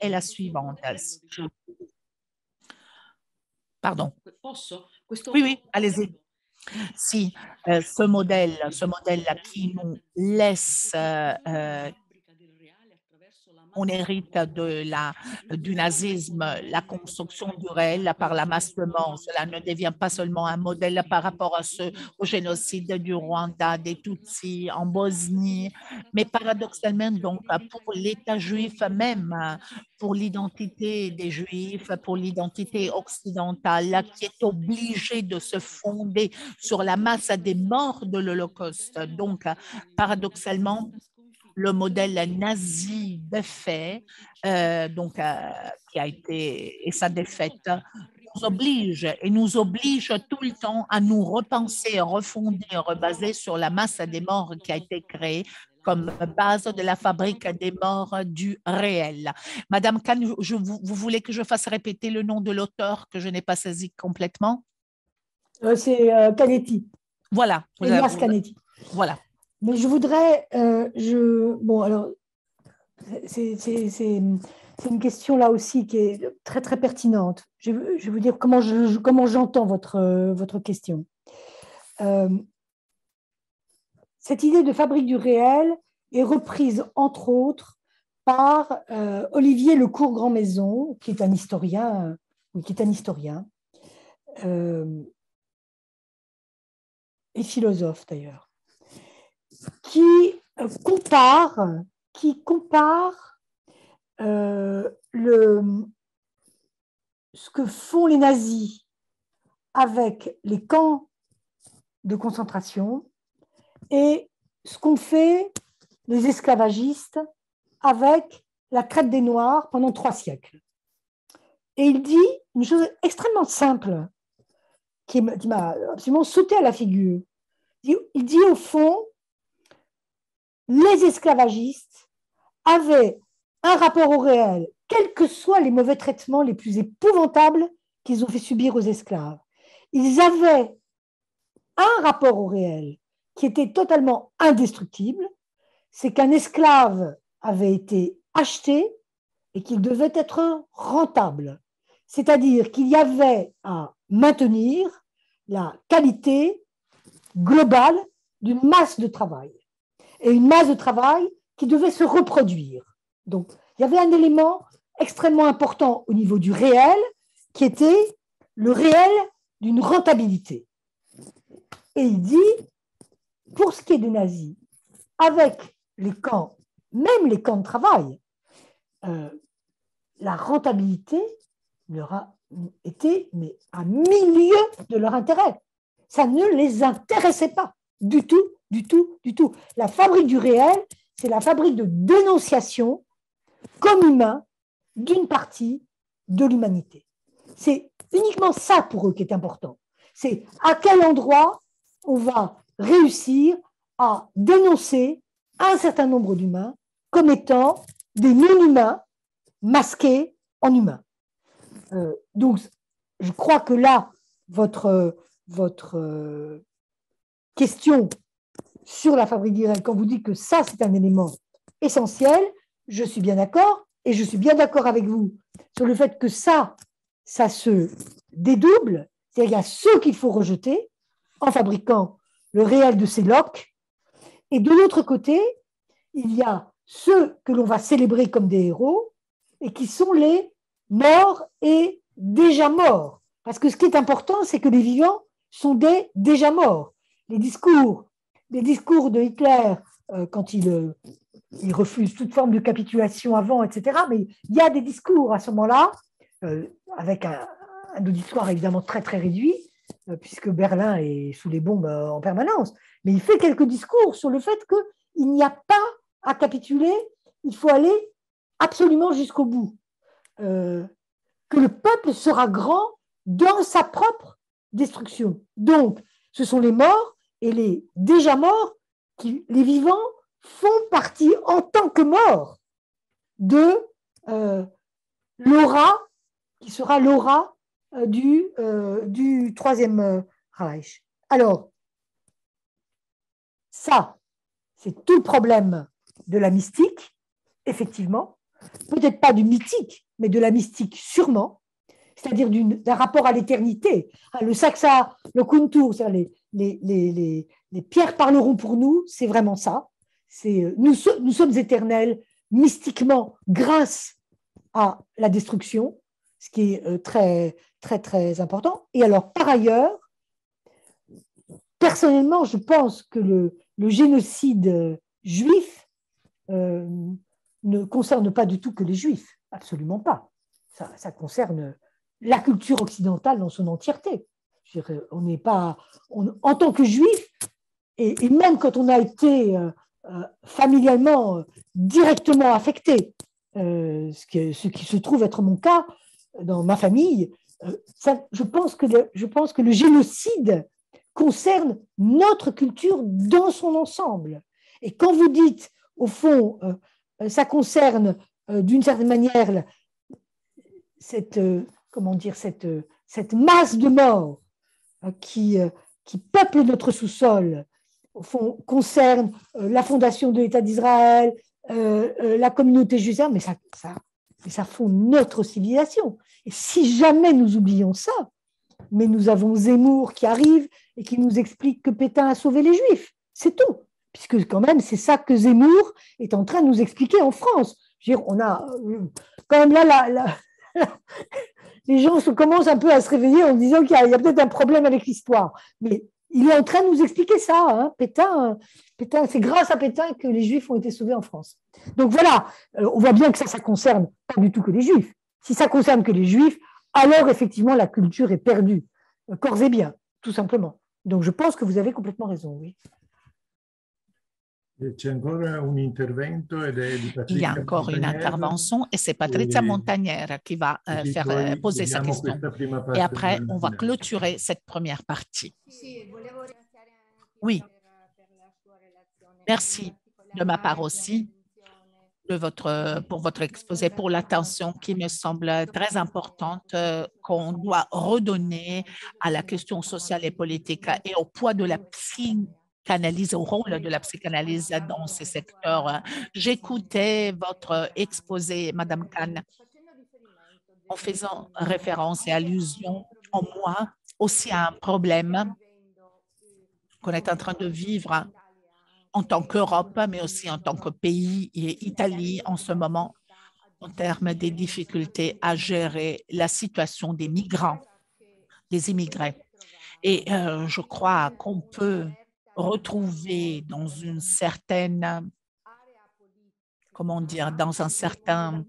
Speaker 1: est la suivante. Pardon. Oui, oui, allez-y. Si euh, ce modèle, ce modèle qui nous laisse on hérite de la, du nazisme, la construction du réel par la masse de mort. Cela ne devient pas seulement un modèle par rapport à ce, au génocide du Rwanda, des Tutsis en Bosnie, mais paradoxalement, donc, pour l'État juif même, pour l'identité des Juifs, pour l'identité occidentale, qui est obligée de se fonder sur la masse des morts de l'Holocauste. Donc, paradoxalement, le modèle nazi de fait, euh, donc, euh, qui a été, et sa défaite, nous oblige et nous oblige tout le temps à nous repenser, refonder, rebaser sur la masse des morts qui a été créée comme base de la fabrique des morts du réel. Madame Kahn, je, vous, voulez que je fasse répéter le nom de l'auteur que je n'ai pas saisi complètement?
Speaker 2: Euh, C'est Canetti.
Speaker 1: Voilà.
Speaker 2: Elias Canetti.
Speaker 1: Voilà.
Speaker 2: Mais je voudrais, euh, je, bon, alors, c'est une question là aussi qui est très très pertinente. Je, vais vous dire comment comment j'entends votre votre question. Euh, cette idée de fabrique du réel est reprise entre autres par euh, Olivier Lecourt Grand Maison, qui est un historien, qui est un historien et philosophe d'ailleurs qui euh, compare, qui compare euh, le, ce que font les nazis avec les camps de concentration et ce qu'ont fait les esclavagistes avec la traite des Noirs pendant trois siècles. Et il dit une chose extrêmement simple qui m'a absolument sauté à la figure. Il dit au fond, les esclavagistes avaient un rapport au réel, quels que soient les mauvais traitements les plus épouvantables qu'ils ont fait subir aux esclaves. Ils avaient un rapport au réel qui était totalement indestructible, c'est qu'un esclave avait été acheté et qu'il devait être rentable. C'est-à-dire qu'il y avait à maintenir la qualité globale d'une masse de travail. Et une masse de travail qui devait se reproduire. Donc, il y avait un élément extrêmement important au niveau du réel, qui était le réel d'une rentabilité. Et il dit, pour ce qui est des nazis, avec les camps, même les camps de travail, euh, la rentabilité leur a été mais à milieu de leur intérêt. Ça ne les intéressait pas du tout, du tout, du tout. La fabrique du réel, c'est la fabrique de dénonciation comme humain d'une partie de l'humanité. C'est uniquement ça pour eux qui est important. C'est à quel endroit on va réussir à dénoncer un certain nombre d'humains comme étant des non-humains masqués en humains. Euh, donc, je crois que là, votre, votre euh, question sur la fabrique directe, quand vous dites que ça, c'est un élément essentiel, je suis bien d'accord, et je suis bien d'accord avec vous sur le fait que ça, ça se dédouble, c'est-à-dire y a ceux qu'il faut rejeter en fabriquant le réel de ces loques, et de l'autre côté, il y a ceux que l'on va célébrer comme des héros, et qui sont les morts et déjà morts. Parce que ce qui est important, c'est que les vivants sont des déjà morts. Les discours, les discours de Hitler, euh, quand il, euh, il, refuse toute forme de capitulation avant, etc., mais il y a des discours à ce moment-là, euh, avec un, un, auditoire évidemment très très réduit, puisque Berlin est sous les bombes en permanence. Mais il fait quelques discours sur le fait qu'il n'y a pas à capituler, il faut aller absolument jusqu'au bout. que le peuple sera grand dans sa propre destruction. Donc, ce sont les morts et les déjà morts les vivants, font partie en tant que morts de euh, l'aura qui sera l'aura euh, du, euh, du Troisième Reich. Alors, ça, c'est tout le problème de la mystique, effectivement. Peut-être pas du mythique, mais de la mystique sûrement c'est-à-dire d'un rapport à l'éternité. Ah, le saxa, le kuntur, les, les, pierres parleront pour nous, c'est vraiment ça. C'est nous, sommes éternels mystiquement grâce à la destruction, ce qui est euh, très, très, très important. Et alors, par ailleurs, personnellement, je pense que le, génocide juif euh, ne concerne pas du tout que les juifs, absolument pas. Ça concerne la culture occidentale dans son entièreté. On n'est pas, en tant que juif, et, même quand on a été euh, euh, familialement euh, directement affecté, ce, qui se trouve être mon cas dans ma famille, je, pense que le, génocide concerne notre culture dans son ensemble. Et quand vous dites, au fond, ça concerne d'une certaine manière cette comment dire, cette, cette masse de morts qui, euh, qui peuple notre sous-sol, au fond, concerne euh, la fondation de l'État d'Israël, la communauté juive, mais ça, ça, ça fonde notre civilisation. Et si jamais nous oublions ça, mais nous avons Zemmour qui arrive et qui nous explique que Pétain a sauvé les Juifs, c'est tout. Puisque quand même, c'est ça que Zemmour est en train de nous expliquer en France. Je veux dire, on a quand même là la, la, les gens commencent un peu à se réveiller en disant qu'il y a, peut-être un problème avec l'histoire. Mais il est en train de nous expliquer ça. Hein. Pétain, Pétain c'est grâce à Pétain que les Juifs ont été sauvés en France. Donc voilà, euh, on voit bien que ça, ça concerne pas du tout que les Juifs. Si ça concerne que les Juifs, alors effectivement la culture est perdue. corps et bien, tout simplement. Donc je pense que vous avez complètement raison, oui.
Speaker 4: E c'è ancora un intervento ed è di
Speaker 1: Il y a
Speaker 4: Patrizia
Speaker 1: encore une
Speaker 4: Montagnier.
Speaker 1: intervention et c'est Patricia
Speaker 4: Et-
Speaker 1: Montagnière qui va euh, faire
Speaker 4: poi
Speaker 1: euh, poser sa question. Et après, on va clôturer cette première partie. Oui. Merci de ma part aussi de votre, pour votre exposé, pour l'attention qui me semble très importante euh, qu'on doit redonner à la question sociale et politique et au poids de la au rôle de la psychanalyse dans ces secteurs. J'écoutais votre exposé, Madame Kahn, en faisant référence et allusion en moi aussi à un problème qu'on est en train de vivre en tant qu'Europe, mais aussi en tant que pays et Italie en ce moment, en termes des difficultés à gérer la situation des migrants, des immigrés. Et euh, je crois qu'on peut retrouver dans une certaine, comment dire, dans un certain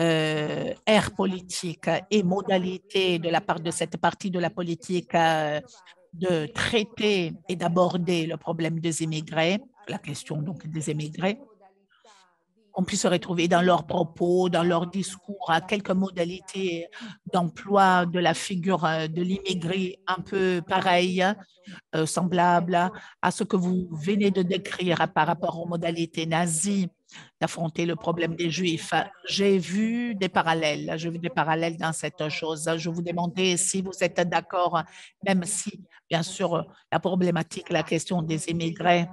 Speaker 1: euh, ère politique et modalité de la part de cette partie de la politique euh, de traiter et d'aborder le problème des immigrés, la question donc des immigrés, on puisse se retrouver dans leurs propos, dans leurs discours, à quelques modalités d'emploi de la figure euh, de l'immigré un peu pareil, euh, semblable à ce que vous venez de décrire par rapport aux modalités nazies d'affronter le problème des Juifs. J'ai vu des parallèles, j'ai vu des parallèles dans cette chose. Je vous demandais si vous êtes d'accord, même si, bien sûr, la problématique, la question des immigrés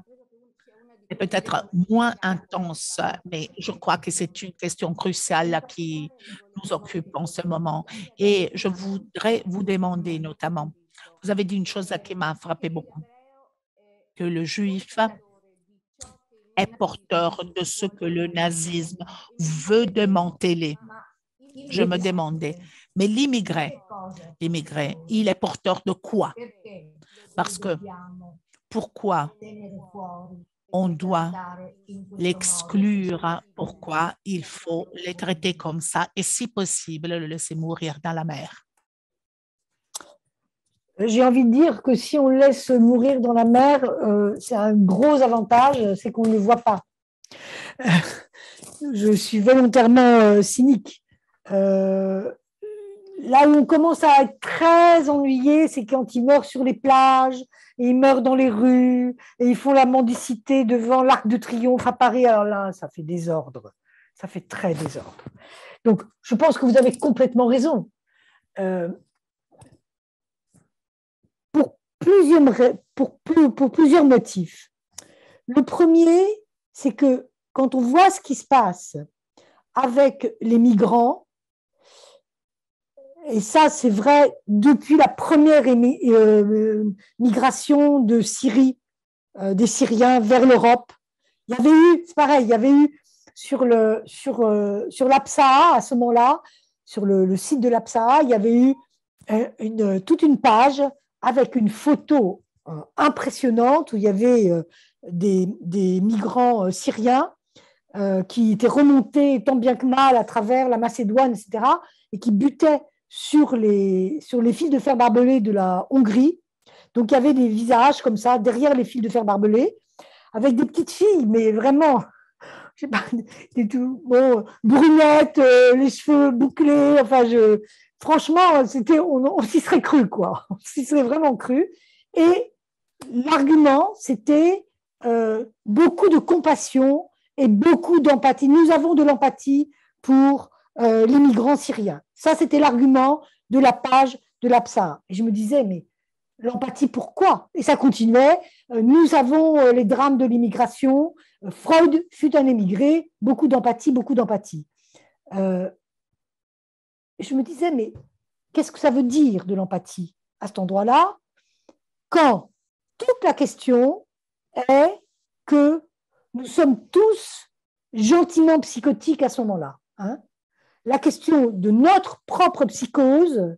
Speaker 1: peut-être moins intense, mais je crois que c'est une question cruciale qui nous occupe en ce moment. Et je voudrais vous demander notamment, vous avez dit une chose qui m'a frappé beaucoup, que le juif est porteur de ce que le nazisme veut démanteler. Je me demandais, mais l'immigré, l'immigré, il est porteur de quoi? Parce que pourquoi on doit l'exclure, pourquoi il faut les traiter comme ça et si possible le laisser mourir dans la mer?
Speaker 2: J'ai envie de dire que si on laisse mourir dans la mer, euh, c'est un gros avantage, c'est qu'on ne le voit pas. Je suis volontairement euh, cynique. Euh, là où on commence à être très ennuyé, c'est quand ils meurent sur les plages, ils meurent dans les rues, et ils font la mendicité devant l'Arc de Triomphe à Paris. Alors là, ça fait désordre. Ça fait très désordre. Donc, je pense que vous avez complètement raison. Euh, pour, pour plusieurs motifs. Le premier, c'est que quand on voit ce qui se passe avec les migrants, et ça, c'est vrai depuis la première euh, migration de Syrie, euh, des Syriens vers l'Europe. Il y avait eu, c'est pareil, il y avait eu sur, le, sur, euh, l'Apsaa, à ce moment-là, sur le, site de l'Apsaa, il y avait eu toute une page avec une photo impressionnante où il y avait des, des migrants syriens qui étaient remontés tant bien que mal à travers la Macédoine, etc., et qui butaient sur les, sur les fils de fer barbelés de la Hongrie. Donc, il y avait des visages comme ça, derrière les fils de fer barbelés, avec des petites filles, mais vraiment, je sais pas, des tout, bon, brunettes, euh, les cheveux bouclés, enfin, je, franchement, c'était, on, on s'y serait cru, quoi. On s'y serait vraiment cru. Et l'argument, c'était euh, beaucoup de compassion et beaucoup d'empathie. Nous avons de l'empathie pour euh, les migrants syriens. Ça, c'était l'argument de la page de l'APSA. Et je me disais, mais l'empathie, pourquoi? Et ça continuait. Euh, nous avons euh, les drames de l'immigration. Freud fut un émigré. Beaucoup d'empathie, beaucoup d'empathie. je me disais, mais qu'est-ce que ça veut dire de l'empathie à cet endroit-là? Quand toute la question est que nous sommes tous gentiment psychotiques à ce moment-là. Hein la question de notre propre psychose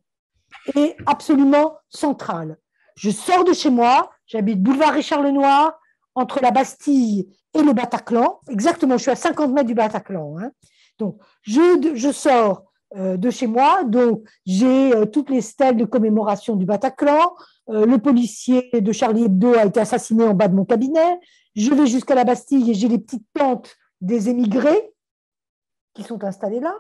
Speaker 2: est absolument centrale. Je sors de chez moi, j'habite boulevard Richard Lenoir, entre la Bastille et le Bataclan. Exactement, je suis à 50 mètres du Bataclan. Hein. Donc, je, je sors euh, de chez moi. Donc, j'ai euh, toutes les stèles de commémoration du Bataclan. Euh, le policier de Charlie Hebdo a été assassiné en bas de mon cabinet. Je vais jusqu'à la Bastille et j'ai les petites tentes des émigrés qui sont installés là.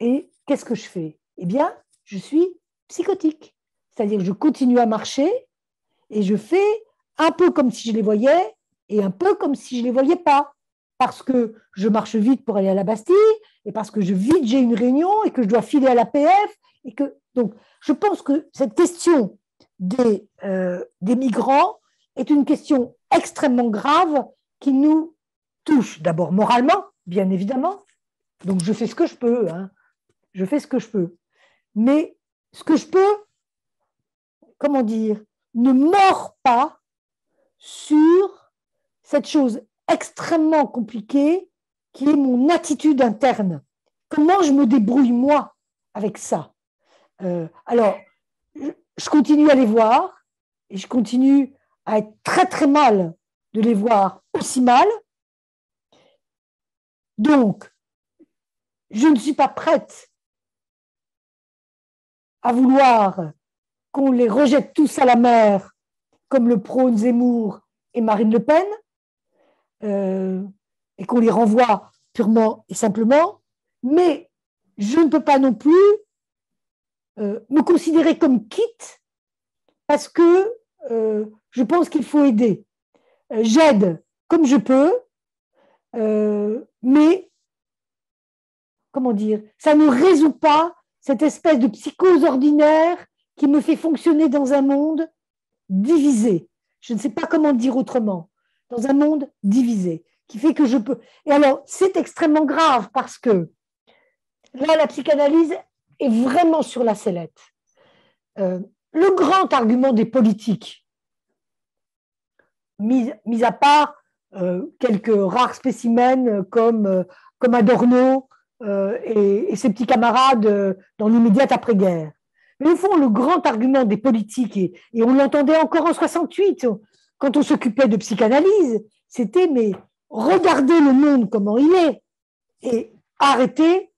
Speaker 2: Et qu'est-ce que je fais? Eh bien, je suis psychotique. C'est-à-dire que je continue à marcher et je fais un peu comme si je les voyais et un peu comme si je ne les voyais pas parce que je marche vite pour aller à la Bastille, et parce que je vite j'ai une réunion et que je dois filer à l'APF. Et que, donc, je pense que cette question des, euh, des migrants est une question extrêmement grave qui nous touche d'abord moralement, bien évidemment. Donc, je fais ce que je peux. Hein. Je fais ce que je peux. Mais ce que je peux, comment dire, ne mord pas sur cette chose extrêmement compliqué qui est mon attitude interne. Comment je me débrouille moi avec ça? Euh, Alors, je continue à les voir et je continue à être très très mal de les voir aussi mal. Donc, je ne suis pas prête à vouloir qu'on les rejette tous à la mer comme le prône Zemmour et Marine Le Pen. Euh, et qu'on les renvoie purement et simplement, mais je ne peux pas non plus euh, me considérer comme quitte parce que euh, je pense qu'il faut aider. J'aide comme je peux, mais comment dire, ça ne résout pas cette espèce de psychose ordinaire qui me fait fonctionner dans un monde divisé. Je ne sais pas comment dire autrement dans un monde divisé, qui fait que je peux. Et alors, c'est extrêmement grave parce que là, la psychanalyse est vraiment sur la sellette. Euh, le grand argument des politiques, mis, à part euh, quelques rares spécimens comme, euh, comme Adorno et, ses petits camarades dans l'immédiate après-guerre. Mais au fond, le grand argument des politiques, et, et on l'entendait encore en 68, quand on s'occupait de psychanalyse, c'était mais regardez le monde comment il est et arrêtez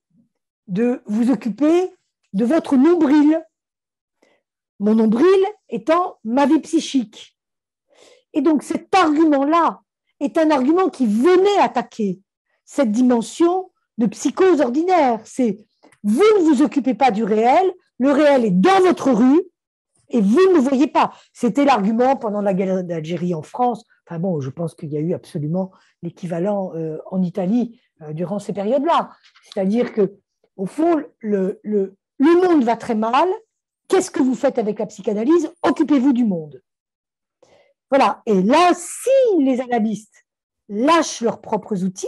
Speaker 2: de vous occuper de votre nombril. Mon nombril étant ma vie psychique. Et donc cet argument-là est un argument qui venait attaquer cette dimension de psychose ordinaire. C'est vous ne vous occupez pas du réel, le réel est dans votre rue, et vous ne voyez pas. C'était l'argument pendant la guerre d'Algérie en France. Enfin bon, je pense qu'il y a eu absolument l'équivalent euh, en Italie euh, durant ces périodes-là. C'est-à-dire que, au fond, le, le, le monde va très mal. Qu'est-ce que vous faites avec la psychanalyse? Occupez-vous du monde. Voilà. Et là, si les analystes lâchent leurs propres outils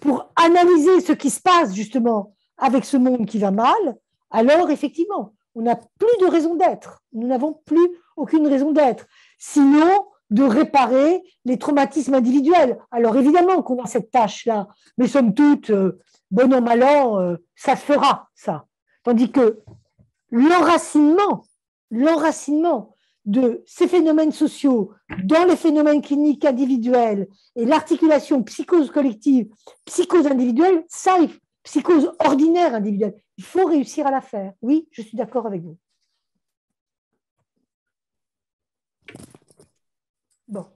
Speaker 2: pour analyser ce qui se passe justement avec ce monde qui va mal, alors effectivement, on n'a plus de raison d'être. Nous n'avons plus aucune raison d'être. Sinon, de réparer les traumatismes individuels. Alors évidemment qu'on a cette tâche-là, mais somme toute, euh, bon an, mal an, euh, ça se fera, ça. Tandis que l'enracinement, l'enracinement de ces phénomènes sociaux dans les phénomènes cliniques individuels et l'articulation psychose collective, psychose individuelle, ça, psychose ordinaire individuelle, il faut réussir à la faire. Oui, je suis d'accord avec vous.
Speaker 4: Bon.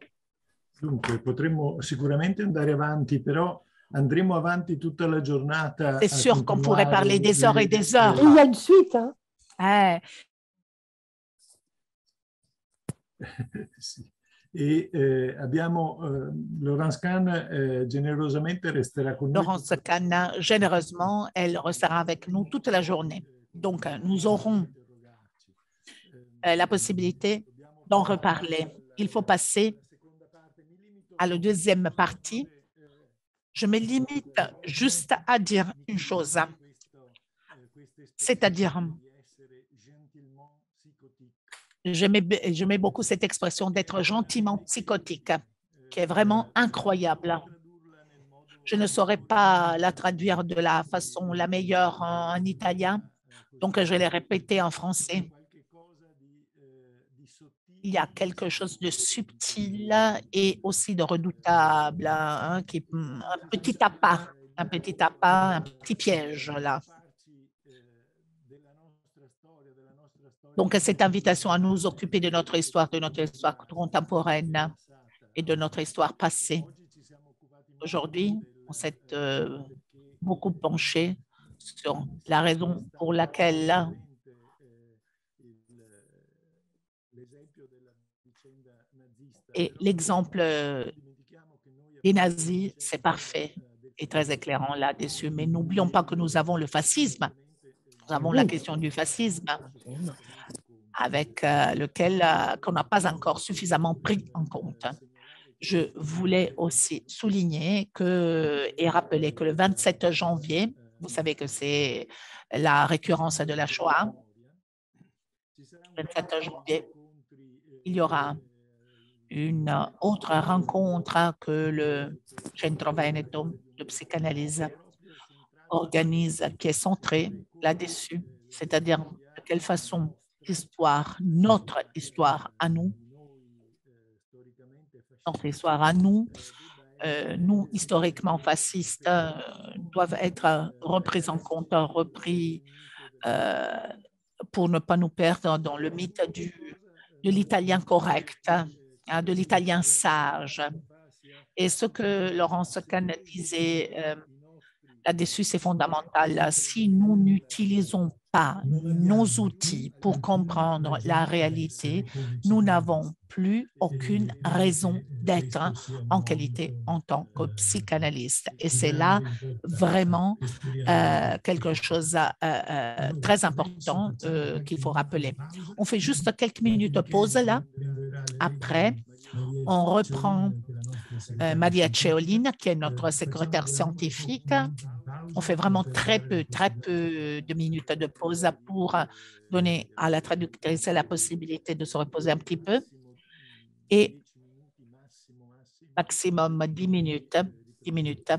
Speaker 4: Dunque, potremmo sicuramente andare avanti, però andremo avanti tutta la giornata.
Speaker 1: C'est sûr qu'on pourrait parler des heures et des heures.
Speaker 2: Il y a une suite. Hein?
Speaker 1: Eh.
Speaker 4: sì. E eh, abbiamo eh, Laurence Kahn eh, generosamente resterà con
Speaker 1: nous. Laurence Kahn, généreusement, elle restera avec nous toute la journée. Donc, nous aurons euh, la possibilité d'en reparler. Il faut passer à la deuxième partie. Je me limite juste à dire une chose, c'est-à-dire J'aimais beaucoup cette expression d'être gentiment psychotique, qui est vraiment incroyable. Je ne saurais pas la traduire de la façon la meilleure en, italien, donc je l'ai répété en français. Il y a quelque chose de subtil et aussi de redoutable, hein, un petit appât un petit appât, un petit piège là. Donc, cette invitation à nous occuper de notre histoire, de notre histoire contemporaine et de notre histoire passée. Aujourd'hui, on s'est euh, beaucoup penché sur la raison pour laquelle et l'exemple des nazis, c'est parfait et très éclairant là-dessus. Mais n'oublions pas que nous avons le fascisme. Nous avons la question du fascisme avec euh, lequel euh, qu'on n'a pas encore suffisamment pris en compte. Je voulais aussi souligner que, et rappeler que le 27 janvier, vous savez que c'est la récurrence de la Shoah, le 27 janvier, il y aura une autre rencontre que le Centro Veneto de psychanalyse organise, qui est centrée là-dessus, c'est-à-dire de quelle façon l'histoire, notre histoire à nous, notre histoire à nous, euh, nous, historiquement fascistes, euh, doivent être repris en compte, repris euh, pour ne pas nous perdre dans le mythe du, de l'italien correct, hein, de l'italien sage. Et ce que Laurence Kahn disait là-dessus, c'est fondamental. Si nous n'utilisons pas nos outils pour comprendre la réalité, nous n'avons plus aucune raison d'être en qualité en tant que psychanalyste. Et c'est là vraiment euh, quelque chose euh, euh, très important qu'il faut rappeler. On fait juste quelques minutes de pause là. Après, on reprend Maria Ceolina, qui est notre secrétaire scientifique, on fait vraiment très peu, très peu de minutes de pause pour donner à la traductrice la possibilité de se reposer un petit peu. Et maximum 10 minutes, 10 minutes